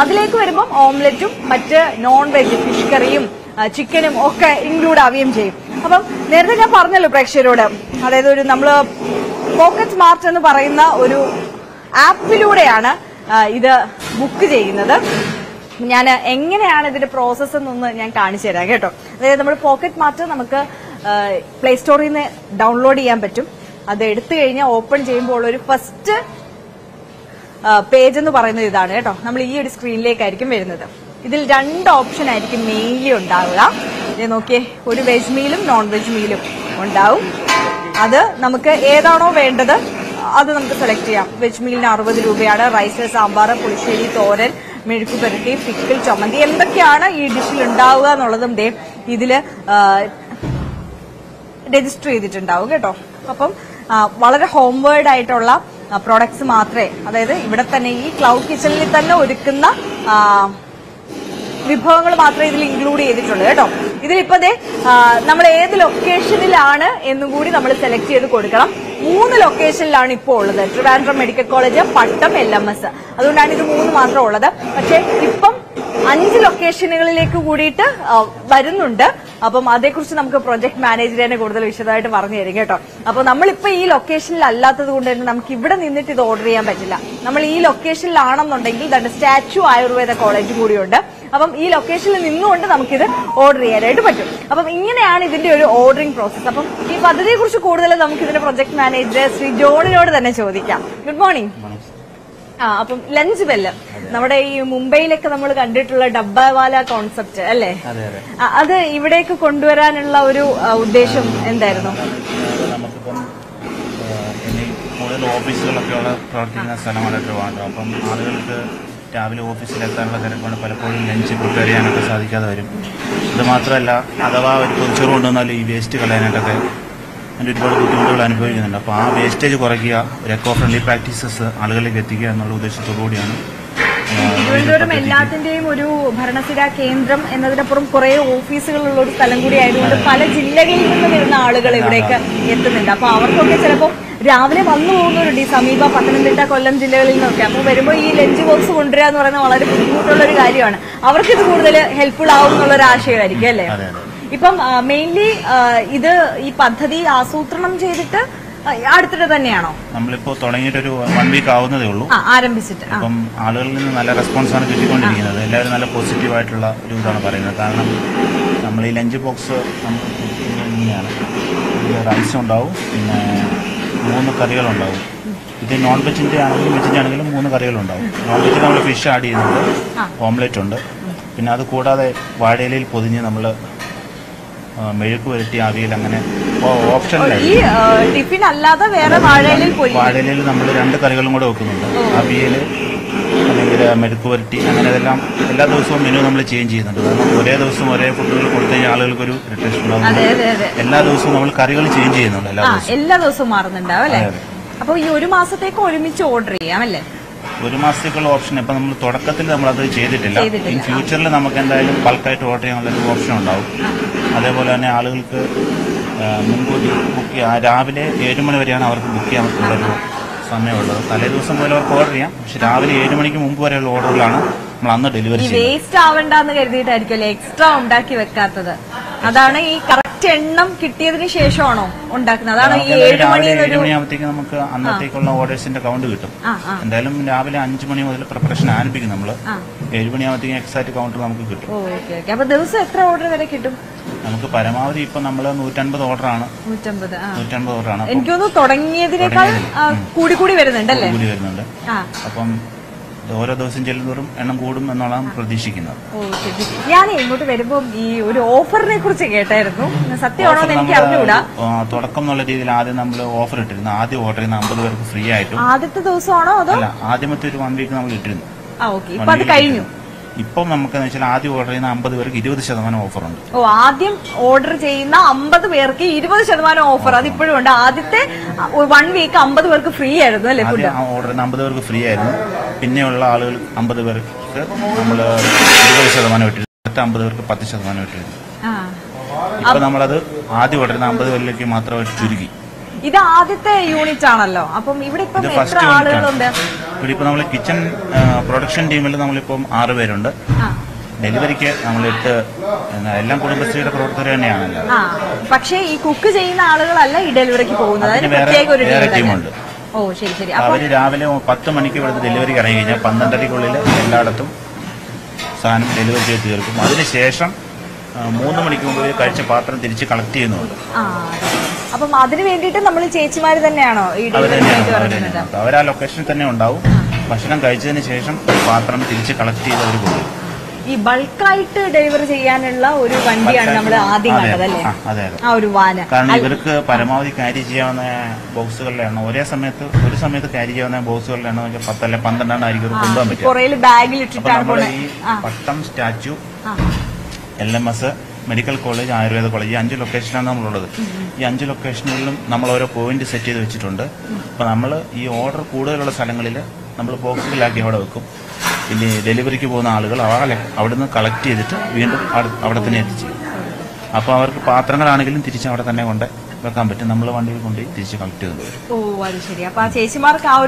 അതിലേക്ക് വരുമ്പം ഓംലെറ്റും മറ്റ് നോൺ വെജ് ഫിഷ് കറിയും ചിക്കനും ഒക്കെ ഇൻക്ലൂഡ് ആവുകയും ചെയ്യും. അപ്പം നേരത്തെ ഞാൻ പറഞ്ഞല്ലോ പ്രേക്ഷകരോട്. അതായത് ഒരു നമ്മൾ പോക്കറ്റ് സ്മാർട്ട് എന്ന് പറയുന്ന ഒരു ആപ്പിലൂടെയാണ് ഇത് ബുക്ക് ചെയ്യുന്നത്. ഞാൻ എങ്ങനെയാണ് ഇതിന്റെ പ്രോസസ്സ് എന്നൊന്ന് ഞാൻ കാണിച്ചു തരാം കേട്ടോ. അതായത് നമ്മൾ പോക്കറ്റ് മാർട്ട് നമുക്ക് പ്ലേ സ്റ്റോറിൽ നിന്ന് ഡൗൺലോഡ് ചെയ്യാൻ പറ്റും. അത് എടുത്തു കഴിഞ്ഞാൽ ഓപ്പൺ ചെയ്യുമ്പോൾ ഒരു ഫസ്റ്റ് പേജ് എന്ന് പറയുന്നത് ഇതാണ് കേട്ടോ. നമ്മൾ ഈ ഒരു സ്ക്രീനിലേക്കായിരിക്കും വരുന്നത്. ഇതിൽ രണ്ട് ഓപ്ഷൻ ആയിരിക്കും മെയിൻലി ഉണ്ടാവുക. ദേ നോക്കിയേ ഒരു വെജ് മീലും നോൺ വെജ് മീലും ഉണ്ടാവും. അത് നമുക്ക് ഏതാണോ വേണ്ടത് അത് നമുക്ക് സെലക്ട് ചെയ്യാം. വെജ് മീലിന് അറുപത് രൂപയാണ്. റൈസ് സാമ്പാർ പുളിശ്ശേരി തോരൻ മെഴുക്ക് പുരട്ടി പിക്കിൾ ചമ്മന്തി എന്തൊക്കെയാണ് ഈ ഡിഷിൽ ഉണ്ടാവുക എന്നുള്ളതും ദേ ഇതിൽ ആ, രജിസ്റ്റർ ചെയ്തിട്ടുണ്ടാവും കേട്ടോ. അപ്പം വളരെ ഹോംവേർഡ് ആയിട്ടുള്ള പ്രോഡക്ട്സ് മാത്രമേ അതായത് ഇവിടെ തന്നെ ഈ ക്ലൗഡ് കിച്ചണിൽ തന്നെ ഒരുക്കുന്ന വിഭവങ്ങൾ മാത്രമേ ഇതിൽ ഇൻക്ലൂഡ് ചെയ്തിട്ടുള്ളൂ കേട്ടോ. ഇതിലിപ്പോ നമ്മൾ ഏത് ലൊക്കേഷനിലാണ് എന്നും കൂടി നമ്മൾ സെലക്ട് ചെയ്ത് കൊടുക്കണം. മൂന്ന് ലൊക്കേഷനിലാണ് ഇപ്പോൾ ഉള്ളത്. Trivandrum medical college Pattom L M S. അതുകൊണ്ടാണ് ഇത് മൂന്ന് മാത്രം ഉള്ളത്. പക്ഷേ ഇപ്പം അഞ്ച് ലൊക്കേഷനുകളിലേക്ക് കൂടിയിട്ട് വരുന്നുണ്ട്. അപ്പം അതേക്കുറിച്ച് നമുക്ക് പ്രൊജക്ട് മാനേജർ തന്നെ കൂടുതൽ വിശദമായിട്ട് പറഞ്ഞു തരും കേട്ടോ. അപ്പൊ നമ്മളിപ്പോ ഈ ലൊക്കേഷനിൽ അല്ലാത്തത് കൊണ്ട് തന്നെ നമുക്ക് ഇവിടെ നിന്നിട്ട് ഇത് ഓർഡർ ചെയ്യാൻ പറ്റില്ല. നമ്മൾ ഈ ലൊക്കേഷനിലാണെന്നുണ്ടെങ്കിൽ ദണ്ട് സ്റ്റാച്യു ആയുർവേദ കോളേജ് കൂടിയുണ്ട്. അപ്പം ഈ ലൊക്കേഷനിൽ നിന്നുകൊണ്ട് നമുക്കിത് ഓർഡർ ചെയ്യാനായിട്ട് പറ്റും. അപ്പം ഇങ്ങനെയാണ് ഇതിന്റെ ഒരു ഓർഡറിംഗ് പ്രോസസ് അപ്പം ഈ പദ്ധതിയെ കുറിച്ച് കൂടുതൽ നമുക്ക് ഇതിന്റെ പ്രൊജക്ട് മാനേജർ ശ്രീ ജോണിനോട് തന്നെ ചോദിക്കാം. ഗുഡ് മോർണിംഗ് ആ അപ്പം ലഞ്ച് ബെല്ല് നമ്മുടെ ഈ മുംബൈയിലൊക്കെ നമ്മൾ കണ്ടിട്ടുള്ള ഡബ്ബാവാല കോൺസെപ്റ്റ് അല്ലേ? അത് ഇവിടേക്ക് കൊണ്ടുവരാനുള്ള ഒരു ഉദ്ദേശം എന്തായിരുന്നു? കൂടുതൽ ഓഫീസുകളൊക്കെ ഉള്ള പ്രവർത്തിക്കുന്ന സ്ഥലമാണ് ട്രിവാൻഡ്രം അപ്പം ആളുകൾക്ക് രാവിലെ ഓഫീസിലെത്താനുള്ള തിരക്കുകൊണ്ട് പലപ്പോഴും ലഞ്ച് പ്രിപ്പയർ ചെയ്യാനൊക്കെ സാധിക്കാതെ വരും. ഇത് മാത്രമല്ല അഥവാ ഒരു പൊതിച്ചോറ് കൊണ്ടുവന്നാൽ ഈ വേസ്റ്റ് കളയാനായിട്ടൊക്കെ അതിന്റെ ഒരുപാട് ബുദ്ധിമുട്ടുകൾ അനുഭവിക്കുന്നുണ്ട്. അപ്പോൾ ആ വേസ്റ്റേജ് കുറയ്ക്കുക ഒരു എക്കോ ഫ്രണ്ട്ലി പ്രാക്ടീസസ് ആളുകളിലേക്ക് എത്തിക്കുക എന്നുള്ള ഉദ്ദേശത്തോടുകൂടിയാണ് തിരുവനന്തപുരം. എല്ലാത്തിന്റെയും ഒരു ഭരണസിരാ കേന്ദ്രം എന്നതിനപ്പുറം കുറെ ഓഫീസുകളുള്ള ഒരു സ്ഥലം കൂടി ആയതുകൊണ്ട് പല ജില്ലകളിൽ നിന്ന് വരുന്ന ആളുകൾ ഇവിടേക്ക് എത്തുന്നുണ്ട്. അപ്പൊ അവർക്കൊക്കെ ചിലപ്പോൾ രാവിലെ വന്നു പോകുന്നവരുണ്ട് ഈ സമീപ പത്തനംതിട്ട കൊല്ലം ജില്ലകളിൽ നിന്നൊക്കെ. അപ്പോൾ വരുമ്പോൾ ഈ ലഞ്ച് ബോക്സ് കൊണ്ടുവരിക എന്ന് പറയുന്നത് വളരെ ബുദ്ധിമുട്ടുള്ള ഒരു കാര്യമാണ്. അവർക്ക് ഇത് കൂടുതൽ ഹെൽപ്ഫുൾ ആവും എന്നുള്ള ഒരു ആശയമായിരിക്കും അല്ലേ. ഇപ്പം മെയിൻലി ഇത് ഈ പദ്ധതി ആസൂത്രണം ചെയ്തിട്ട് നമ്മളിപ്പോ അടുത്തിടെ തന്നെയാണോ? നമ്മളിപ്പോൾ തുടങ്ങിയിട്ടൊരു വൺ വീക്ക് ആവുന്നതേ ഉള്ളൂ. ആരംഭിച്ചിട്ട് അപ്പം ആളുകളിൽ നിന്ന് നല്ല റെസ്പോൺസ് ആണ് കിട്ടിക്കൊണ്ടിരിക്കുന്നത്. എല്ലാവരും നല്ല പോസിറ്റീവ് ആയിട്ടുള്ള ഒരു ഇതാണ് പറയുന്നത്. കാരണം നമ്മൾ ഈ ലഞ്ച് ബോക്സ് നമ്മൾ ഇങ്ങനെയാണ്. റൈസ് ഉണ്ടാവും. പിന്നെ മൂന്ന് കറികളുണ്ടാവും. ഇത് നോൺ വെജിന്റെ ആണെങ്കിലും വെജിന്റെ ആണെങ്കിലും മൂന്ന് കറികളുണ്ടാവും. നോൺ വെജിൽ നമ്മൾ ഫിഷ് ആഡ് ചെയ്യുന്നുണ്ട്. ഓംലെറ്റ് ഉണ്ട്. പിന്നെ അത് കൂടാതെ വാഴയിലയിൽ പൊതിഞ്ഞ് നമ്മൾ മെഴുക്ക് പുരട്ടി അവിയൽ അങ്ങനെ ഓപ്ഷനിലായി വേറെ വാഴയിലയിൽ നമ്മൾ രണ്ട് കറികളും കൂടെ വെക്കുന്നുണ്ട്. അവിയൽ മെഴുക്ക് പുരട്ടി അങ്ങനെ ഇതെല്ലാം എല്ലാ ദിവസവും മെനു നമ്മൾ ചേഞ്ച് ചെയ്യുന്നുണ്ട്. കാരണം ഒരേ ദിവസം ഒരേ ഫുഡുകൾ കൊടുത്തു കഴിഞ്ഞാൽ ആളുകൾക്ക് ഒരു ഇറിറ്റേഷൻ ഉണ്ടാകും എല്ലാ ദിവസവും നമ്മൾ കറികൾ ചേഞ്ച് ചെയ്യുന്നുണ്ട് എല്ലാ ദിവസവും. എല്ലാ ദിവസവും മാറുന്നുണ്ടാവും അല്ലേ? അതെ, അപ്പൊ ഈ ഒരു മാസത്തേക്ക് ഒരുമിച്ച് ഓർഡർ ചെയ്യാം അല്ലേ? ഒരു മാസത്തേക്കുള്ള ഓപ്ഷൻ ഇപ്പം നമ്മൾ തുടക്കത്തിൽ നമ്മൾ അത് ചെയ്തിട്ടില്ല. ഇൻ ഫ്യൂച്ചറിൽ നമുക്ക് എന്തായാലും ബൾക്കായിട്ട് ഓർഡർ ചെയ്യാനുള്ള ഒരു ഓപ്ഷൻ ഉണ്ടാവും. അതേപോലെ തന്നെ ആളുകൾക്ക് മുൻകൂട്ടി ബുക്ക് ചെയ്യാം രാവിലെ ഏഴ് മണി വരെയാണ് അവർക്ക് ബുക്ക് ചെയ്യാൻ പറ്റുള്ളൊരു സമയമുള്ളത്. തലേ ദിവസം മുതൽ അവർക്ക് ഓർഡർ ചെയ്യാം. പക്ഷെ രാവിലെ ഏഴ് മണിക്ക് മുമ്പ് വരെയുള്ള ഓർഡറുകളാണ് നമ്മൾ അന്ന് ഡെലിവറി ചെയ്യുന്നത്. വേസ്റ്റ് ആവണ്ടെന്ന് കരുതിയിട്ടായിരിക്കും എക്സ്ട്രാ ഉണ്ടാക്കി വെക്കാത്തത്? അതാണ് ഈ കറക്റ്റ് എണ്ണം കിട്ടിയതിന് ശേഷമാണോ ഉണ്ടാക്കുന്നത്? അതാണ് ഈ രാവിലെ മണി ഏഴ് മണിയാകുമ്പോഴത്തേക്ക് നമുക്ക് അന്നത്തേക്കുള്ള ഓർഡേഴ്സിന്റെ കൗണ്ട് കിട്ടും. എന്തായാലും രാവിലെ അഞ്ചു മണി മുതൽ പ്രിപ്പറേഷൻ ആരംഭിക്കും നമ്മൾ ഏഴ് മണിയാകുമ്പോഴത്തേക്കും എക്സാക്ട് കൗണ്ടർ നമുക്ക് കിട്ടും. ഓക്കെ ഓക്കെ അപ്പൊ ദിവസം എത്ര ഓർഡർ വരെ കിട്ടും? നമുക്ക് പരമാവധി ഇപ്പൊ നമ്മൾ നൂറ്റൻപത് ഓർഡറാണ് നൂറ്റമ്പത് ആ. നൂറ്റൻപത് ഓർഡറാണ് എനിക്ക് തോന്നുന്നു തുടങ്ങിയതിനേക്കാൾ ആ, കൂടി കൂടി വരുന്നുണ്ടല്ലേ കൂടി വരുന്നുണ്ട്. അപ്പം ഓരോ ദിവസം ചെല്ലുന്നതോറും എണ്ണം കൂടും എന്നുള്ളതാണ് പ്രതീക്ഷിക്കുന്നത്. ഞാൻ ഇങ്ങോട്ട് വരുമ്പോൾ ഈ ഒരു ഓഫറിനെ കുറിച്ച് കേട്ടായിരുന്നു. സത്യമാണോ എനിക്ക് അറിഞ്ഞുകൂടാ തുടക്കം എന്നുള്ള രീതിയിൽ ആദ്യം നമ്മൾ ഓഫർ ഇട്ടിരുന്നു. ആദ്യം ഓർഡർ ചെയ്യുന്ന അമ്പത് പേർക്ക് ഫ്രീ ആയിട്ടും. ആദ്യത്തെ ദിവസമാണോ അതോ? ആദ്യമത്തെ ഒരു വൺ വീക്ക് നമ്മൾ ഇട്ടിരുന്നു. ആ ഓക്കെ ഇപ്പൊ അത് കഴിഞ്ഞു. ഇപ്പം നമുക്ക് വെച്ചാൽ ആദ്യം ഓർഡർ ചെയ്യുന്ന അമ്പത് പേർക്ക് ഇരുപത് ശതമാനം ഓഫർ ഉണ്ട്. ഓ ആദ്യം ഓർഡർ ചെയ്യുന്ന അമ്പത് പേർക്ക് ഇരുപത് ശതമാനം ഓഫർ അത് ഇപ്പോഴും ഉണ്ട്. ആദ്യത്തെ വൺ വീക്ക് അമ്പത് പേർക്ക് ഫ്രീ ആയിരുന്നു അല്ലേ ഫുഡ് ഓർഡർ ചെയ്യുന്ന അമ്പത് പേർക്ക് ഫ്രീ ആയിരുന്നു. പിന്നെയുള്ള ആളുകൾ അമ്പത് പേർക്ക് നമ്മൾ ഇരുപത് ശതമാനം ഇട്ടിരുന്നു. അടുത്ത അമ്പത് പേർക്ക് പത്ത് ശതമാനം ഇട്ടിരുന്നു. ഇപ്പൊ നമ്മളത് ആദ്യം ഓർഡർ ചെയ്യുന്ന അമ്പത് പേരിലേക്ക് മാത്രമായിട്ട് ചുരുക്കി. ഇത് ആദ്യത്തെ യൂണിറ്റ് ആണല്ലോ. അപ്പം ഇവിടെ ഇപ്പം എത്ര ആളുകളുണ്ട്? ഇവിടെ ഇപ്പൊ നമ്മൾ കിച്ചൺ പ്രൊഡക്ഷൻ ടീമിൽ നമ്മളിപ്പം ആറ് പേരുണ്ട്. ഡെലിവറിക്ക് നമ്മൾ എട്ട് എല്ലാം കുടുംബശ്രീയുടെ പ്രവർത്തകർ തന്നെയാണല്ലോ. പക്ഷേ ഈ കുക്ക് ചെയ്യുന്ന ആളുകളല്ല ഈ ഡെലിവറിക്ക് പോകുന്നത്. അതിന് അതിന് പ്രത്യേക ഒരു ടീമുണ്ട്. ഓ ശരി ശരി. അവർ രാവിലെ പത്ത് മണിക്ക് ഇവിടുത്തെ ഡെലിവറി ഇറങ്ങി കഴിഞ്ഞാൽ പന്ത്രണ്ടരയ്ക്കുള്ളിൽ എല്ലായിടത്തും സാധനം ഡെലിവറി ചെയ്ത് തീർക്കും. അതിനുശേഷം മൂന്ന് മണിക്ക് മുമ്പ് കഴിച്ച പാത്രം തിരിച്ച് കളക്ട് ചെയ്യുന്നുണ്ട്. അപ്പം അതിന് വേണ്ടിയിട്ട് നമ്മൾ ചേച്ചിമാര് തന്നെയാണോ ഈ അവർ പറയുന്നത് ആ ലൊക്കേഷനിൽ തന്നെ ഉണ്ടാവും. ഭക്ഷണം കഴിച്ചതിന് ശേഷം പാത്രം തിരിച്ച് കളക്ട് ചെയ്ത് അവർ പോകും ഈ ബൾക്കായിട്ട് ഡെലിവർ ചെയ്യാനുള്ള ഒരു വണ്ടിയാണ് നമ്മൾ ആദ്യം കണ്ടതല്ലേ കണ്ടത് അല്ലേ? ആ, അതെ, അതെ. ആ ഒരു വാന്. കാരണം ഇവർക്ക് പരമാവധി ക്യാരി ചെയ്യാവുന്ന ബോക്സുകളുടെ എണ്ണം ഒരേ സമയത്ത് ഒരു സമയത്ത് ക്യാരി ചെയ്യാവുന്ന ബോക്സുകളുടെ എണ്ണം പത്തല്ല പന്ത്രണ്ടെണ്ണം ആയിരിക്കും കൊണ്ടുപോകാൻ ബാഗിൽ ഇട്ടിട്ടാണ് Pattom statue L M S medical college Ayurveda college ഈ അഞ്ച് ലൊക്കേഷനാണ് നമ്മളുള്ളത്. ഈ അഞ്ച് ലൊക്കേഷനുകളിലും നമ്മൾ ഓരോ പോയിന്റ് സെറ്റ് ചെയ്ത് വെച്ചിട്ടുണ്ട്. അപ്പോൾ നമ്മൾ ഈ ഓർഡർ കൂടുതലുള്ള സ്ഥലങ്ങളിൽ നമ്മൾ ബോക്സുകളിലാക്കി അവിടെ വെക്കും. പിന്നെ ഡെലിവറിക്ക് പോകുന്ന ആളുകൾ അവിടെ അവിടുന്ന് കളക്ട് ചെയ്തിട്ട് വീണ്ടും അവിടെ- തന്നെ എത്തിച്ചു അപ്പോൾ അവർക്ക് പാത്രങ്ങളാണെങ്കിലും തിരിച്ച് അവിടെ തന്നെ കൊണ്ട് വെക്കാൻ പറ്റും. നമ്മൾ വണ്ടിയിൽ കൊണ്ട് തിരിച്ച് കളക്ട് ചെയ്ത്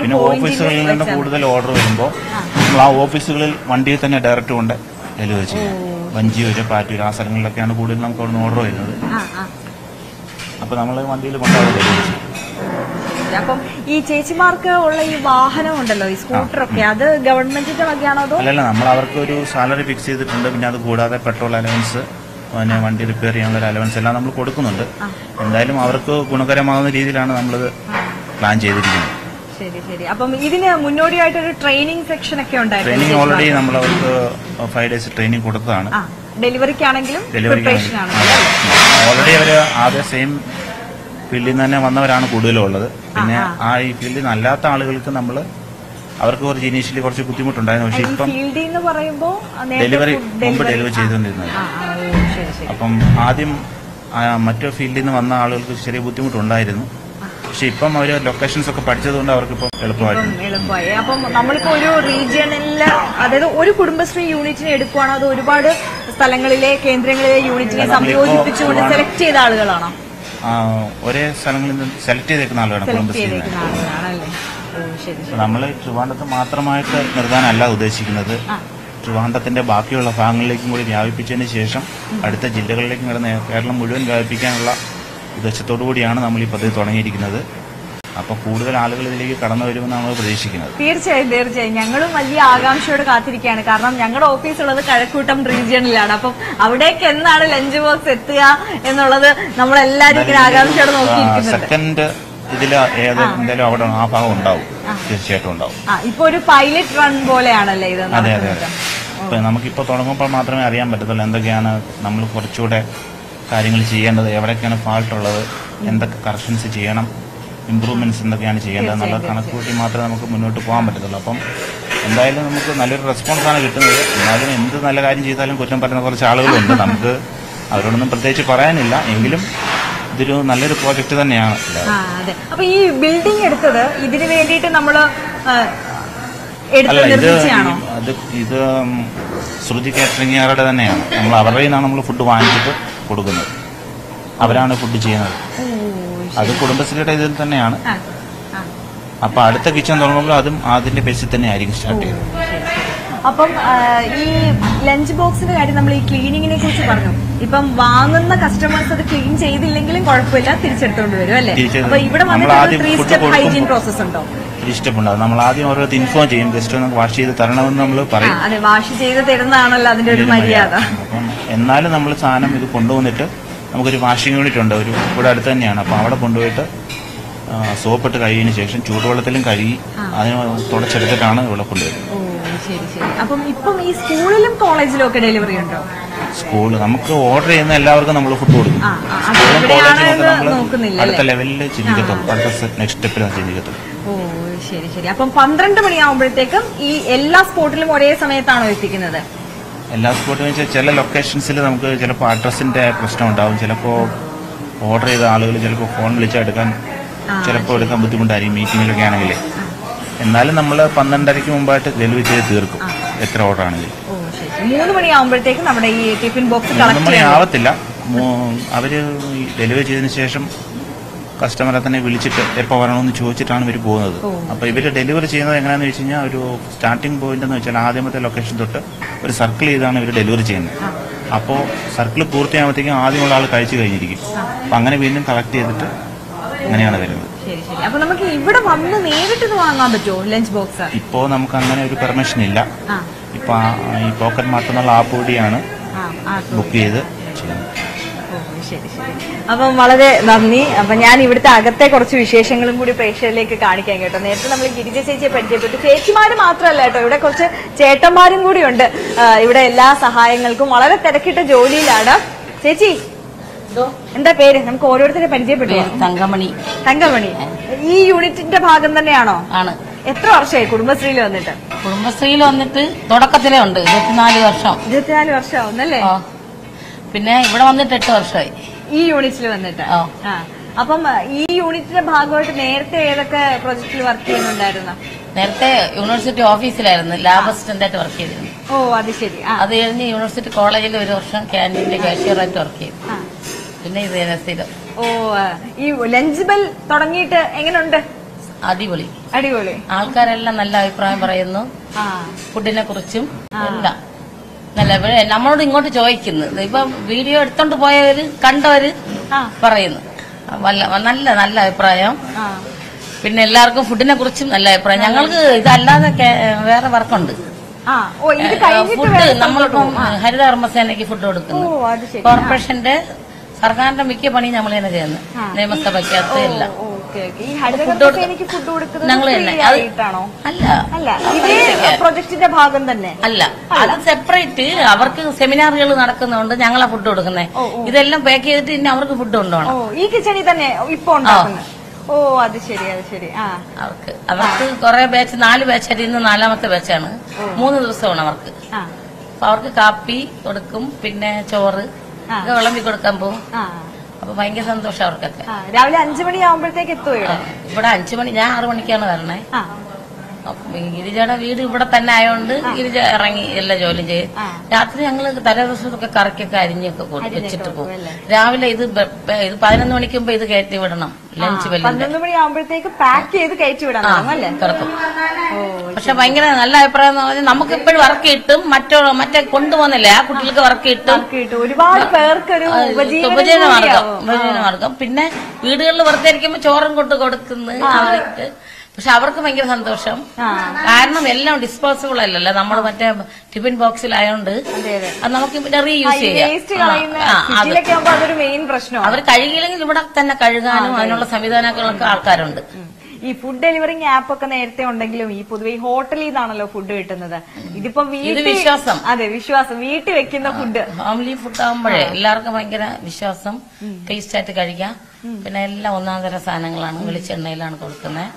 പിന്നെ ഓഫീസുകളിൽ നിന്ന് കൂടുതൽ ഓർഡർ വരുമ്പോൾ നമ്മൾ ആ ഓഫീസുകളിൽ വണ്ടിയിൽ തന്നെ ഡയറക്റ്റ് കൊണ്ട് ഡെലിവറി ചെയ്യാം. വഞ്ചിയൂര് പാറ്റൂര് ആ സ്ഥലങ്ങളിലൊക്കെയാണ് കൂടുതൽ നമുക്ക് അവിടെ നിന്ന് ഓർഡർ വരുന്നത് അപ്പൊ നമ്മൾ വണ്ടിയിൽ കൊണ്ടുപോകുന്നത് അപ്പം ഈ ചേച്ചിമാർക്ക് ഉള്ള ഈ വാഹനം ഉണ്ടല്ലോ ഈ സ്കൂട്ടറൊക്കെ അത് ഗവൺമെന്റിന്റെ വകയാണോ അതോ? അല്ലല്ല നമ്മൾ അവർക്ക് ഒരു സാലറി ഫിക്സ് ചെയ്തിട്ടുണ്ട് പിന്നെ അത് കൂടാതെ പെട്രോൾ അലവൻസ് പിന്നെ വണ്ടി റിപ്പയർ ചെയ്യാനുള്ള ഒരു അലവൻസ് എല്ലാം നമ്മൾ കൊടുക്കുന്നുണ്ട്. എന്തായാലും അവർക്ക് ഗുണകരമാകുന്ന രീതിയിലാണ് നമ്മളിത് പ്ലാൻ ചെയ്തിരിക്കുന്നത്. ശരി ശരി. അപ്പം ഇതിന് മുന്നോടിയായിട്ടൊരു ട്രെയിനിങ് സെക്ഷൻ ഒക്കെ ഉണ്ടായിരുന്നു ട്രെയിനിങ് ഓൾറെഡി നമ്മൾ അവർക്ക് ഫൈവ് ഡേയ്സ് ട്രെയിനിങ് കൊടുത്തതാണ്. ഡെലിവറിക്കാണെങ്കിലും ഡെലിവറിക്ക് പ്രിപ്പറേഷൻ ആണെങ്കിലും ഓൾറെഡി അവർ ആദ്യം സെയിം ഫീൽഡിൽ നിന്ന് തന്നെ വന്നവരാണ് കൂടുതലും ഉള്ളത് പിന്നെ ആ. ഈ ഫീൽഡിൽ അല്ലാത്ത ആളുകൾക്ക് നമ്മൾ അവർക്ക് കുറച്ച് ഇനീഷ്യലി കുറച്ച് ബുദ്ധിമുട്ടുണ്ടായിരുന്നു. പക്ഷെ ഇപ്പം ഡെലിവറി മുമ്പ് ഡെലിവർ ഡെലിവറി ചെയ്തുകൊണ്ടിരുന്നത്. അപ്പം ആദ്യം മറ്റു ഫീൽഡിൽ നിന്ന് വന്ന ആളുകൾക്ക് ചെറിയ ബുദ്ധിമുട്ടുണ്ടായിരുന്നു. പക്ഷെ ഇപ്പം അവർ ലൊക്കേഷൻസ് ഒക്കെ പഠിച്ചതുകൊണ്ട് അവർക്ക് ഇപ്പം എളുപ്പമായിട്ടുണ്ട് എളുപ്പമായി. അപ്പം നമ്മളിപ്പോ ഒരു റീജിയണിലെ അതായത് ഒരു കുടുംബശ്രീ യൂണിറ്റിനെ എടുക്കുവാണോ? അത് ഒരുപാട് സ്ഥലങ്ങളിലെ കേന്ദ്രങ്ങളിലെ യൂണിറ്റിനെ സംയോജിപ്പിച്ചുകൊണ്ട് സെലക്ട് ചെയ്ത ആളുകളാണോ? ഒരേ സ്ഥലങ്ങളിൽ നിന്ന് സെലക്ട് ചെയ്തേക്കുന്ന ആളുകളാണ് കുടുംബശ്രീ നമ്മൾ ട്രിവാൻഡ്രത്ത് മാത്രമായിട്ട് നിർത്താനല്ല ഉദ്ദേശിക്കുന്നത്. ട്രിവാണ്ടത്തിന്റെ ബാക്കിയുള്ള ഭാഗങ്ങളിലേക്കും കൂടി വ്യാപിപ്പിച്ചതിന് ശേഷം അടുത്ത ജില്ലകളിലേക്കും കിടന്ന് കേരളം മുഴുവൻ വ്യാപിപ്പിക്കാനുള്ള ഉദ്ദേശത്തോടു കൂടിയാണ് നമ്മൾ ഈ പദ്ധതി തുടങ്ങിയിരിക്കുന്നത്. അപ്പൊ കൂടുതൽ ആളുകൾ ഇതിലേക്ക് കടന്നു വരുമെന്ന് നമ്മൾ പ്രതീക്ഷിക്കുന്നത്. തീർച്ചയായും തീർച്ചയായും. ഞങ്ങളും വലിയ ആകാംക്ഷയോട് കാത്തിരിക്കുകയാണ്. കാരണം ഞങ്ങളുടെ ഓഫീസ് ഉള്ളത് കഴക്കൂട്ടം റീജിയണിലാണ്. അപ്പം അവിടേക്ക് എന്നാണ് ലഞ്ച് ബോക്സ് എത്തുക എന്നുള്ളത് നമ്മളെല്ലാരും ഇങ്ങനെ ആകാംക്ഷയോട് സെക്കൻഡ് ഇതിൽ ഏതെങ്കിലും അവിടെ ആ ഭാഗം ഉണ്ടാവും. തീർച്ചയായിട്ടും ഉണ്ടാവും. ഇപ്പൊ ഒരു പൈലറ്റ് റൺ പോലെയാണല്ലേ ഇത് അതെ അതെ അതെ. നമുക്കിപ്പോ തുടങ്ങുമ്പോൾ മാത്രമേ അറിയാൻ പറ്റത്തുള്ളൂ എന്തൊക്കെയാണ് നമ്മൾ കുറച്ചുകൂടെ കാര്യങ്ങൾ ചെയ്യേണ്ടത് എവിടെയൊക്കെയാണ് ഫാൾട്ട് ഉള്ളത് എന്തൊക്കെ കറക്ഷൻസ് ചെയ്യണം ഇമ്പ്രൂവ്മെന്റ്സ് എന്തൊക്കെയാണ് ചെയ്യേണ്ടത് എന്നുള്ള കണക്ക് കൂട്ടി മാത്രമേ നമുക്ക് മുന്നോട്ട് പോകാൻ പറ്റത്തുള്ളൂ. അപ്പം എന്തായാലും നമുക്ക് നല്ലൊരു റെസ്പോൺസാണ് കിട്ടുന്നത്. എന്നാലും എന്ത് നല്ല കാര്യം ചെയ്താലും കുറ്റം പറയുന്ന കുറച്ച് ആളുകളുണ്ട്. നമുക്ക് അവരോടൊന്നും പ്രത്യേകിച്ച് പറയാനില്ല. എങ്കിലും ഇതൊരു നല്ലൊരു പ്രോജക്റ്റ് തന്നെയാണ്. അപ്പൊ ഈ ബിൽഡിംഗ് എടുത്തത് ഇതിനു വേണ്ടിയിട്ട് നമ്മൾ അല്ല ഇത് ഇത് ഉം, ശ്രുതി കാറ്ററിംഗുകാരുടെ തന്നെയാണ്. നമ്മൾ അവരുടെ നിന്നാണ് നമ്മൾ ഫുഡ് വാങ്ങിച്ചിട്ട് കൊടുക്കുന്നത്. അവരാണ് ഫുഡ് ചെയ്യുന്നത്. അത് കുടുംബശ്രീയുടെ ഇതിൽ തന്നെയാണ്. അപ്പൊ അടുത്ത കിച്ചൺ തുടങ്ങുമ്പോൾ അതും അതിന്റെ ബേസിൽ തന്നെ ആയിരിക്കും സ്റ്റാർട്ട് ചെയ്യുന്നത്. അപ്പം ഈ ലഞ്ച് ബോക്സിന്റെ കാര്യം നമ്മൾ ഈ ക്ലീനിങ്ങിനെ കുറിച്ച് പറഞ്ഞു. ഇപ്പം വാങ്ങുന്ന കസ്റ്റമേഴ്സ് അത് ക്ലീൻ ചെയ്തില്ലെങ്കിലും കുഴപ്പമില്ല തിരിച്ചെടുത്തോണ്ട് വരും അല്ലേ? അപ്പൊ ഇവിടെ ത്രീ സ്റ്റെപ്പ് ഹൈജീൻ പ്രോസസ് ഉണ്ടോ? ഇഷ്ടപ്പെടുന്നത് നമ്മൾ ആദ്യം ഓരോരുത്തർ ഇൻഫോം ചെയ്യും ജസ്റ്റ് ഒന്ന് വാഷ് ചെയ്ത് തരണമെന്ന് നമ്മൾ പറയും. വാഷ് ചെയ്ത് തരുന്നതാണല്ലോ അതിന്റെ ഒരു മര്യാദ. അപ്പം എന്നാലും നമ്മൾ സാധനം ഇത് കൊണ്ടുവന്നിട്ട് നമുക്കൊരു വാഷിംഗ് യൂണിറ്റ് ഉണ്ട്. ഒരു ഇവിടെ അടുത്ത് തന്നെയാണ്. അപ്പോൾ അവിടെ കൊണ്ടുപോയിട്ട് സോപ്പിട്ട് കഴുകിയതിന് ശേഷം ചൂടുവെള്ളത്തിലും കഴുകി അതിന് തുടച്ചെടുത്തിട്ടാണ് ഇവിടെ കൊണ്ടുവരുന്നത്. ശരി ശരി. അപ്പം ഇപ്പം ഈ സ്കൂളിലും കോളേജിലും ഒക്കെ ഡെലിവറി ഉണ്ടോ? സ്കൂൾ നമുക്ക് ഓർഡർ ചെയ്യുന്ന എല്ലാവർക്കും നമ്മൾ ഫുഡ് കൊടുക്കും. സ്കൂളും കോളേജും നമ്മൾ അടുത്ത ലെവലിൽ ചിന്തിക്കത്തുള്ളൂ. അടുത്ത നെക്സ്റ്റ് സ്റ്റെപ്പിൽ ചിന്തിക്കത്തുള്ളൂ. ഓ ശരി ശരി. അപ്പം പന്ത്രണ്ട് മണിയാവുമ്പോഴത്തേക്കും ഈ എല്ലാ സ്പോട്ടിലും ഒരേ സമയത്താണോ എത്തിക്കുന്നത്? എല്ലാ സ്പോട്ടും വെച്ചാൽ ചില ലൊക്കേഷൻസിൽ നമുക്ക് ചിലപ്പോൾ അഡ്രസ്സിന്റെ പ്രശ്നം ഉണ്ടാവും. ചിലപ്പോൾ ഓർഡർ ചെയ്ത ആളുകൾ ചിലപ്പോൾ ഫോൺ വിളിച്ചെടുക്കാൻ ചിലപ്പോൾ എടുക്കാൻ ബുദ്ധിമുട്ടായിരിക്കും. മീറ്റിങ്ങിലൊക്കെ ആണെങ്കിൽ എന്നാലും നമ്മൾ പന്ത്രണ്ടരയ്ക്ക് മുമ്പായിട്ട് ഡെലിവറി ചെയ്ത് തീർക്കും. എത്ര ഓർഡർ ആണെങ്കിലും. മൂന്ന് മണിയാവുമ്പോഴത്തേക്കും നമ്മുടെ ഈ ടിഫിൻ ബോക്സ് മൂന്ന് മണി ആവത്തില്ല. അവർ അവർ ഡെലിവറി ചെയ്തതിന് ശേഷം കസ്റ്റമറെ തന്നെ വിളിച്ചിട്ട് എപ്പോൾ വരണമെന്ന് ചോദിച്ചിട്ടാണ് ഇവർ പോകുന്നത്. അപ്പോൾ ഇവർ ഡെലിവറി ചെയ്യുന്നത് എങ്ങനെയാണെന്ന് വെച്ച് കഴിഞ്ഞാൽ ഒരു സ്റ്റാർട്ടിംഗ് പോയിന്റ് എന്ന് വെച്ചാൽ ആദ്യമത്തെ ലൊക്കേഷൻ തൊട്ട് ഒരു സർക്കിൾ ചെയ്താണ് ഇവർ ഡെലിവറി ചെയ്യുന്നത്. അപ്പോൾ സർക്കിൾ പൂർത്തിയാകുമ്പോഴത്തേക്കും ആദ്യമുള്ള ആൾ കഴിച്ചു കഴിഞ്ഞിരിക്കും. അപ്പം അങ്ങനെ വീണ്ടും കളക്ട് ചെയ്തിട്ട് അങ്ങനെയാണ് വരുന്നത്. ശരി ശരി. അപ്പൊ നമുക്ക് ഇവിടെ വന്ന് നേരിട്ട് ഇത് വാങ്ങാൻ പറ്റുമോ ലഞ്ച് ബോക്സ് ഇപ്പോ നമുക്ക് അങ്ങനെ ഒരു പെർമിഷൻ ഇല്ല. ഇപ്പൊ ഈ പോക്കറ്റ് മാർട്ട് എന്നുള്ള ആപ്പ് കൂടിയാണ് ബുക്ക് ചെയ്ത് ശരി ശരി. അപ്പം വളരെ നന്ദി. അപ്പൊ ഞാൻ ഇവിടുത്തെ അകത്തെ കുറച്ച് വിശേഷങ്ങളും കൂടി പ്രേക്ഷകരിലേക്ക് കാണിക്കാൻ കേട്ടോ. നേരത്തെ നമ്മൾ ഗിരിജ ചേച്ചിയെ പരിചയപ്പെട്ടു. ചേച്ചിമാർ മാത്രമല്ല കേട്ടോ. ഇവിടെ കുറച്ച് ചേട്ടന്മാരും കൂടിയുണ്ട്. ഉണ്ട് ഇവിടെ എല്ലാ സഹായങ്ങൾക്കും വളരെ തിരക്കിട്ട ജോലിയിലാണ്. ചേച്ചി എന്താ? പേര്? നമുക്ക് ഓരോരുത്തരെ പരിചയപ്പെട്ടു തങ്കമണി. തങ്കമണി. ഈ യൂണിറ്റിന്റെ ഭാഗം തന്നെയാണോ? ആണ്. എത്ര വർഷമായി കുടുംബശ്രീയിൽ വന്നിട്ട്? കുടുംബശ്രീയിൽ വന്നിട്ട് തുടക്കത്തിലേ ഉണ്ട്. ഇരുപത്തിനാല് വർഷം. ഇരുപത്തിനാല് വർഷമാവുന്നല്ലേ. പിന്നെ ഇവിടെ വന്നിട്ട് എട്ട് വർഷമായി. ഈ യൂണിറ്റിൽ വന്നിട്ട്? അപ്പം ഈ യൂണിറ്റിന്റെ ഭാഗമായിട്ട് നേരത്തെ ഏതൊക്കെ പ്രൊജക്റ്റിൽ വർക്ക് ചെയ്യുന്നുണ്ടായിരുന്നു? നേരത്തെ യൂണിവേഴ്സിറ്റി ഓഫീസിലായിരുന്നു. ലാബ് അസിസ്റ്റന്റായിട്ട് വർക്ക് ചെയ്തിരുന്നു. ഓ അത് ശരി. അത് കഴിഞ്ഞ് യൂണിവേഴ്സിറ്റി കോളേജിൽ ഒരു വർഷം ക്യാന്റീനിലെ കാഷ്യറായിട്ട് വർക്ക് ചെയ്തു. പിന്നെ ഇത് ഓ. ഈ ലഞ്ച് ബെൽ തുടങ്ങിയിട്ട് എങ്ങനെയുണ്ട് അടിപൊളി. അടിപൊളി. ആൾക്കാരെല്ലാം നല്ല അഭിപ്രായം പറയുന്നു. ഫുഡിനെ കുറിച്ചും എല്ലാം. നല്ല നമ്മളോട് ഇങ്ങോട്ട് ചോദിക്കുന്നത് ഇപ്പൊ വീഡിയോ എടുത്തോണ്ട് പോയവര് കണ്ടവര്. പറയുന്നു. നല്ല നല്ല അഭിപ്രായം. പിന്നെ എല്ലാവർക്കും ഫുഡിനെ കുറിച്ചും നല്ല അഭിപ്രായം. ഞങ്ങൾക്ക് ഇതല്ലാതെ വേറെ വർക്കുണ്ട്. ഫുഡ് നമ്മളിപ്പം സ്ഥലത്തോട്ട് പോകും. ഹരിത കർമ്മസേനയ്ക്ക് ഫുഡ് കൊടുക്കുന്നു. കോർപ്പറേഷന്റെ സർക്കാരിന്റെ മിക്ക പണി നമ്മൾ തന്നെ ചെയ്യുന്നത് നിയമസഭയ്ക്കകത്ത് എല്ലാം ഞങ്ങൾ തന്നെ. അല്ല. പ്രൊജക്ടിന്റെ ഭാഗം തന്നെ. അല്ല. അത് സെപ്പറേറ്റ് അവർക്ക് സെമിനാറുകൾ നടക്കുന്നതുകൊണ്ട് ഞങ്ങളാ ഫുഡ് കൊടുക്കുന്നത് ഇതെല്ലാം പാക്ക് ചെയ്തിട്ട് ഇനി അവർക്ക് ഫുഡ് കൊണ്ടുപോകണം. ഈ കിച്ചണിൽ തന്നെ ഇപ്പൊ ഓ അത് ശരി അത് ശരി. അവർക്ക് അവർക്ക് കുറെ ബാച്ച് നാല് ബാച്ചായിട്ട് ഇന്ന് നാലാമത്തെ ബാച്ചാണ് മൂന്ന് ദിവസമാണ് അവർക്ക്. അവർക്ക് കാപ്പി കൊടുക്കും പിന്നെ ചോറ്. വിളമ്പി കൊടുക്കാൻ പോകും അപ്പൊ ഭയങ്കര സന്തോഷം അവർക്കൊക്കെ. രാവിലെ അഞ്ചു മണി ആവുമ്പോഴത്തേക്ക് എത്തുമോ ഇവിടെ അഞ്ചു മണി ഞാൻ ആറു മണിക്കാണ് വരണേ. ഗിരിജയുടെ വീട് ഇവിടെ തന്നെ ആയതുകൊണ്ട് ഗിരിജ ഇറങ്ങി എല്ലാ ജോലിയും ചെയ്യും രാത്രി ഞങ്ങൾ തലേദിവസമൊക്കെ കറക്കൊക്കെ അരിഞ്ഞൊക്കെ കൊടു- വെച്ചിട്ട് പോകും. രാവിലെ ഇത് ഇത് പതിനൊന്ന് മണിക്ക് മുമ്പ് ഇത് കയറ്റി വിടണം. ലഞ്ച് ആവുമ്പോഴത്തേക്ക് പാക്ക് ചെയ്ത് കയറ്റി അല്ലേ പക്ഷെ ഭയങ്കര നല്ല അഭിപ്രായം എന്ന് പറഞ്ഞാൽ നമുക്ക് ഇപ്പോഴും വർക്ക് കിട്ടും. മറ്റോ മറ്റേ കൊണ്ടുപോകുന്നില്ലേ ആ കുട്ടികൾക്ക് വർക്ക് കിട്ടും. ഒരുപാട് പേർക്കൊരു ഒരു ഉപജീവന മാർഗം ഉപജീവന മാർഗം. പിന്നെ വീടുകളിൽ വെറുതെ ഇരിക്കുമ്പോൾ ചോറും കൊണ്ട് കൊടുക്കുന്നു അവർക്ക് പക്ഷെ അവർക്ക് ഭയങ്കര സന്തോഷം. കാരണം എല്ലാം ഡിസ്പോസിബിൾ അല്ലല്ലോ. നമ്മൾ മറ്റേ ടിഫിൻ ബോക്സിലായോണ്ട് അത് നമുക്ക് റീയൂസ് ചെയ്യാം. അവർ കഴുകിയില്ലെങ്കിൽ ഇവിടെ തന്നെ കഴുകാനും അതിനുള്ള സംവിധാനങ്ങളൊക്കെ ആൾക്കാരുണ്ട്. ഈ ഫുഡ് ഡെലിവറിങ് ആപ്പ് ഒക്കെ നേരത്തെ ഉണ്ടെങ്കിലും ഈ പൊതുവെ ഹോട്ടലിൽ നിന്നാണല്ലോ ഫുഡ് കിട്ടുന്നത്. ഇതിപ്പോ വിശ്വാസം. അതെ വിശ്വാസം. വീട്ടിൽ വെക്കുന്ന ഫുഡ് ഫാമിലി ഫുഡ് ആകുമ്പോഴേ എല്ലാവർക്കും ഭയങ്കര വിശ്വാസം. ടേസ്റ്റ് ആയിട്ട് കഴിക്കാം. പിന്നെ എല്ലാം ഒന്നാം തരം സാധനങ്ങളാണ്. വെളിച്ചെണ്ണയിലാണ് കൊടുക്കുന്നത്.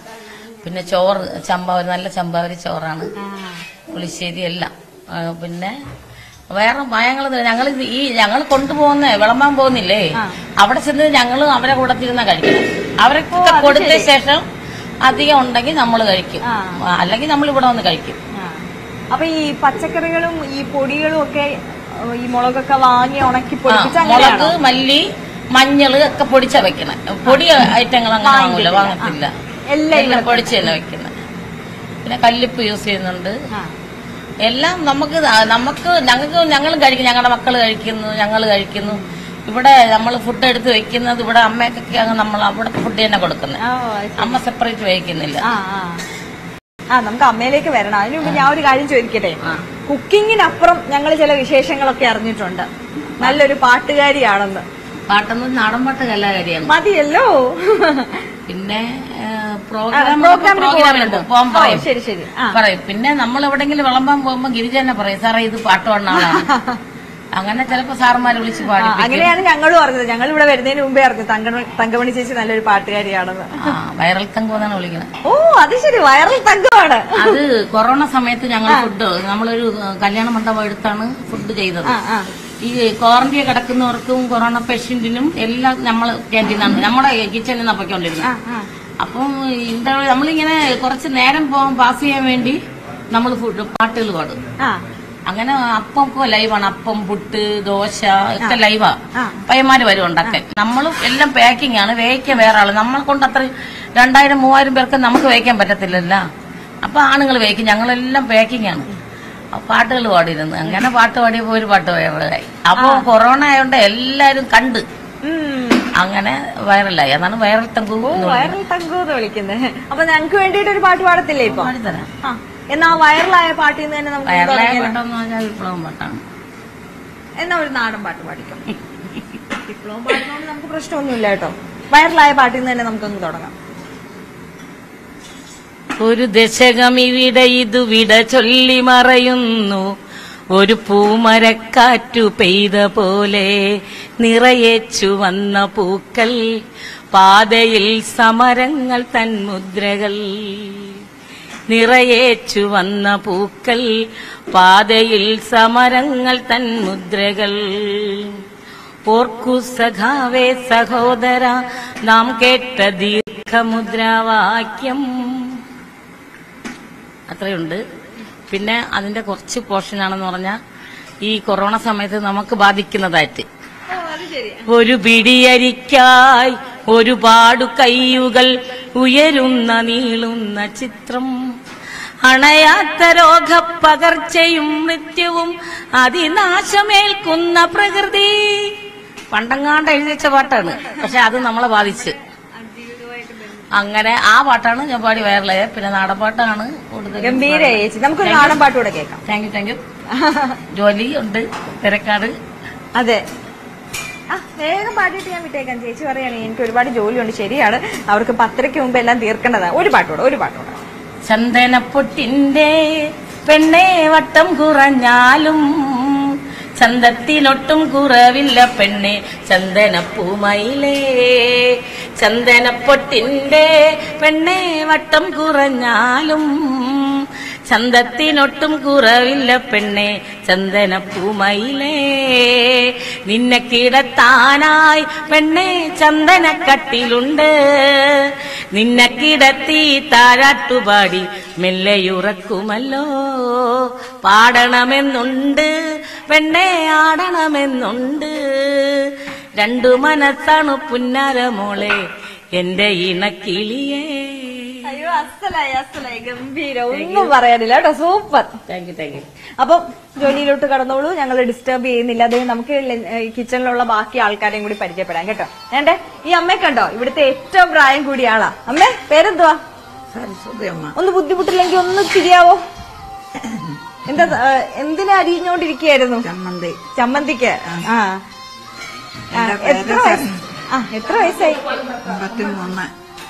പിന്നെ ചോറ് ചമ്പാവരി നല്ല ചമ്പാവരി ചോറാണ്. പുളിശ്ശേരി എല്ലാം. പിന്നെ വേറെ ഭയങ്ങൾ ഞങ്ങൾ ഈ ഞങ്ങൾ കൊണ്ടുപോകുന്ന വിളമ്പാൻ പോകുന്നില്ലേ? അവിടെ ചെന്ന് ഞങ്ങൾ അവരെ കൂടെ തിരുന്ന കഴിക്കണം. അവരൊക്കെ കൊടുത്ത ശേഷം അധികം ഉണ്ടെങ്കിൽ നമ്മൾ കഴിക്കും. അല്ലെങ്കിൽ നമ്മൾ ഇവിടെ വന്ന് കഴിക്കും. അപ്പൊ ഈ പച്ചക്കറികളും ഈ പൊടികളും ഒക്കെ ഈ മുളകൊക്കെ വാങ്ങി ഉണക്കി പൊടിപ്പിച്ച് മുളക് മല്ലി മഞ്ഞൾ ഒക്കെ പൊടിച്ച വെക്കണേ. പൊടി ഐറ്റങ്ങൾ അങ്ങനെ വാങ്ങൂല വാങ്ങത്തില്ല. എല്ലാം പൊടിച്ചല്ല പൊടിച്ച് തന്നെ വെക്കുന്നത്. പിന്നെ കല്ലിപ്പ് യൂസ് ചെയ്യുന്നുണ്ട്. എല്ലാം നമുക്ക് നമുക്ക് ഞങ്ങൾക്ക് ഞങ്ങളും കഴിക്കും. ഞങ്ങളുടെ മക്കൾ കഴിക്കുന്നു ഞങ്ങൾ കഴിക്കുന്നു. ഇവിടെ നമ്മൾ ഫുഡ് എടുത്ത് വെക്കുന്നത് ഇവിടെ അമ്മയ്ക്കൊക്കെ നമ്മൾ അവിടെ ഫുഡ് തന്നെ കൊടുക്കുന്നത്. അമ്മ സെപ്പറേറ്റ് വഹിക്കുന്നില്ല ആ നമുക്ക് അമ്മയിലേക്ക് വരണം. അതിനു മുമ്പ് ഞാൻ ഒരു കാര്യം ചോദിക്കട്ടെ? കുക്കിങ്ങിനപ്പുറം ഞങ്ങൾ ചില വിശേഷങ്ങളൊക്കെ അറിഞ്ഞിട്ടുണ്ട്. നല്ലൊരു പാട്ടുകാരിയാണെന്ന്. പാട്ടൊന്നും നാടൻ പാട്ട് കലാകാരിയാണ് മതിയല്ലോ. പിന്നെ പ്രോഗ്രാമിന് ശരി ശരി. പറയും. പിന്നെ നമ്മൾ എവിടെങ്കിലും വിളമ്പാൻ പോകുമ്പോ ഗിരിജ തന്നെ പറയും സാറേ ഇത് പാട്ട് പാടുന്ന ആളാണ്. അങ്ങനെ ചിലപ്പോ സാറുമാര് വിളിച്ച് പാടും അങ്ങനെയാണ് ഞങ്ങളും അറിഞ്ഞത്. ഞങ്ങൾ ഇവിടെ വരുന്നതിന് മുമ്പേ അറിഞ്ഞു. തങ്കമണി തങ്കമണി ചേച്ചി നല്ലൊരു പാട്ടുകാരിയാണെന്ന്. വൈറൽ തങ്കം എന്നാണ് വിളിക്കുന്നത്. ഓ അത് ശരി. വൈറൽ തങ്കമാണ് അത് കൊറോണ സമയത്ത് ഞങ്ങൾ ഫുഡ് നമ്മളൊരു കല്യാണ മണ്ഡപം എടുത്താണ് ഫുഡ് ചെയ്തത്. ഈ ക്വാറന്റൈൻ കിടക്കുന്നവർക്കും കൊറോണ പേഷ്യന്റിനും എല്ലാം നമ്മൾ ക്യാന്റീനാണ് നമ്മുടെ കിച്ചണിൽ നിന്ന് പൊയ്ക്കൊണ്ടിരുന്നത്. അപ്പം ഇന്റർവ്യൂ നമ്മളിങ്ങനെ കുറച്ച് നേരം പോകാൻ പാസ് ചെയ്യാൻ വേണ്ടി നമ്മൾ ഫുഡ് പാട്ടുകൾ പാടും. അങ്ങനെ അപ്പം ലൈവാണ് അപ്പം പുട്ട് ദോശ ഒക്കെ ലൈവാ പയ്യന്മാര് വരും ഉണ്ടാക്കാൻ. നമ്മൾ എല്ലാം പാക്കിംഗ് ആണ്. വേവിക്കാൻ വേറെ ആൾ. നമ്മളെ കൊണ്ട് അത്ര രണ്ടായിരം മൂവായിരം പേർക്ക് നമുക്ക് വേവിക്കാൻ പറ്റത്തില്ലല്ലോ. അപ്പൊ ആണുങ്ങൾ വേവിക്കും. ഞങ്ങളെല്ലാം പാക്കിംഗ് ആണ്. പാട്ടുകൾ പാടിയിരുന്നു. അങ്ങനെ പാട്ട് പാടിയപ്പോ ഒരു പാട്ട് വേറെ അപ്പൊ കൊറോണ ആയതുകൊണ്ട് എല്ലാരും കണ്ട്. അങ്ങനെ വൈറലായി. അതാണ് വൈറൽ തങ്കു വൈറൽ തങ്കു എന്ന് വിളിക്കുന്നത് അപ്പൊ ഞങ്ങൾക്ക് വേണ്ടിയിട്ട് ഒരു പാട്ട് പാടത്തില്ലേ ഇപ്പൊ? പാടിത്തരാം എന്നാ വൈറലായ പാട്ടിൽ നിന്ന് തന്നെ നമുക്ക് വൈറലായ? പാട്ടെന്ന് പറഞ്ഞാൽ വിപ്ലവം പാട്ടാണ്. എന്നാ ഒരു നാടൻ പാട്ട് പാടിക്കാം. വിപ്ലവം പാടുന്നതുകൊണ്ട് നമുക്ക് പ്രശ്നമൊന്നുമില്ല കേട്ടോ. വൈറലായ പാട്ടിൽ നിന്ന് തന്നെ നമുക്കൊന്ന് തുടങ്ങാം. ഒരു ദശകം ഇവിടെ ഇതു വിട ചൊല്ലി മറയുന്നു. ഒരു പൂമരക്കാറ്റു പെയ്ത പോലെ നിറയേച്ചു വന്ന പൂക്കൾ. പാതയിൽ സമരങ്ങൾ തൻ മുദ്രകൾ. നിറയേച്ചു വന്ന പൂക്കൾ. പാതയിൽ സമരങ്ങൾ തൻ മുദ്രകൾ. ഓർക്കു സഖാവേ സഹോദര നാം കേട്ട ദീർഘമുദ്രാവാക്യം. അത്രയുണ്ട്. പിന്നെ അതിന്റെ കുറച്ച് പോർഷനാണെന്ന് പറഞ്ഞാൽ ഈ കൊറോണ സമയത്ത് നമുക്ക് ബാധിക്കുന്നതായിട്ട്. ഒരു പിടിയരിക്കായി ഒരുപാട് കയ്യുകൾ ഉയരുന്ന നീളുന്ന ചിത്രം. അണയാത്ത രോഗപ്പകർച്ചയും മൃത്യുവും അതിനാശമേൽക്കുന്ന പ്രകൃതി. പണ്ടങ്ങാണ്ട് എഴുതിച്ച പാട്ടാണ്. പക്ഷെ അത് നമ്മളെ ബാധിച്ച്. അങ്ങനെ ആ പാട്ടാണ് ഞാൻ പാടി വയറിലായത് പിന്നെ നാടൻ പാട്ടാണ് കൂടുതൽ ഗംഭീര ചേച്ചി. നമുക്കൊരു നാടൻ പാട്ട് കൂടെ കേൾക്കാം. താങ്ക് യു താങ്ക് യു ജോലി ഉണ്ട് തിരക്കാട്. അതെ. ആ വേഗം പാടിയിട്ട് ഞാൻ വിട്ടേക്കാം. ചേച്ചി പറയാണ് എനിക്ക് ഒരുപാട് ജോലിയുണ്ട് ശരിയാണ്. അവർക്ക് പത്തരയ്ക്ക് മുമ്പ് എല്ലാം തീർക്കേണ്ടതാണ്. ഒരു പാട്ടോടെ ഒരു പാട്ടോടെ. ചന്ദനപ്പൊട്ടിന്റെ പെണ്ണേ വട്ടം കുറഞ്ഞാലും ചന്തത്തിനൊട്ടും കുറവില്ല പെണ്ണെ. ചന്ദനപ്പൂമയിലേ ചന്ദനപ്പൊട്ടിന്റെ പെണ്ണെ വട്ടം കുറഞ്ഞാലും ചന്തത്തിനൊട്ടും കുറവില്ല പെണ്ണെ ചന്ദനപ്പൂമയിലേ. നിന്നെ കിടത്താനായി പെണ്ണെ ചന്ദനക്കട്ടിലുണ്ട്. നിന്നെ കിടത്തി താരാട്ടുപാടി മെല്ലയുറക്കുമല്ലോ. പാടണമെന്നുണ്ട് പെണ്ണെ ആടണമെന്നുണ്ട്. രണ്ടു മനസ്സാണ് പുന്നാരമോളെ എന്റെ ഇണക്കിളിയേ. അയ്യോ അസലായി അസലായി. ഗംഭീര. ഒന്നും പറയാനില്ല കേട്ടോ. Super. Thank you thank you അപ്പം ജോലിയിലോട്ട് കടന്നോളൂ. ഞങ്ങൾ ഡിസ്റ്റർബ് ചെയ്യുന്നില്ല. അതേ നമുക്ക് കിച്ചണിലുള്ള ബാക്കി ആൾക്കാരെയും കൂടി പരിചയപ്പെടാം കേട്ടോ. വേണ്ടേ? ഈ അമ്മയെ കണ്ടോ? ഇവിടുത്തെ ഏറ്റവും പ്രായം കൂടിയ ആളാ. അമ്മേ പേരെന്തുവാ? ഒന്ന് ബുദ്ധിമുട്ടില്ലെങ്കിൽ ഒന്ന് ശരിയാവോ? എന്താ എന്തിനാ അരിഞ്ഞോണ്ടിരിക്കുകയായിരുന്നു ചമ്മന്തി. ചമ്മന്തിക്ക്? ആ. എത്ര വയസ്സ്? ആ എത്ര വയസ്സായി?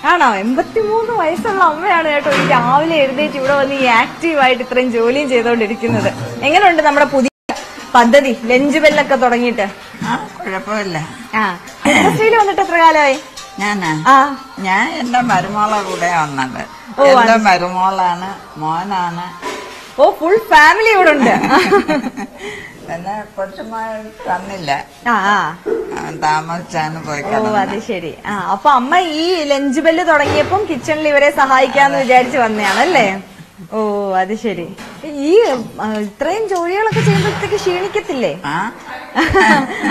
ആണോ? എൺപത്തിമൂന്ന് വയസ്സുള്ള അമ്മയാണ് കേട്ടോ ഈ രാവിലെ എഴുന്നേറ്റ് ഇവിടെ വന്ന് ഈ ആക്റ്റീവായിട്ട് ഇത്രയും ജോലിയും ചെയ്തുകൊണ്ടിരിക്കുന്നത് എങ്ങനെയുണ്ട് നമ്മുടെ പുതിയ പദ്ധതി? ലഞ്ച് ബെല്ലൊക്കെ തുടങ്ങിയിട്ട്? കുഴപ്പമില്ല. ആ. വന്നിട്ട് എത്ര കാലമായി? ഞാനാ? ഞാൻ എന്റെ മരുമോളെ കൂടെ വന്നത്. എന്റെ മരുമോളാണ് മോനാണ്. ഓ ഫുൾ ഫാമിലി ഇവിടെ ഉണ്ട്. പിന്നെ കൊച്ചുമായ തന്നില്ല താമസിച്ചാണ് പോയി ഓ കിടന്നത്. അത് ശരി. ആ അപ്പൊ അമ്മ ഈ ലഞ്ച് ബെല്ല് തുടങ്ങിയപ്പം കിച്ചണിൽ ഇവരെ സഹായിക്കാന്ന് വിചാരിച്ചു വന്നതാണല്ലേ ഓ അത് ശരി. ഈ ഇത്രയും ജോലികളൊക്കെ ചെയ്യുമ്പോഴത്തേക്ക് ക്ഷീണിക്കത്തില്ലേ?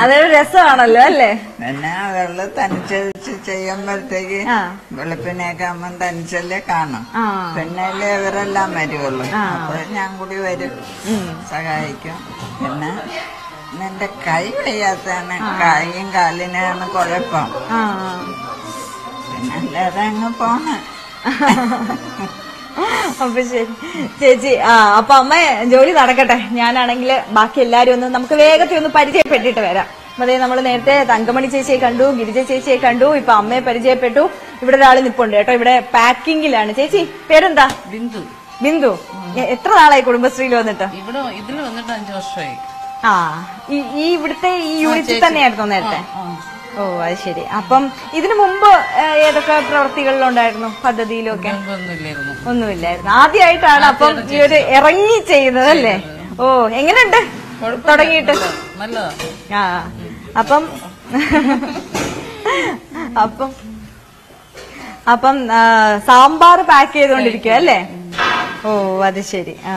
അതൊരു രസമാണല്ലോ അല്ലേ? പിന്നെ അവൾ തനിച്ചരിച്ച് ചെയ്യുമ്പോഴത്തേക്ക് പറ്റേക്ക് വെളുപ്പിനെയൊക്കെ ആകുമ്പം തനിച്ചല്ലേ കാണും. പിന്നല്ലേ ഇവരെല്ലാം വരുവുള്ളൂ. അപ്പൊ ഞാൻ കൂടി വരും. സഹായിക്കും. പിന്നെ നിന്റെ കൈ വയ്യാത്തതാണ്. കൈയും കാലിനാണ് കുഴപ്പം. പിന്നെ അല്ലാതെ അങ്ങ് പോണ. അപ്പൊ ശരി. ചേച്ചി ആ അപ്പൊ അമ്മ ജോലി നടക്കട്ടെ. ഞാനാണെങ്കിൽ ബാക്കി എല്ലാരും ഒന്ന് നമുക്ക് വേഗത്തിൽ ഒന്ന് പരിചയപ്പെട്ടിട്ട് വരാം. അതേ നമ്മൾ നേരത്തെ തങ്കമണി ചേച്ചിയെ കണ്ടു ഗിരിജ ചേച്ചിയെ കണ്ടു ഇപ്പൊ അമ്മയെ പരിചയപ്പെട്ടു. ഇവിടെ ഒരാൾ നിപ്പുണ്ട് കേട്ടോ ഇവിടെ പാക്കിംഗിലാണ് ചേച്ചി പേരെന്താ? ബിന്ദു. ബിന്ദു. എത്ര നാളായി കുടുംബശ്രീയിൽ വന്നിട്ട്? ഇവിടെ ഇതിൽ വന്നിട്ട് അഞ്ചു വർഷമായി. ആ ഈ ഇവിടുത്തെ ഈ യൂണിറ്റിൽ തന്നെയായിരുന്നു നേരത്തെ? ഓ അത് ശരി. അപ്പം ഇതിനു മുമ്പ് ഏതൊക്കെ പ്രവർത്തികളിലുണ്ടായിരുന്നു പദ്ധതിയിലൊക്കെ? ഒന്നുമില്ലായിരുന്നു ഒന്നുമില്ലായിരുന്നു. ആദ്യമായിട്ടാണ് അപ്പം ഈ ഒരു ഇറങ്ങി ചെയ്യുന്നത് അല്ലേ? ഓ എങ്ങനെയുണ്ട്? തുടങ്ങിയിട്ട്. ആ അപ്പം അപ്പം അപ്പം സാമ്പാർ പാക്ക് ചെയ്തുകൊണ്ടിരിക്കുക അല്ലേ? ഓ അത് ശരി. ആ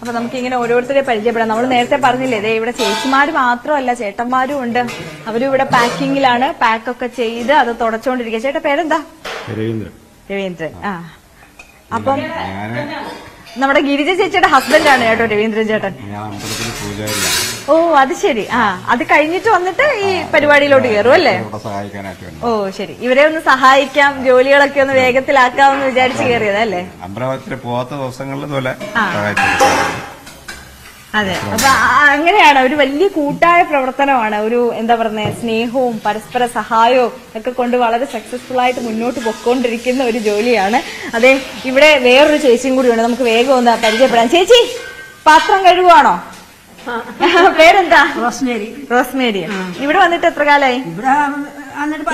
അപ്പൊ നമുക്ക് ഇങ്ങനെ ഓരോരുത്തരെ പരിചയപ്പെടാം. നമ്മൾ നേരത്തെ പറഞ്ഞില്ലേ ദേ ഇവിടെ ചേച്ചിമാര് മാത്രമല്ല ചേട്ടന്മാരും ഉണ്ട്. അവരും ഇവിടെ പാക്കിങ്ങിലാണ് പാക്കൊക്കെ ചെയ്ത് അത് തുടച്ചോണ്ടിരിക്കുക ചേട്ടാ പേരെന്താ? രവീന്ദ്രൻ. രവീന്ദ്രൻ. ആ. അപ്പം നമ്മുടെ ഗിരിജ ചേച്ചിയുടെ ഹസ്ബൻഡ് ആണ് കേട്ടോ രവീന്ദ്രൻ ചേട്ടൻ. ഓ അത് ശരി. ആ അത് കഴിഞ്ഞിട്ട് വന്നിട്ട് ഈ പരിപാടിയിലോട്ട് കയറും അല്ലേ? ഓ ശരി. ഇവരെ ഒന്ന് സഹായിക്കാം ജോലികളൊക്കെ ഒന്ന് വേഗത്തിലാക്കാമെന്ന് വിചാരിച്ച് കയറിയതല്ലേ അമ്പലത്തിൽ പോവാത്ത ദിവസങ്ങളിൽ പോലെ അതെ. അപ്പൊ അങ്ങനെയാണ്. ഒരു വലിയ കൂട്ടായ പ്രവർത്തനമാണ്. ഒരു എന്താ പറയുന്നത് സ്നേഹവും പരസ്പര സഹായവും ഒക്കെ കൊണ്ട് വളരെ സക്സസ്ഫുൾ ആയിട്ട് മുന്നോട്ട് പൊക്കോണ്ടിരിക്കുന്ന ഒരു ജോലിയാണ്. അതെ ഇവിടെ വേറൊരു ചേച്ചിയും കൂടിയുണ്ട് നമുക്ക് വേഗം ഒന്ന് പരിചയപ്പെടാം. ചേച്ചി പാത്രം കഴുകുവാണോ? പേരെന്താ? റോസ്മേരി. റോസ്മേരി. ഇവിടെ വന്നിട്ട് എത്ര കാലായി?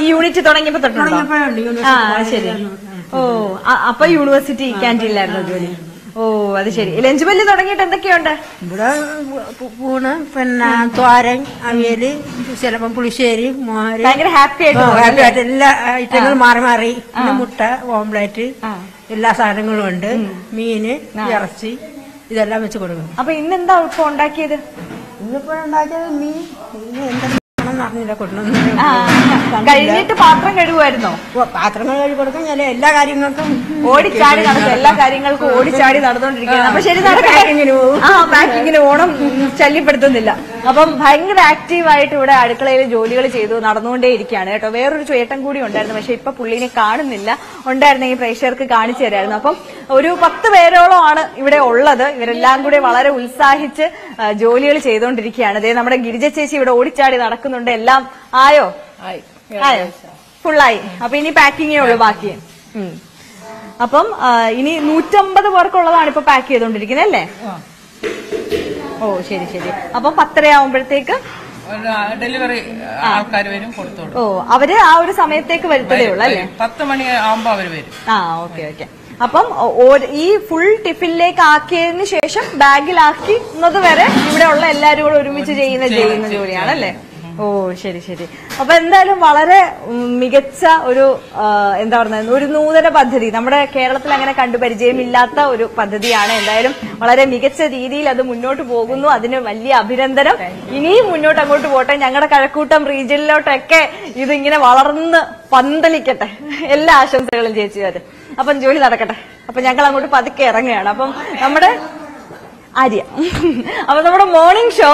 ഈ യൂണിറ്റ് തുടങ്ങിയപ്പോ തൊട്ടുണ്ടോ? യൂണിവേഴ്സിറ്റി ആ ശരി. ഓ അപ്പൊ യൂണിവേഴ്സിറ്റി ക്യാന്റീനിലായിരുന്നു ജോലി. ഓ അത് ശരി. ലഞ്ച് ബെല്ല് തുടങ്ങിയിട്ട് എന്തൊക്കെയുണ്ട്? ഇവിടെ പൂണ് പിന്നെ തോരൻ അവിയൽ ചിലപ്പം പുളിശ്ശേരി മോര്. ഭയങ്കര ഹാപ്പി? ആയിട്ട് എല്ലാ ഐറ്റങ്ങളും മാറി മാറി. പിന്നെ മുട്ട ഓംലേറ്റ് എല്ലാ സാധനങ്ങളും ഉണ്ട്. മീന് ഇറച്ചി ഇതെല്ലാം വെച്ച് കൊടുക്കും. അപ്പൊ ഇന്ന് എന്താ ഇപ്പൊ ഉണ്ടാക്കിയത് ഇന്നിപ്പോ ഉണ്ടാക്കിയത് മീൻ എന്തെങ്കിലും അറിഞ്ഞില്ല കൊണ്ടുവന്നു കഴിഞ്ഞിട്ട് പാത്രം കഴുകുമായിരുന്നോ? പാത്രങ്ങൾ കഴുകി കൊടുക്കും ഞാൻ എല്ലാ കാര്യങ്ങൾക്കും ഓടിച്ചാടി നടക്കും എല്ലാ കാര്യങ്ങൾക്കും ഓടിച്ചാടി നടന്നുകൊണ്ടിരിക്കുകയാണ്. അപ്പൊ ശരി പാക്കിങ്ങിന് പോകും. ആ പാക്കിങ്ങിന് ഓണം ഉം, ശല്യപ്പെടുത്തുന്നില്ല. അപ്പം ഭയങ്കര ആക്റ്റീവ് ആയിട്ട് ഇവിടെ അടുക്കളയിൽ ജോലികൾ ചെയ്തു നടന്നുകൊണ്ടേ ഇരിക്കുകയാണ് കേട്ടോ. വേറൊരു ചേട്ടൻ കൂടി ഉണ്ടായിരുന്നു പക്ഷെ ഇപ്പൊ പുള്ളിനെ കാണുന്നില്ല. ഉണ്ടായിരുന്നെങ്കിൽ പ്രേക്ഷകർക്ക് കാണിച്ചു തരായിരുന്നു. അപ്പം ഒരു പത്ത് പേരോളം ആണ് ഇവിടെ ഉള്ളത്. ഇവരെല്ലാം കൂടെ വളരെ ഉത്സാഹിച്ച് ജോലികൾ ചെയ്തുകൊണ്ടിരിക്കുകയാണ്. അതേ നമ്മുടെ ഗിരിജ ചേച്ചി ഇവിടെ ഓടിച്ചാടി നടക്കുന്നുണ്ട്. എല്ലാം ആയോ? ആയോ. ഫുള്ളായി. അപ്പൊ ഇനി പാക്കിങ്ങേ ഉള്ളൂ ബാക്കി. അപ്പം ഇനി നൂറ്റമ്പത് പേർക്കുള്ളതാണ് ഇപ്പൊ പാക്ക് ചെയ്തോണ്ടിരിക്കുന്നത് അല്ലേ? ഓ ശരി ശരി. അപ്പൊ പത്തരയാവുമ്പോഴത്തേക്ക് ഡെലിവറി ആൾക്കാർ വരും കൊടുത്തോളൂ. ഓ അവർ ആ ഒരു സമയത്തേക്ക് വരുത്തതേ ഉള്ളു അല്ലേ? പത്ത് മണി ആവുമ്പോ അവർ വരും. ആ ഓക്കെ ഓക്കെ. അപ്പം ഈ ഫുൾ ടിഫിനിലേക്ക് ആക്കിയതിന് ശേഷം ബാഗിലാക്കുന്നത് വരെ ഇവിടെ ഉള്ള എല്ലാരും കൂടെ ഒരുമിച്ച് ചെയ്യുന്ന ചെയ്യുന്ന ജോലിയാണ് അല്ലേ ഓ ശരി ശരി. അപ്പൊ എന്തായാലും വളരെ മികച്ച ഒരു എന്താ പറയുന്നത് ഒരു നൂതന പദ്ധതി. നമ്മുടെ കേരളത്തിൽ അങ്ങനെ കണ്ടുപരിചയമില്ലാത്ത ഒരു പദ്ധതിയാണ് എന്തായാലും വളരെ മികച്ച രീതിയിൽ അത് മുന്നോട്ട് പോകുന്നു. അതിന് വലിയ അഭിനന്ദനം. ഇനിയും മുന്നോട്ട് അങ്ങോട്ട് പോട്ടെ. ഞങ്ങളുടെ കഴക്കൂട്ടം റീജിയനിലോട്ടൊക്കെ ഇതിങ്ങനെ വളർന്ന് പന്തലിക്കട്ടെ. എല്ലാ ആശംസകളും ചേച്ചി വരും അപ്പം ജോലി നടക്കട്ടെ. അപ്പൊ ഞങ്ങൾ അങ്ങോട്ട് പതുക്കെ ഇറങ്ങുകയാണ്. അപ്പം നമ്മുടെ ആര്യ. അപ്പൊ നമ്മുടെ മോർണിംഗ് ഷോ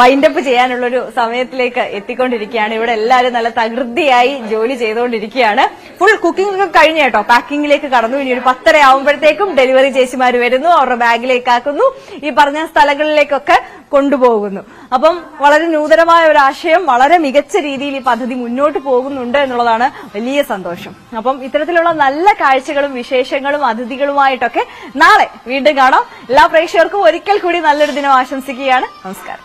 വൈൻഡപ്പ് ചെയ്യാനുള്ള ഒരു സമയത്തിലേക്ക് എത്തിക്കൊണ്ടിരിക്കുകയാണ്. ഇവിടെ എല്ലാവരും നല്ല തകൃതിയായി ജോലി ചെയ്തുകൊണ്ടിരിക്കുകയാണ്. ഫുൾ കുക്കിംഗ് ഒക്കെ കഴിഞ്ഞ കേട്ടോ. പാക്കിങ്ങിലേക്ക് കടന്നു. ഇനി ഒരു പത്തര ആവുമ്പോഴത്തേക്കും ഡെലിവറി ചേച്ചിമാർ വരുന്നു. അവരുടെ ബാഗിലേക്കാക്കുന്നു ഈ പറഞ്ഞ സ്ഥലങ്ങളിലേക്കൊക്കെ കൊണ്ടുപോകുന്നു. അപ്പം വളരെ നൂതനമായ ഒരു ആശയം വളരെ മികച്ച രീതിയിൽ ഈ പദ്ധതി മുന്നോട്ട് പോകുന്നുണ്ട് എന്നുള്ളതാണ് വലിയ സന്തോഷം. അപ്പം ഇത്തരത്തിലുള്ള നല്ല കാഴ്ചകളും വിശേഷങ്ങളും അതിഥികളുമായിട്ടൊക്കെ നാളെ വീണ്ടും കാണാം. എല്ലാ പ്രേക്ഷകർക്കും ഒരിക്കൽ കൂടി നല്ലൊരു ദിനം ആശംസിക്കുകയാണ്. നമസ്കാരം.